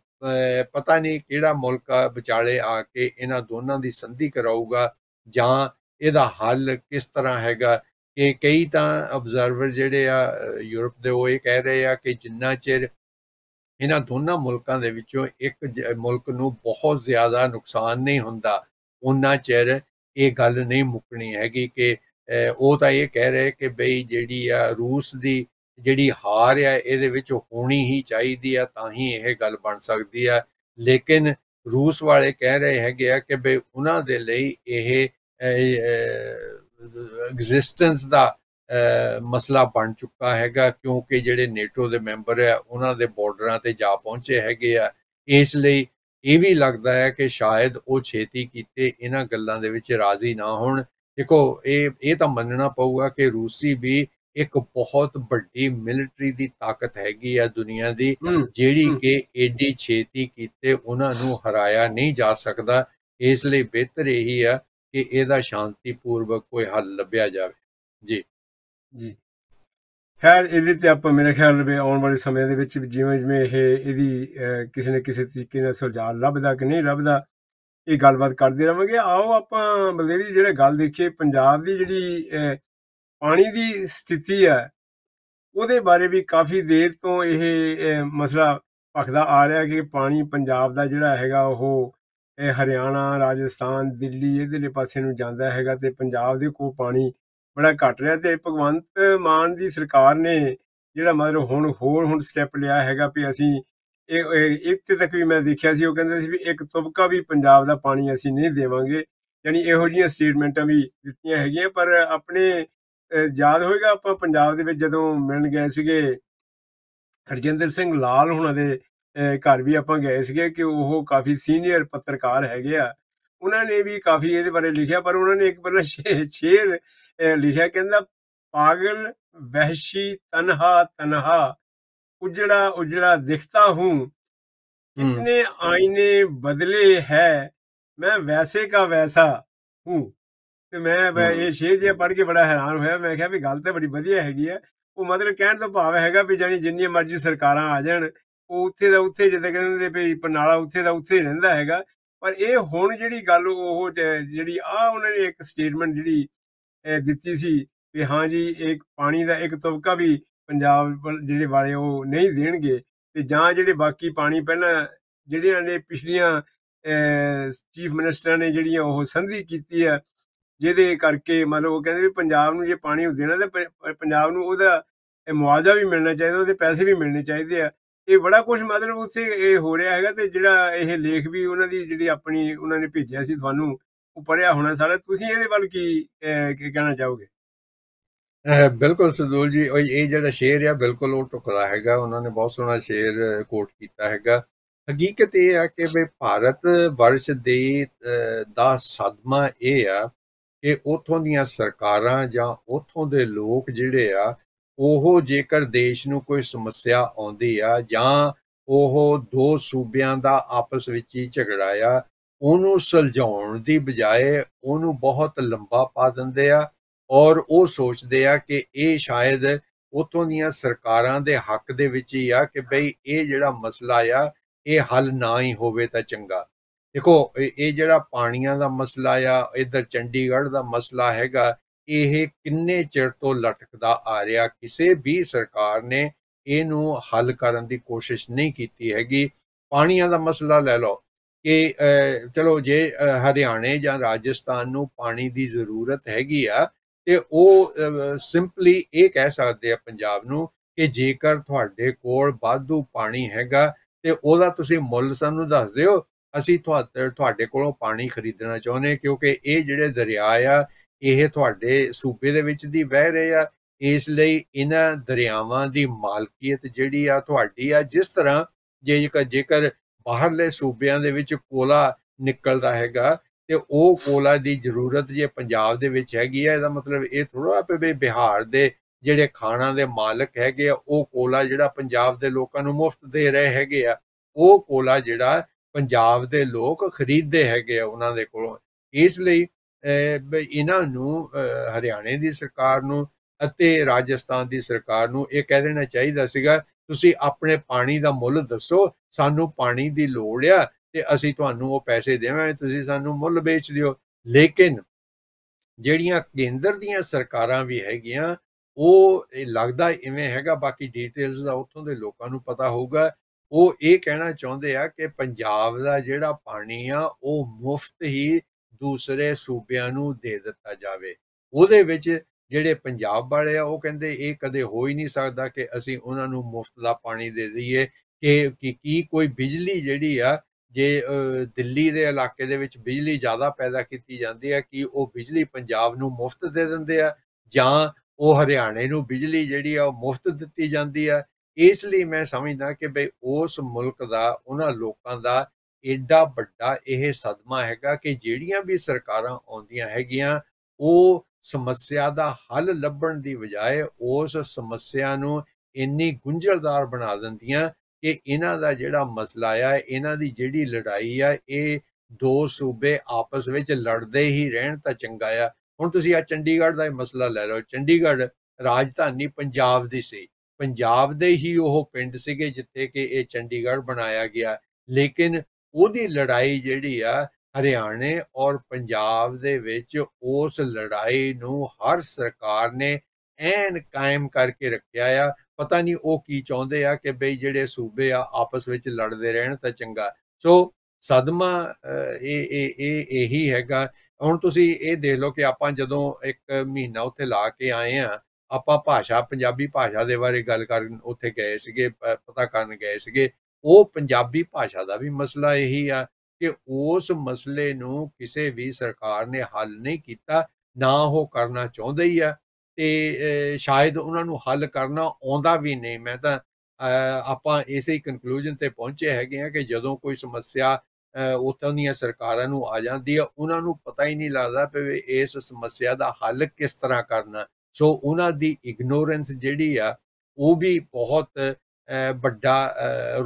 ਪਤਾ ਨਹੀਂ ਕਿਹੜਾ ਮੁਲਕ ਵਿਚਾਲੇ ਆ ਕੇ ਇਹਨਾਂ ਦੋਨਾਂ ਦੀ ਸੰਧੀ ਕਰਾਊਗਾ ਜਾਂ ਇਹਦਾ ਹੱਲ ਕਿਸ ਤਰ੍ਹਾਂ ਹੈਗਾ ਕਿ ਕਈ ਤਾਂ ਆਬਜ਼ਰਵਰ ਜਿਹੜੇ ਆ ਯੂਰਪ ਦੇ ਉਹ ਇਹ ਕਹਿ ਰਹੇ ਆ ਕਿ ਜਿੰਨਾ ਚਿਰ ਇਹਨਾਂ ਦੋਨਾਂ ਮੁਲਕਾਂ ਦੇ ਵਿੱਚੋਂ ਇੱਕ ਮੁਲਕ ਨੂੰ ਬਹੁਤ ਜ਼ਿਆਦਾ ਨੁਕਸਾਨ ਨਹੀਂ ਹੁੰਦਾ ਉਹਨਾਂ ਚਿਰ ਇਹ ਗੱਲ ਨਹੀਂ ਮੁੱਕਣੀ ਹੈਗੀ ਕਿ ਉਹ ਤਾਂ ਇਹ ਕਹਿ ਰਹੇ ਕਿ ਬਈ ਜਿਹੜੀ ਆ ਰੂਸ ਦੀ ਜਿਹੜੀ ਹਾਰ ਆ, ਇਹਦੇ ਵਿੱਚ ਹੋਣੀ ਹੀ ਚਾਹੀਦੀ ਆ, ਤਾਂ ਹੀ ਇਹ ਗੱਲ ਬਣ ਸਕਦੀ ਆ। ਲੇਕਿਨ ਰੂਸ ਵਾਲੇ ਕਹਿ ਰਹੇ ਹੈਗੇ ਆ ਕਿ ਬਈ ਉਹਨਾਂ ਦੇ ਲਈ ਇਹ ਐਗਜ਼ਿਸਟੈਂਸ ਦਾ ਮਸਲਾ ਬਣ ਚੁੱਕਾ ਹੈਗਾ, ਕਿਉਂਕਿ ਜਿਹੜੇ ਨੇਟੋ ਦੇ ਮੈਂਬਰ ਆ, ਉਹਨਾਂ ਦੇ ਬਾਰਡਰਾਂ ਤੇ ਜਾ ਪਹੁੰਚੇ ਹੈਗੇ ਆ। ਇਸ ਲਈ ਇਹ ਵੀ ਲੱਗਦਾ ਹੈ ਕਿ ਸ਼ਾਇਦ ਉਹ ਛੇਤੀ ਕੀਤੇ ਇਹਨਾਂ ਗੱਲਾਂ ਦੇ ਵਿੱਚ ਰਾਜ਼ੀ ਨਾ ਹੋਣ। ਦੇਖੋ, ਇਹ ਇਹ ਤਾਂ ਮੰਨਣਾ ਪਊਗਾ ਕਿ ਰੂਸੀ ਵੀ ਇੱਕ ਬਹੁਤ ਵੱਡੀ ਮਿਲਟਰੀ ਦੀ ਤਾਕਤ ਹੈਗੀ ਆ ਦੁਨੀਆ ਦੀ ਜਿਹੜੀ ਕਿ ਏਡੀ ਛੇਤੀ ਕੀਤੇ ਉਹਨਾਂ ਨੂੰ ਹਰਾਇਆ ਨਹੀਂ ਜਾ ਸਕਦਾ। ਇਸ ਲਈ ਬਿਹਤਰ ਇਹੀ ਆ ਕਿ ਇਹਦਾ ਸ਼ਾਂਤੀਪੂਰਵਕ ਕੋਈ ਹੱਲ ਲੱਭਿਆ ਜਾਵੇ। ਜੀ। ਜੀ। ਖੈਰ ਇਹਦੇ ਤੇ ਆਪਾਂ ਮੇਰੇ ਖਿਆਲ ਵਿੱਚ ਆਉਣ ਵਾਲੇ ਸਮੇਂ ਦੇ ਵਿੱਚ ਜਿਵੇਂ ਜਿਵੇਂ ਇਹ ਇਹਦੀ ਕਿਸੇ ਨਾ ਕਿਸੇ ਤਰੀਕੇ ਨਾਲ ਸੁਲਝਾਅ ਲੱਭਦਾ ਕਿ ਨਹੀਂ ਲੱਭਦਾ ਇਹ ਗੱਲਬਾਤ ਕਰਦੇ ਰਵਾਂਗੇ। ਆਓ ਆਪਾਂ ਬਲੇਰੀ ਜਿਹੜੇ ਗੱਲ ਦੇਖੀਏ ਪੰਜਾਬ ਦੀ ਜਿਹੜੀ ਪਾਣੀ ਦੀ ਸਥਿਤੀ ਹੈ, ਉਹਦੇ ਬਾਰੇ ਵੀ ਕਾਫੀ ਦੇਰ ਤੋਂ ਇਹ ਮਸਲਾ ਭਖਦਾ ਆ ਰਿਹਾ ਕਿ ਪਾਣੀ ਪੰਜਾਬ ਦਾ ਜਿਹੜਾ ਹੈਗਾ ਉਹ, ਇਹ ਹਰਿਆਣਾ, ਰਾਜਸਥਾਨ, ਦਿੱਲੀ ਇਹਦੇ ਪਾਸੇ ਨੂੰ ਜਾਂਦਾ ਹੈਗਾ ਤੇ ਪੰਜਾਬ ਦੇ ਕੋਲ ਪਾਣੀ ਬੜਾ ਘਟ ਰਿਹਾ ਤੇ ਭਗਵੰਤ ਮਾਨ ਦੀ ਸਰਕਾਰ ਨੇ ਜਿਹੜਾ ਮਤਲਬ ਹੁਣ ਹੋਰ ਹੁਣ ਸਟੈਪ ਲਿਆ ਹੈਗਾ ਵੀ ਅਸੀਂ ਇਹ ਇੱਥੇ ਤੱਕ ਵੀ ਮੈਂ ਦੇਖਿਆ ਸੀ, ਉਹ ਕਹਿੰਦੇ ਸੀ ਵੀ ਇੱਕ ਤੁਬਕਾ ਵੀ ਪੰਜਾਬ ਦਾ ਪਾਣੀ ਅਸੀਂ ਨਹੀਂ ਦੇਵਾਂਗੇ, ਯਾਨੀ ਇਹੋ ਜਿਹੀਆਂ ਸਟੇਟਮੈਂਟਾਂ ਵੀ ਦਿੱਤੀਆਂ ਹੈਗੀਆਂ ਪਰ ਆਪਣੇ ਯਾਦ ਹੋਏਗਾ ਆਪਾਂ ਪੰਜਾਬ ਦੇ ਵਿੱਚ ਜਦੋਂ ਮਿਲਣ ਗਏ ਸੀਗੇ ਹਰਜਿੰਦਰ ਸਿੰਘ ਲਾਲ ਹੁਣਾਂ ਦੇ ਘਰ ਵੀ ਆਪਾਂ ਗਏ ਸੀਗੇ ਕਿ ਉਹ ਕਾਫੀ ਸੀਨੀਅਰ ਪੱਤਰਕਾਰ ਹੈਗੇ ਆ। ਉਹਨਾਂ ਨੇ ਵੀ ਕਾਫੀ ਇਹਦੇ ਬਾਰੇ ਲਿਖਿਆ ਪਰ ਉਹਨਾਂ ਨੇ ਇੱਕ ਬੜਾ ਸ਼ੇਰ ਲਿਖਿਆ ਕਹਿੰਦਾ ਪਾਗਲ ਵਹਿਸ਼ੀ ਤਨਹਾ ਤਨਹਾ ਉਜੜਾ ਉਜੜਾ ਦਿਖਤਾ ਹੂੰ ਕਿਤਨੇ ਆਇਨੇ ਬਦਲੇ ਹੈ ਮੈਂ ਵੈਸੇ ਕਾ ਵੈਸਾ ਹੂੰ। ਤੇ ਮੈਂ ਇਹ ਸ਼ੇਰ ਜਿਹਾ ਪੜ੍ਹ ਕੇ ਬੜਾ ਹੈਰਾਨ ਹੋਇਆ। ਮੈਂ ਕਿਹਾ ਵੀ ਗੱਲ ਤੇ ਬੜੀ ਵਧੀਆ ਹੈਗੀ ਆ। ਉਹ ਮਤਲਬ ਕਹਿਣ ਤੋਂ ਭਾਵ ਹੈਗਾ ਵੀ ਜਾਨੀ ਜਿੰਨੀਆਂ ਮਰਜ਼ੀ ਸਰਕਾਰਾਂ ਆ ਜਾਣ ਉਹ ਉੱਥੇ ਦਾ ਉੱਥੇ ਜਿੱਦਾਂ ਕਹਿੰਦੇ ਵੀ ਪਨਾਲਾ ਉੱਥੇ ਦਾ ਉੱਥੇ ਰਹਿੰਦਾ ਹੈਗਾ। ਪਰ ਇਹ ਹੁਣ ਜਿਹੜੀ ਗੱਲ ਉਹ ਜਿਹੜੀ ਆ ਉਹਨਾਂ ਨੇ ਇੱਕ ਸਟੇਟਮੈਂਟ ਜਿਹੜੀ ਦਿੱਤੀ ਸੀ ਕਿ ਹਾਂ ਜੀ ਇੱਕ ਪਾਣੀ ਦਾ ਇੱਕ ਤੁਬਕਾ ਵੀ ਪੰਜਾਬ ਜਿਹੜੇ ਵਾਲੇ ਉਹ ਨਹੀਂ ਦੇਣਗੇ ਤੇ ਜਾਂ ਜਿਹੜੇ ਬਾਕੀ ਪਾਣੀ ਪਹਿਲਾਂ ਜਿਹੜਿਆਂ ਨੇ ਪਿਛਲੀਆਂ ਚੀਫ ਮਿਨਿਸਟਰਾਂ ਨੇ ਜਿਹੜੀਆਂ ਉਹ ਸੰਧੀ ਕੀਤੀ ਆ ਜਿਹਦੇ ਕਰਕੇ ਮਤਲਬ ਉਹ ਕਹਿੰਦੇ ਵੀ ਪੰਜਾਬ ਨੂੰ ਜੇ ਪਾਣੀ ਦੇਣਾ ਤੇ ਪੰਜਾਬ ਨੂੰ ਉਹਦਾ ਮੁਆਵਜ਼ਾ ਵੀ ਮਿਲਣਾ ਚਾਹੀਦਾ, ਉਹਦੇ ਪੈਸੇ ਵੀ ਮਿਲਣੇ ਚਾਹੀਦੇ ਆ। ਇਹ ਬੜਾ ਕੁਝ ਮਤਲਬ ਉੱਥੇ ਇਹ ਹੋ ਰਿਹਾ ਹੈਗਾ ਤੇ ਜਿਹੜਾ ਇਹ ਲੇਖ ਵੀ ਉਹਨਾਂ ਦੀ ਜਿਹੜੀ ਆਪਣੀ ਉਹਨਾਂ ਨੇ ਭੇਜਿਆ ਸੀ ਤੁਹਾਨੂੰ, ਉਹ ਪੜਿਆ ਹੋਣਾ ਸਾਰਾ। ਤੁਸੀਂ ਇਹਦੇ ਵੱਲ ਕੀ ਕਹਿਣਾ ਚਾਹੋਗੇ? ਬਿਲਕੁਲ ਸਦੂਲ ਜੀ ਇਹ ਜਿਹੜਾ ਸ਼ੇਰ ਆ, ਬਿਲਕੁਲ ਉਹ ਟੁਕੜਾ ਹੈਗਾ। ਉਹਨਾਂ ਨੇ ਬਹੁਤ ਸੋਹਣਾ ਸ਼ੇਰ ਕੋਟ ਕੀਤਾ ਹੈਗਾ। ਹਕੀਕਤ ਇਹ ਆ ਕਿ ਵੀ ਭਾਰਤ ਵਰਸ਼ ਦੇ ਦਾ ਸਦਮਾ ਇਹ ਆ ਕਿ ਉਥੋਂ ਦੀਆਂ ਸਰਕਾਰਾਂ ਜਾਂ ਉਥੋਂ ਦੇ ਲੋਕ ਜਿਹੜੇ ਆ, ਉਹ ਜੇਕਰ ਦੇਸ਼ ਨੂੰ ਕੋਈ ਸਮੱਸਿਆ ਆਉਂਦੀ ਆ ਜਾਂ ਉਹ ਦੋ ਸੂਬਿਆਂ ਦਾ ਆਪਸ ਵਿੱਚ ਹੀ ਝਗੜਾ ਆ, ਉਹਨੂੰ ਸੁਲਝਾਉਣ ਦੀ ਬਜਾਏ ਉਹਨੂੰ ਬਹੁਤ ਲੰਬਾ ਪਾ ਦਿੰਦੇ ਆ ਔਰ ਉਹ ਸੋਚਦੇ ਆ ਕਿ ਇਹ ਸ਼ਾਇਦ ਉਤੋਂ ਦੀਆਂ ਸਰਕਾਰਾਂ ਦੇ ਹੱਕ ਦੇ ਵਿੱਚ ਹੀ ਆ ਕਿ ਬਈ ਇਹ ਜਿਹੜਾ ਮਸਲਾ ਆ, ਇਹ ਹੱਲ ਨਾ ਹੀ ਹੋਵੇ ਤਾਂ ਚੰਗਾ। ਦੇਖੋ, ਇਹ ਜਿਹੜਾ ਪਾਣੀਆਂ ਦਾ ਮਸਲਾ ਆ, ਇਧਰ ਚੰਡੀਗੜ੍ਹ ਦਾ ਮਸਲਾ ਹੈਗਾ, ਇਹ ਕਿੰਨੇ ਚਿਰ ਤੋਂ ਲਟਕਦਾ ਆ ਰਿਹਾ? ਕਿਸੇ ਵੀ ਸਰਕਾਰ ਨੇ ਇਹਨੂੰ ਹੱਲ ਕਰਨ ਦੀ ਕੋਸ਼ਿਸ਼ ਨਹੀਂ ਕੀਤੀ ਹੈਗੀ। ਪਾਣੀਆਂ ਦਾ ਮਸਲਾ ਲੈ ਲਓ ਕਿ ਚਲੋ ਜੇ ਹਰਿਆਣੇ ਜਾਂ ਰਾਜਸਥਾਨ ਨੂੰ ਪਾਣੀ ਦੀ ਜ਼ਰੂਰਤ ਹੈਗੀ ਆ, ਤੇ ਉਹ ਸਿੰਪਲੀ ਇਹ ਕਹਿ ਸਕਦੇ ਆ ਪੰਜਾਬ ਨੂੰ ਕਿ ਜੇਕਰ ਤੁਹਾਡੇ ਕੋਲ ਵਾਧੂ ਪਾਣੀ ਹੈਗਾ, ਤੇ ਉਹਦਾ ਤੁਸੀਂ ਮੁੱਲ ਸਾਨੂੰ ਦੱਸ ਦਿਓ ਅਸੀਂ ਤੁਹਾਡੇ ਕੋਲੋਂ ਪਾਣੀ ਖਰੀਦਣਾ ਚਾਹੁੰਦੇ ਕਿਉਂਕਿ ਇਹ ਜਿਹੜੇ ਦਰਿਆ ਆ, ਇਹ ਤੁਹਾਡੇ ਸੂਬੇ ਦੇ ਵਿੱਚ ਦੀ ਵਹਿ ਰਹੇ ਆ। ਇਸ ਲਈ ਇਹਨਾਂ ਦਰਿਆਵਾਂ ਦੀ ਮਾਲਕੀਅਤ ਜਿਹੜੀ ਆ, ਤੁਹਾਡੀ ਆ, ਜਿਸ ਤਰ੍ਹਾਂ ਜੇ ਜੇਕਰ ਬਾਹਰਲੇ ਸੂਬਿਆਂ ਦੇ ਵਿੱਚ ਕੋਲਾ ਨਿਕਲਦਾ ਹੈਗਾ, ਤੇ ਉਹ ਕੋਲਾ ਦੀ ਜ਼ਰੂਰਤ ਜੇ ਪੰਜਾਬ ਦੇ ਵਿੱਚ ਹੈਗੀ ਆ, ਇਹਦਾ ਮਤਲਬ ਇਹ ਥੋੜਾ ਆਪੇ ਵੀ ਬਿਹਾਰ ਦੇ ਜਿਹੜੇ ਖਾਣਾ ਦੇ ਮਾਲਕ ਹੈਗੇ ਆ, ਉਹ ਕੋਲਾ ਜਿਹੜਾ ਪੰਜਾਬ ਦੇ ਲੋਕਾਂ ਨੂੰ ਮੁਫਤ ਦੇ ਰਹੇ ਹੈਗੇ ਆ, ਉਹ ਕੋਲਾ ਜਿਹੜਾ ਪੰਜਾਬ ਦੇ ਲੋਕ ਖਰੀਦਦੇ ਹੈਗੇ ਆ ਉਹਨਾਂ ਦੇ ਕੋਲੋਂ। ਇਸ ਲਈ ਇਹਨਾਂ ਨੂੰ ਹਰਿਆਣੇ ਦੀ ਸਰਕਾਰ ਨੂੰ ਅਤੇ ਰਾਜਸਥਾਨ ਦੀ ਸਰਕਾਰ ਨੂੰ ਇਹ ਕਹਿ ਦੇਣਾ ਚਾਹੀਦਾ ਸੀਗਾ, ਤੁਸੀਂ ਆਪਣੇ ਪਾਣੀ ਦਾ ਮੁੱਲ ਦੱਸੋ, ਸਾਨੂੰ ਪਾਣੀ ਦੀ ਲੋੜ ਆ ਤੇ ਅਸੀਂ ਤੁਹਾਨੂੰ ਉਹ ਪੈਸੇ ਦੇਵਾਂਗੇ, ਤੁਸੀਂ ਸਾਨੂੰ ਮੁੱਲ ਵੇਚ ਦਿਓ। ਲੇਕਿਨ ਜਿਹੜੀਆਂ ਕੇਂਦਰ ਦੀਆਂ ਸਰਕਾਰਾਂ ਵੀ ਹੈਗੀਆਂ, ਉਹ ਲੱਗਦਾ ਇਵੇਂ ਹੈਗਾ, ਬਾਕੀ ਡੀਟੇਲਸ ਦਾ ਉੱਥੋਂ ਦੇ ਲੋਕਾਂ ਨੂੰ ਪਤਾ ਹੋਊਗਾ। ਉਹ ਇਹ ਕਹਿਣਾ ਚਾਹੁੰਦੇ ਆ ਕਿ ਪੰਜਾਬ ਦਾ ਜਿਹੜਾ ਪਾਣੀ ਆ, ਉਹ ਮੁਫਤ ਹੀ ਦੂਸਰੇ ਸੂਬਿਆਂ ਨੂੰ ਦੇ ਦਿੱਤਾ ਜਾਵੇ। ਉਹਦੇ ਵਿੱਚ ਜਿਹੜੇ ਪੰਜਾਬ ਵਾਲੇ ਆ, ਉਹ ਕਹਿੰਦੇ ਇਹ ਕਦੇ ਹੋ ਹੀ ਨਹੀਂ ਸਕਦਾ ਕਿ ਅਸੀਂ ਉਹਨਾਂ ਨੂੰ ਮੁਫਤ ਦਾ ਪਾਣੀ ਦੇ ਦਈਏ ਕਿ ਕੀ ਕੋਈ ਬਿਜਲੀ ਜਿਹੜੀ ਆ, ਜੇ ਦਿੱਲੀ ਦੇ ਇਲਾਕੇ ਦੇ ਵਿੱਚ ਬਿਜਲੀ ਜ਼ਿਆਦਾ ਪੈਦਾ ਕੀਤੀ ਜਾਂਦੀ ਹੈ ਕਿ ਉਹ ਬਿਜਲੀ ਪੰਜਾਬ ਨੂੰ ਮੁਫਤ ਦੇ ਦਿੰਦੇ ਆ ਜਾਂ ਉਹ ਹਰਿਆਣੇ ਨੂੰ ਬਿਜਲੀ ਜਿਹੜੀ ਆ, ਉਹ ਮੁਫਤ ਦਿੱਤੀ ਜਾਂਦੀ ਆ? ਇਸ ਲਈ ਮੈਂ ਸਮਝਦਾ ਕਿ ਬਈ ਉਸ ਮੁਲਕ ਦਾ, ਉਹਨਾਂ ਲੋਕਾਂ ਦਾ ਐਡਾ ਵੱਡਾ ਇਹ ਸਦਮਾ ਹੈਗਾ ਕਿ ਜਿਹੜੀਆਂ ਵੀ ਸਰਕਾਰਾਂ ਆਉਂਦੀਆਂ ਹੈਗੀਆਂ, ਉਹ ਸਮੱਸਿਆ ਦਾ ਹੱਲ ਲੱਭਣ ਦੀ ਬਜਾਏ ਉਸ ਸਮੱਸਿਆ ਨੂੰ ਇੰਨੀ ਗੁੰਝਲਦਾਰ ਬਣਾ ਦਿੰਦੀਆਂ ਕਿ ਇਹਨਾਂ ਦਾ ਜਿਹੜਾ ਮਸਲਾ ਆ, ਇਹਨਾਂ ਦੀ ਜਿਹੜੀ ਲੜਾਈ ਆ, ਇਹ ਦੋ ਸੂਬੇ ਆਪਸ ਵਿੱਚ ਲੜਦੇ ਹੀ ਰਹਿਣ ਤਾਂ ਚੰਗਾ ਆ। ਹੁਣ ਤੁਸੀਂ ਆ ਚੰਡੀਗੜ੍ਹ ਦਾ ਇਹ ਮਸਲਾ ਲੈ ਲਓ, ਚੰਡੀਗੜ੍ਹ ਰਾਜਧਾਨੀ ਪੰਜਾਬ ਦੀ ਸੀ। ਪੰਜਾਬ ਦੇ ਹੀ ਉਹ ਪਿੰਡ ਸੀਗੇ ਜਿੱਥੇ ਕਿ ਇਹ ਚੰਡੀਗੜ੍ਹ ਬਣਾਇਆ ਗਿਆ। ਲੇਕਿਨ ਉਹਦੀ ਲੜਾਈ ਜਿਹੜੀ ਆ ਹਰਿਆਣੇ ਔਰ ਪੰਜਾਬ ਦੇ ਵਿੱਚ ਉਸ ਲੜਾਈ ਨੂੰ ਹਰ ਸਰਕਾਰ ਨੇ ਐਨ ਕਾਇਮ ਕਰਕੇ ਰੱਖਿਆ ਆ। ਪਤਾ ਨਹੀਂ ਉਹ ਕੀ ਚਾਹੁੰਦੇ ਆ ਕਿ ਬਈ ਜਿਹੜੇ ਸੂਬੇ ਆ ਆਪਸ ਵਿੱਚ ਲੜਦੇ ਰਹਿਣ ਤਾਂ ਚੰਗਾ। ਸੋ ਸਦਮਾ ਇਹ ਇਹ ਇਹ, ਇਹੀ ਹੈਗਾ। ਹੁਣ ਤੁਸੀਂ ਇਹ ਦੇਖ ਲਓ ਕਿ ਆਪਾਂ ਜਦੋਂ ਇੱਕ ਮਹੀਨਾ ਉੱਥੇ ਲਾ ਕੇ ਆਏ ਆ ਆਪਾਂ ਭਾਸ਼ਾ, ਪੰਜਾਬੀ ਭਾਸ਼ਾ ਦੇ ਬਾਰੇ ਗੱਲ ਕਰਨ ਉੱਥੇ ਗਏ ਸੀਗੇ ਪਤਾ ਕਰਨ ਗਏ ਸੀਗੇ, ਉਹ ਪੰਜਾਬੀ ਭਾਸ਼ਾ ਦਾ ਵੀ ਮਸਲਾ ਇਹੀ ਆ ਕਿ ਉਸ ਮਸਲੇ ਨੂੰ ਕਿਸੇ ਵੀ ਸਰਕਾਰ ਨੇ ਹੱਲ ਨਹੀਂ ਕੀਤਾ, ਨਾ ਉਹ ਕਰਨਾ ਚਾਹੁੰਦੇ ਹੀ ਆ ਤੇ ਸ਼ਾਇਦ ਉਹਨਾਂ ਨੂੰ ਹੱਲ ਕਰਨਾ ਆਉਂਦਾ ਵੀ ਨਹੀਂ। ਮੈਂ ਤਾਂ ਆਪਾਂ ਇਸੇ ਹੀ ਕਨਕਲੂਜਨ ਤੇ ਪਹੁੰਚੇ ਹੈਗੇ ਆ ਕਿ ਜਦੋਂ ਕੋਈ ਸਮੱਸਿਆ ਉਤੋਂ ਦੀਆਂ ਸਰਕਾਰਾਂ ਨੂੰ ਆ ਜਾਂਦੀ ਆ, ਉਹਨਾਂ ਨੂੰ ਪਤਾ ਹੀ ਨਹੀਂ ਲੱਗਦਾ ਕਿ ਇਸ ਸਮੱਸਿਆ ਦਾ ਹੱਲ ਕਿਸ ਤਰ੍ਹਾਂ ਕਰਨਾ। ਸੋ ਉਹਨਾਂ ਦੀ ਇਗਨੋਰੈਂਸ ਜਿਹੜੀ ਆ, ਉਹ ਵੀ ਬਹੁਤ ਵੱਡਾ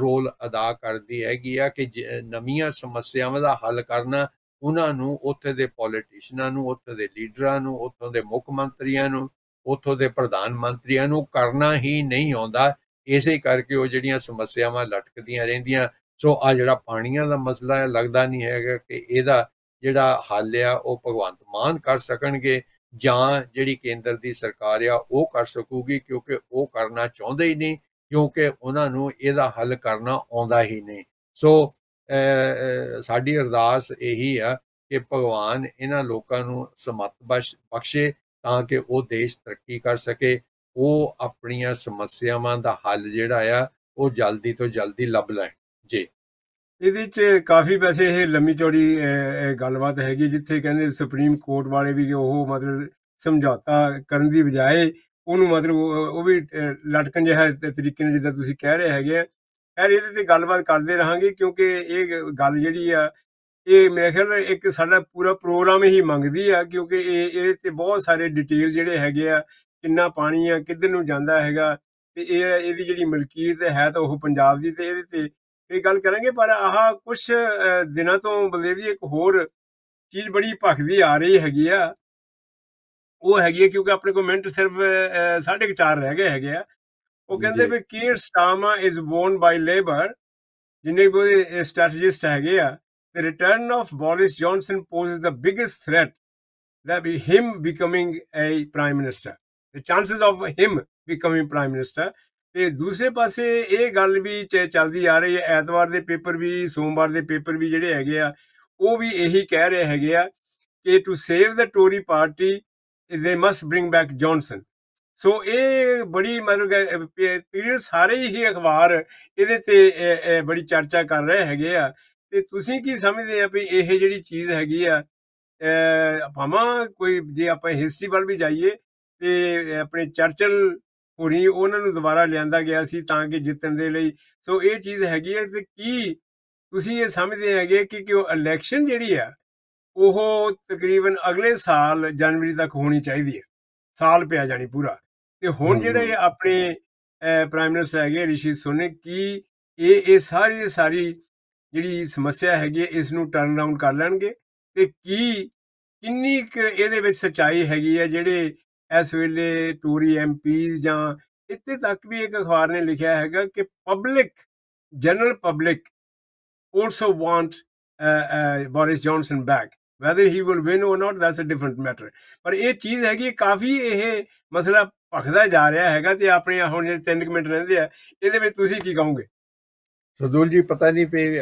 ਰੋਲ ਅਦਾ ਕਰਦੀ ਹੈਗੀ ਆ ਕਿ ਨਵੀਆਂ ਸਮੱਸਿਆਵਾਂ ਦਾ ਹੱਲ ਕਰਨਾ ਉਹਨਾਂ ਨੂੰ, ਉੱਥੇ ਦੇ ਪੋਲੀਟੀਸ਼ੀਅਨਾਂ ਨੂੰ, ਉੱਥੇ ਦੇ ਲੀਡਰਾਂ ਨੂੰ, ਉੱਥੋਂ ਦੇ ਮੁੱਖ ਮੰਤਰੀਆਂ ਨੂੰ, ਉੱਥੋਂ ਦੇ ਪ੍ਰਧਾਨ ਮੰਤਰੀਆਂ ਨੂੰ ਕਰਨਾ ਹੀ ਨਹੀਂ ਆਉਂਦਾ। ਇਸੇ ਕਰਕੇ ਉਹ ਜਿਹੜੀਆਂ ਸਮੱਸਿਆਵਾਂ ਲਟਕਦੀਆਂ ਰਹਿੰਦੀਆਂ। ਸੋ ਆ ਜਿਹੜਾ ਪਾਣੀਆਂ ਦਾ ਮਸਲਾ ਹੈ, ਲੱਗਦਾ ਨਹੀਂ ਹੈਗਾ ਕਿ ਇਹਦਾ ਜਿਹੜਾ ਹੱਲ ਆ, ਉਹ ਭਗਵੰਤ ਮਾਨ ਕਰ ਸਕਣਗੇ। ਜਾਂ ਜਿਹੜੀ ਕੇਂਦਰ ਦੀ ਸਰਕਾਰ ਆ, ਉਹ ਕਰ ਸਕੂਗੀ ਕਿਉਂਕਿ ਉਹ ਕਰਨਾ ਚਾਹੁੰਦੇ ਹੀ ਨਹੀਂ, ਕਿਉਂਕਿ ਉਹਨਾਂ ਨੂੰ ਇਹਦਾ ਹੱਲ ਕਰਨਾ ਆਉਂਦਾ ਹੀ ਨਹੀਂ। ਸੋ ਸਾਡੀ ਅਰਦਾਸ ਇਹੀ ਆ ਕਿ ਭਗਵਾਨ ਇਹਨਾਂ ਲੋਕਾਂ ਨੂੰ ਸਮਤ ਬਖਸ਼ੇ ਤਾਂ ਕਿ ਉਹ ਦੇਸ਼ ਤਰੱਕੀ ਕਰ ਸਕੇ। ਉਹ ਆਪਣੀਆਂ ਸਮੱਸਿਆਵਾਂ ਦਾ ਹੱਲ ਜਿਹੜਾ ਆ, ਉਹ ਜਲਦੀ ਤੋਂ ਜਲਦੀ ਲੱਭ ਲੈਣ। ਜੀ। ਇਹਦੇ ਚ ਕਾਫੀ ਵੈਸੇ ਇਹ ਲੰਮੀ ਚੌੜੀ ਗੱਲਬਾਤ ਹੈਗੀ ਜਿੱਥੇ ਕਹਿੰਦੇ ਸੁਪਰੀਮ ਕੋਰਟ ਵਾਲੇ ਵੀ ਉਹ ਮਤਲਬ ਸਮਝੌਤਾ ਕਰਨ ਦੀ ਬਜਾਏ ਉਹਨੂੰ ਮਤਲਬ ਉਹ ਵੀ ਲਟਕਣ ਜਿਹਾ ਤਰੀਕੇ ਨਾਲ ਜਿੱਦਾਂ ਤੁਸੀਂ ਕਹਿ ਰਹੇ ਹੈਗੇ ਆ। ਯਾਰ ਇਹਦੇ ਤੇ ਗੱਲਬਾਤ ਕਰਦੇ ਰਹਾਂਗੇ ਕਿਉਂਕਿ ਇਹ ਗੱਲ ਜਿਹੜੀ ਆ, ਇਹ ਮੇਰੇ ਖਿਆਲ ਇੱਕ ਸਾਡਾ ਪੂਰਾ ਪ੍ਰੋਗਰਾਮ ਹੀ ਮੰਗਦੀ ਆ ਕਿਉਂਕਿ ਇਹ, ਇਹਦੇ ਤੇ ਬਹੁਤ ਸਾਰੇ ਡਿਟੇਲ ਜਿਹੜੇ ਹੈਗੇ ਆ, ਕਿੰਨਾ ਪਾਣੀ ਆ, ਕਿੱਧਰ ਨੂੰ ਜਾਂਦਾ ਹੈਗਾ ਤੇ ਇਹ, ਇਹਦੀ ਜਿਹੜੀ ਮਲਕੀਅਤ ਹੈ ਤਾਂ ਉਹ ਪੰਜਾਬ ਦੀ ਤੇ ਇਹਦੇ ਤੇ ਇਹ ਗੱਲ ਕਰਾਂਗੇ ਪਰ ਆਹ ਕੁਝ ਦਿਨਾਂ ਤੋਂ ਬਲੇਵ ਜੀ ਇੱਕ ਹੋਰ ਚੀਜ਼ ਬੜੀ ਭਖਦੀ ਆ ਰਹੀ ਹੈਗੀ ਆ ਉਹ ਹੈਗੀ ਹੈ ਕਿਉਂਕਿ ਆਪਣੇ ਕੋਲ ਮਿੰਟ ਸਿਰਫ 4.5 ਰਹਿ ਗਏ ਹੈਗੇ ਆ ਉਹ ਕਹਿੰਦੇ ਵੀ Keir Starmer is born by Labour ਜਿੰਨੇ ਵੀ ਸਟ੍ਰੈਟਜਿਸਟ ਹੈਗੇ ਆ the return of Boris Johnson poses the biggest threat that be him becoming a prime minister. The chances of him becoming prime minister ਤੇ ਦੂਸਰੇ ਪਾਸੇ ਇਹ ਗੱਲ ਵੀ ਚੱਲਦੀ ਆ ਰਹੀ ਹੈ, ਐਤਵਾਰ ਦੇ ਪੇਪਰ ਵੀ, ਸੋਮਵਾਰ ਦੇ ਪੇਪਰ ਵੀ ਜਿਹੜੇ ਹੈਗੇ ਆ, ਉਹ ਵੀ ਇਹੀ ਕਹਿ ਰਹੇ ਹੈਗੇ ਆ ਕਿ to save the Tory party ਦੇ must bring back Johnson so ਇਹ ਬੜੀ ਮਤਲਬ ਤੀਰ ਸਾਰੇ ਹੀ ਅਖਬਾਰ ਇਹਦੇ ਤੇ ਬੜੀ ਚਰਚਾ ਕਰ ਰਹੇ ਹੈਗੇ ਆ। ਤੇ ਤੁਸੀਂ ਕੀ ਸਮਝਦੇ ਆ ਵੀ ਇਹ ਜਿਹੜੀ ਚੀਜ਼ ਹੈਗੀ ਆ ਭਾਵੇਂ ਕੋਈ ਜੇ ਆਪਾਂ ਹਿਸਟਰੀ ਵੱਲ ਵੀ ਜਾਈਏ ਤੇ ਆਪਣੇ ਚਰਚਲ ਹੋਰੀ ਉਹਨਾਂ ਨੂੰ ਦੁਬਾਰਾ ਲਿਆਂਦਾ ਗਿਆ ਸੀ ਤਾਂ ਕਿ ਜਿੱਤਣ ਦੇ ਲਈ। ਸੋ ਇਹ ਚੀਜ਼ ਹੈਗੀ ਹੈ ਤੇ ਕੀ ਤੁਸੀਂ ਇਹ ਸਮਝਦੇ ਹੈਗੇ ਕਿ ਕਿ ਉਹ ਇਲੈਕਸ਼ਨ ਜਿਹੜੀ ਆ ਉਹ ਤਕਰੀਬਨ ਅਗਲੇ ਸਾਲ ਜਨਵਰੀ ਤੱਕ ਹੋਣੀ ਚਾਹੀਦੀ ਹੈ। ਸਾਲ ਪਿਆ ਜਾਣੀ ਪੂਰਾ। ਤੇ ਹੁਣ ਜਿਹੜੇ ਆਪਣੇ ਪ੍ਰਾਈਮ ਮਿਨਿਸਟਰ ਹੈਗੇ ਰਿਸ਼ੀ ਸੁਨੇ ਕੀ ਇਹ ਇਹ ਸਾਰੀ ਸਾਰੀ ਜਿਹੜੀ ਸਮੱਸਿਆ ਹੈਗੀ ਇਸ ਨੂੰ ਟਰਨ ਅਰਾਊਂਡ ਕਰ ਲੈਣਗੇ। ਤੇ ਕੀ ਕਿੰਨੀ ਇਹਦੇ ਵਿੱਚ ਸਚਾਈ ਹੈਗੀ ਹੈ ਜਿਹੜੇ ਇਸ ਵੇਲੇ ਟੂਰੀ ਐਮਪੀਜ਼ ਜਾਂ ਇੱਥੇ ਤੱਕ ਵੀ ਇੱਕ ਅਖਬਾਰ ਨੇ ਲਿਖਿਆ ਹੈਗਾ ਕਿ public, general public also want Boris Johnson back whether he will win or not that's a different matter ਪਰ ਇਹ ਚੀਜ਼ ਹੈਗੀ ਕਾਫੀ ਇਹ ਮਸਲਾ ਭਖਦਾ ਜਾ ਰਿਹਾ ਹੈਗਾ ਤੇ ਆਪਣੇ ਹੁਣ ਜਿਹੜੇ 3 ਮਿੰਟ ਰਹਿੰਦੇ ਆ, ਇਹਦੇ ਵਿੱਚ ਤੁਸੀਂ ਕੀ ਕਹੋਗੇ? ਸਦੂਲ ਜੀ, ਪਤਾ ਨਹੀਂ ਪਈ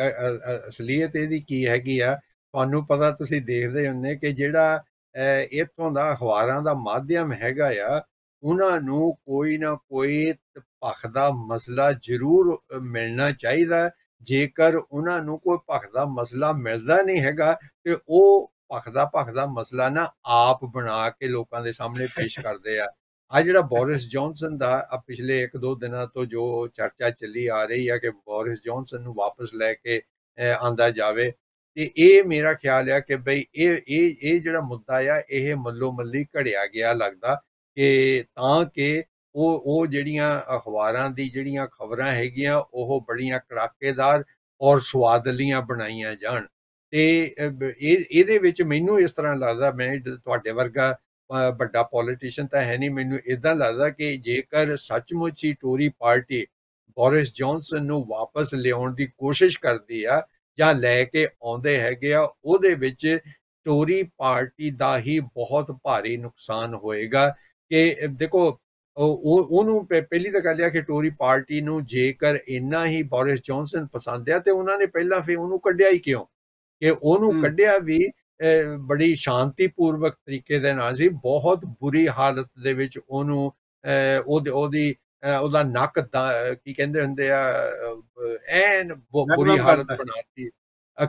ਅਸਲੀਅਤ ਇਹਦੀ ਕੀ ਹੈਗੀ ਆ। ਤੁਹਾਨੂੰ ਪਤਾ ਤੁਸੀਂ ਦੇਖਦੇ ਹੁੰਨੇ ਕਿ ਜਿਹੜਾ ਇਥੋਂ ਦਾ ਅਖਬਾਰਾਂ ਦਾ ਮਾਧਿਅਮ ਹੈਗਾ ਆ, ਉਹਨਾਂ ਨੂੰ ਕੋਈ ਨਾ ਕੋਈ ਭਖਦਾ ਮਸਲਾ ਜ਼ਰੂਰ ਮਿਲਣਾ ਚਾਹੀਦਾ। ਜੇਕਰ ਉਹਨਾਂ ਨੂੰ ਕੋਈ ਭਖਦਾ ਮਸਲਾ ਮਿਲਦਾ ਨਹੀਂ ਹੈਗਾ, ਤੇ ਉਹ ਭਖਦਾ ਭਖਦਾ ਮਸਲਾ ਨਾ ਆਪ ਬਣਾ ਕੇ ਲੋਕਾਂ ਦੇ ਸਾਹਮਣੇ ਪੇਸ਼ ਕਰਦੇ ਆ। ਆ ਜਿਹੜਾ ਬੋਰਿਸ ਜੌਨਸਨ ਦਾ ਪਿਛਲੇ 1-2 ਦਿਨਾਂ ਤੋਂ ਜੋ ਚਰਚਾ ਚੱਲੀ ਆ ਰਹੀ ਆ ਕਿ ਬੋਰਿਸ ਜੌਨਸਨ ਨੂੰ ਵਾਪਸ ਲੈ ਕੇ ਆਂਦਾ ਜਾਵੇ ਤੇ ਇਹ ਮੇਰਾ ਖਿਆਲ ਆ ਕਿ ਬਈ ਇਹ ਇਹ ਇਹ ਜਿਹੜਾ ਮੁੱਦਾ ਆ, ਇਹ ਮੱਲੋ ਮੱਲੀ ਘੜਿਆ ਗਿਆ ਲੱਗਦਾ ਕਿ ਤਾਂ ਕਿ ਉਹ ਉਹ ਜਿਹੜੀਆਂ ਅਖਬਾਰਾਂ ਦੀ ਜਿਹੜੀਆਂ ਖਬਰਾਂ ਹੈਗੀਆਂ, ਉਹ ਬੜੀਆਂ ਕੜਾਕੇਦਾਰ ਔਰ ਸਵਾਦਲੀਆਂ ਬਣਾਈਆਂ ਜਾਣ। ਤੇ ਇਹ, ਇਹਦੇ ਵਿੱਚ ਮੈਨੂੰ ਇਸ ਤਰ੍ਹਾਂ ਲੱਗਦਾ, ਮੈਂ ਤੁਹਾਡੇ ਵਰਗਾ ਵੱਡਾ ਪੋਲੀਟੀਸ਼ੀਅਨ ਤਾਂ ਹੈ ਨਹੀਂ, ਮੈਨੂੰ ਇਦਾਂ ਲੱਗਦਾ ਕਿ ਜੇਕਰ ਸੱਚਮੁੱਚ ਹੀ ਟੋਰੀ ਪਾਰਟੀ ਬੋਰਿਸ ਜੌਨਸਨ ਨੂੰ ਵਾਪਸ ਲਿਆਉਣ ਦੀ ਕੋਸ਼ਿਸ਼ ਕਰਦੀ ਆ ਜਾਂ ਲੈ ਕੇ ਆਉਂਦੇ ਹੈਗੇ ਆ ਉਹਦੇ ਵਿੱਚ ਟੋਰੀ ਪਾਰਟੀ ਦਾ ਹੀ ਬਹੁਤ ਭਾਰੀ ਨੁਕਸਾਨ ਹੋਏਗਾ ਕਿ ਦੇਖੋ ਉਹ ਉਹਨੂੰ ਪਹਿਲੀ ਤਾਂ ਗੱਲ ਇਹ ਕਿ ਟੋਰੀ ਪਾਰਟੀ ਨੂੰ ਜੇਕਰ ਇੰਨਾ ਹੀ ਬੋਰਿਸ ਜੌਨਸਨ ਪਸੰਦ ਆ ਤੇ ਉਹਨਾਂ ਨੇ ਪਹਿਲਾਂ ਫੇ ਉਹਨੂੰ ਕੱਢਿਆ ਹੀ ਕਿਉਂ? ਕਿ ਉਹਨੂੰ ਕੱਢਿਆ ਵੀ ਬੜੀ ਸ਼ਾਂਤੀਪੂਰਵਕ ਤਰੀਕੇ ਦੇ ਨਾਲ ਸੀ ਬਹੁਤ ਬੁਰੀ ਹਾਲਤ ਦੇ ਵਿੱਚ ਉਹਨੂੰ ਉਹਦੀ ਉਹਦੀ ਨੱਕ ਕੀ ਕਹਿੰਦੇ ਹੁੰਦੇ ਆ ਐਨ ਬੁਰੀ ਹਾਲਤ ਬਣਾਤੀ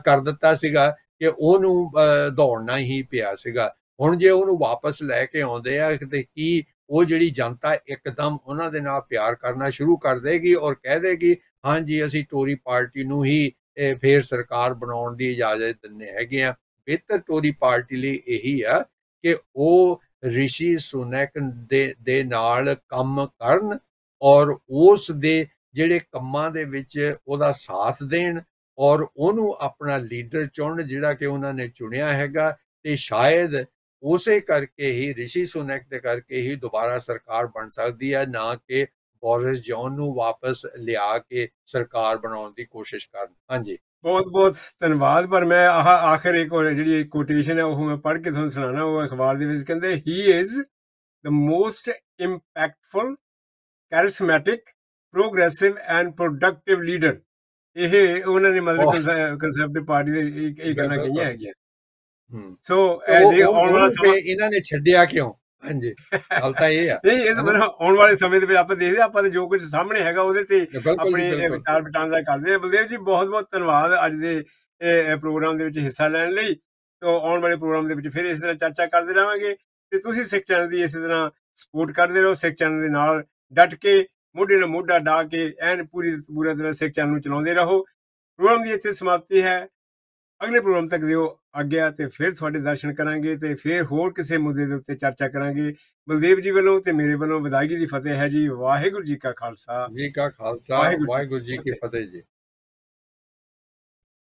ਕਰ ਦਿੱਤਾ ਸੀਗਾ ਕਿ ਉਹਨੂੰ ਦੌੜਨਾ ਹੀ ਪਿਆ ਸੀਗਾ। ਹੁਣ ਜੇ ਉਹਨੂੰ ਵਾਪਸ ਲੈ ਕੇ ਆਉਂਦੇ ਆ ਤੇ ਕੀ ਉਹ ਜਿਹੜੀ ਜਨਤਾ ਇੱਕਦਮ ਉਹਨਾਂ ਦੇ ਨਾਲ ਪਿਆਰ ਕਰਨਾ ਸ਼ੁਰੂ ਕਰ ਦੇਗੀ ਔਰ ਕਹਿ ਦੇਗੀ ਹਾਂਜੀ ਅਸੀਂ ਟੋਰੀ ਪਾਰਟੀ ਨੂੰ ਹੀ ਫੇਰ ਸਰਕਾਰ ਬਣਾਉਣ ਦੀ ਇਜਾਜ਼ਤ ਦਿੰਨੇ ਹੈਗੇ ਆ। ਬਿਹਤਰ ਟੋਰੀ ਪਾਰਟੀ ਲਈ ਇਹੀ ਆ ਕਿ ਉਹ ਰਿਸ਼ੀ ਸੁਨੈਕ ਦੇ ਦੇ ਨਾਲ ਕੰਮ ਕਰਨ ਔਰ ਉਸ ਦੇ ਜਿਹੜੇ ਕੰਮਾਂ ਦੇ ਵਿੱਚ ਉਹਦਾ ਸਾਥ ਦੇਣ ਔਰ ਉਹਨੂੰ ਆਪਣਾ ਲੀਡਰ ਚੁਣਨ ਜਿਹੜਾ ਕਿ ਉਹਨਾਂ ਨੇ ਚੁਣਿਆ ਹੈਗਾ ਤੇ ਸ਼ਾਇਦ ਉਸੇ ਕਰਕੇ ਹੀ ਰਿਸ਼ੀ ਸੁਨੈਕ ਦੇ ਕਰਕੇ ਹੀ ਦੁਬਾਰਾ ਸਰਕਾਰ ਬਣ ਸਕਦੀ ਹੈ, ਨਾ ਕਿ ਬੋਰਿਸ ਜੌਨ ਨੂੰ ਵਾਪਸ ਲਿਆ ਕੇ ਸਰਕਾਰ ਬਣਾਉਣ ਦੀ ਕੋਸ਼ਿਸ਼ ਕਰਨ। ਹਾਂਜੀ। ਬਹੁਤ ਬਹੁਤ ਧੰਨਵਾਦ, ਪਰ ਮੈਂ ਆਹ ਆਖਰ ਇੱਕ ਜਿਹੜੀ ਕੋਟੇਸ਼ਨ ਹੈ, ਉਹ ਮੈਂ ਪੜ੍ਹ ਕੇ ਤੁਹਾਨੂੰ ਸੁਣਾਣਾ ਉਹ ਅਖਬਾਰ ਦੇ ਵਿੱਚ ਕਹਿੰਦੇ he is the most impactful charismatic progressive and productive leader ਇਹ ਉਹਨਾਂ ਨੇ ਮਤਲਬ ਕੰਸਰਵੇਟਿਵ ਪਾਰਟੀ ਦੇ ਇਹ ਗੱਲਾਂ ਕਹੀਆਂ ਹੈਗੀਆਂ। ਸੋ ਇਹ ਆਉਣ ਵਾਲਾ ਸਮਾਂ ਇਹਨਾਂ ਨੇ ਛੱਡਿਆ ਕਿਉਂ? ਹਾਂਜੀ ਗੱਲ ਤਾਂ ਇਹ ਆ। ਨਹੀਂ ਇਹ ਤਾਂ ਆਉਣ ਵਾਲੇ ਸਮੇਂ ਦੇ ਵਿੱਚ ਆਪਾਂ ਦੇਖਦੇ ਆਪਾਂ ਤੇ ਜੋ ਕੁਝ ਸਾਹਮਣੇ ਹੈਗਾ ਉਹਦੇ ਤੇ ਆਪਣੇ ਵਿਚਾਰ ਵਟਾਂਦਰਾ ਕਰਦੇ ਆ ਬਲਦੇਵ ਜੀ ਬਹੁਤ ਬਹੁਤ ਧੰਨਵਾਦ ਅੱਜ ਦੇ ਇਹ ਪ੍ਰੋਗਰਾਮ ਦੇ ਵਿੱਚ ਹਿੱਸਾ ਲੈਣ ਲਈ। ਤੋਂ ਆਉਣ ਵਾਲੇ ਪ੍ਰੋਗਰਾਮ ਦੇ ਵਿੱਚ ਫਿਰ ਇਸ ਤਰ੍ਹਾਂ ਚਰਚਾ ਕਰਦੇ ਰਹਾਂਗੇ। ਤੇ ਤੁਸੀਂ ਸਿੱਖ ਚੈਨਲ ਦੀ ਇਸੇ ਤਰ੍ਹਾਂ ਸਪੋਰਟ ਕਰਦੇ ਰਹੋ ਸਿੱਖ ਚੈਨਲ ਦੇ ਨਾਲ ਡਟ ਕੇ ਮੋਢੇ ਨਾਲ ਮੋਢਾ ਡਾ ਕੇ ਐਨ ਪੂਰੀ ਪੂਰਾ ਤਰ੍ਹਾਂ ਸਿੱਖ ਚੈਨਲ ਨੂੰ ਚਲਾਉਂਦੇ ਰਹੋ। ਪ੍ਰੋਗਰਾਮ ਦੀ ਇੱਥੇ ਸਮਾਪਤੀ ਹੈ। ਅਗਲੇ ਪ੍ਰੋਗਰਾਮ ਤੱਕ ਦਿਓ ਅੱਗੇ ਤੇ ਫਿਰ ਤੁਹਾਡੇ ਦਰਸ਼ਨ ਕਰਾਂਗੇ ਤੇ ਫਿਰ ਹੋਰ ਕਿਸੇ ਮੁੱਦੇ ਦੇ ਉੱਤੇ ਚਰਚਾ ਕਰਾਂਗੇ। ਬਲਦੇਵ ਜੀ ਵੱਲੋਂ ਤੇ ਮੇਰੇ ਵੱਲੋਂ ਵਿਦਾਇਗੀ ਦੀ ਫਤਿਹ ਹੈ ਜੀ। ਵਾਹਿਗੁਰੂ ਜੀ ਕਾ ਖਾਲਸਾ। ਜੀ ਕਾ ਖਾਲਸਾ। ਵਾਹਿਗੁਰੂ ਜੀ ਕੀ ਫਤਿਹ ਜੀ।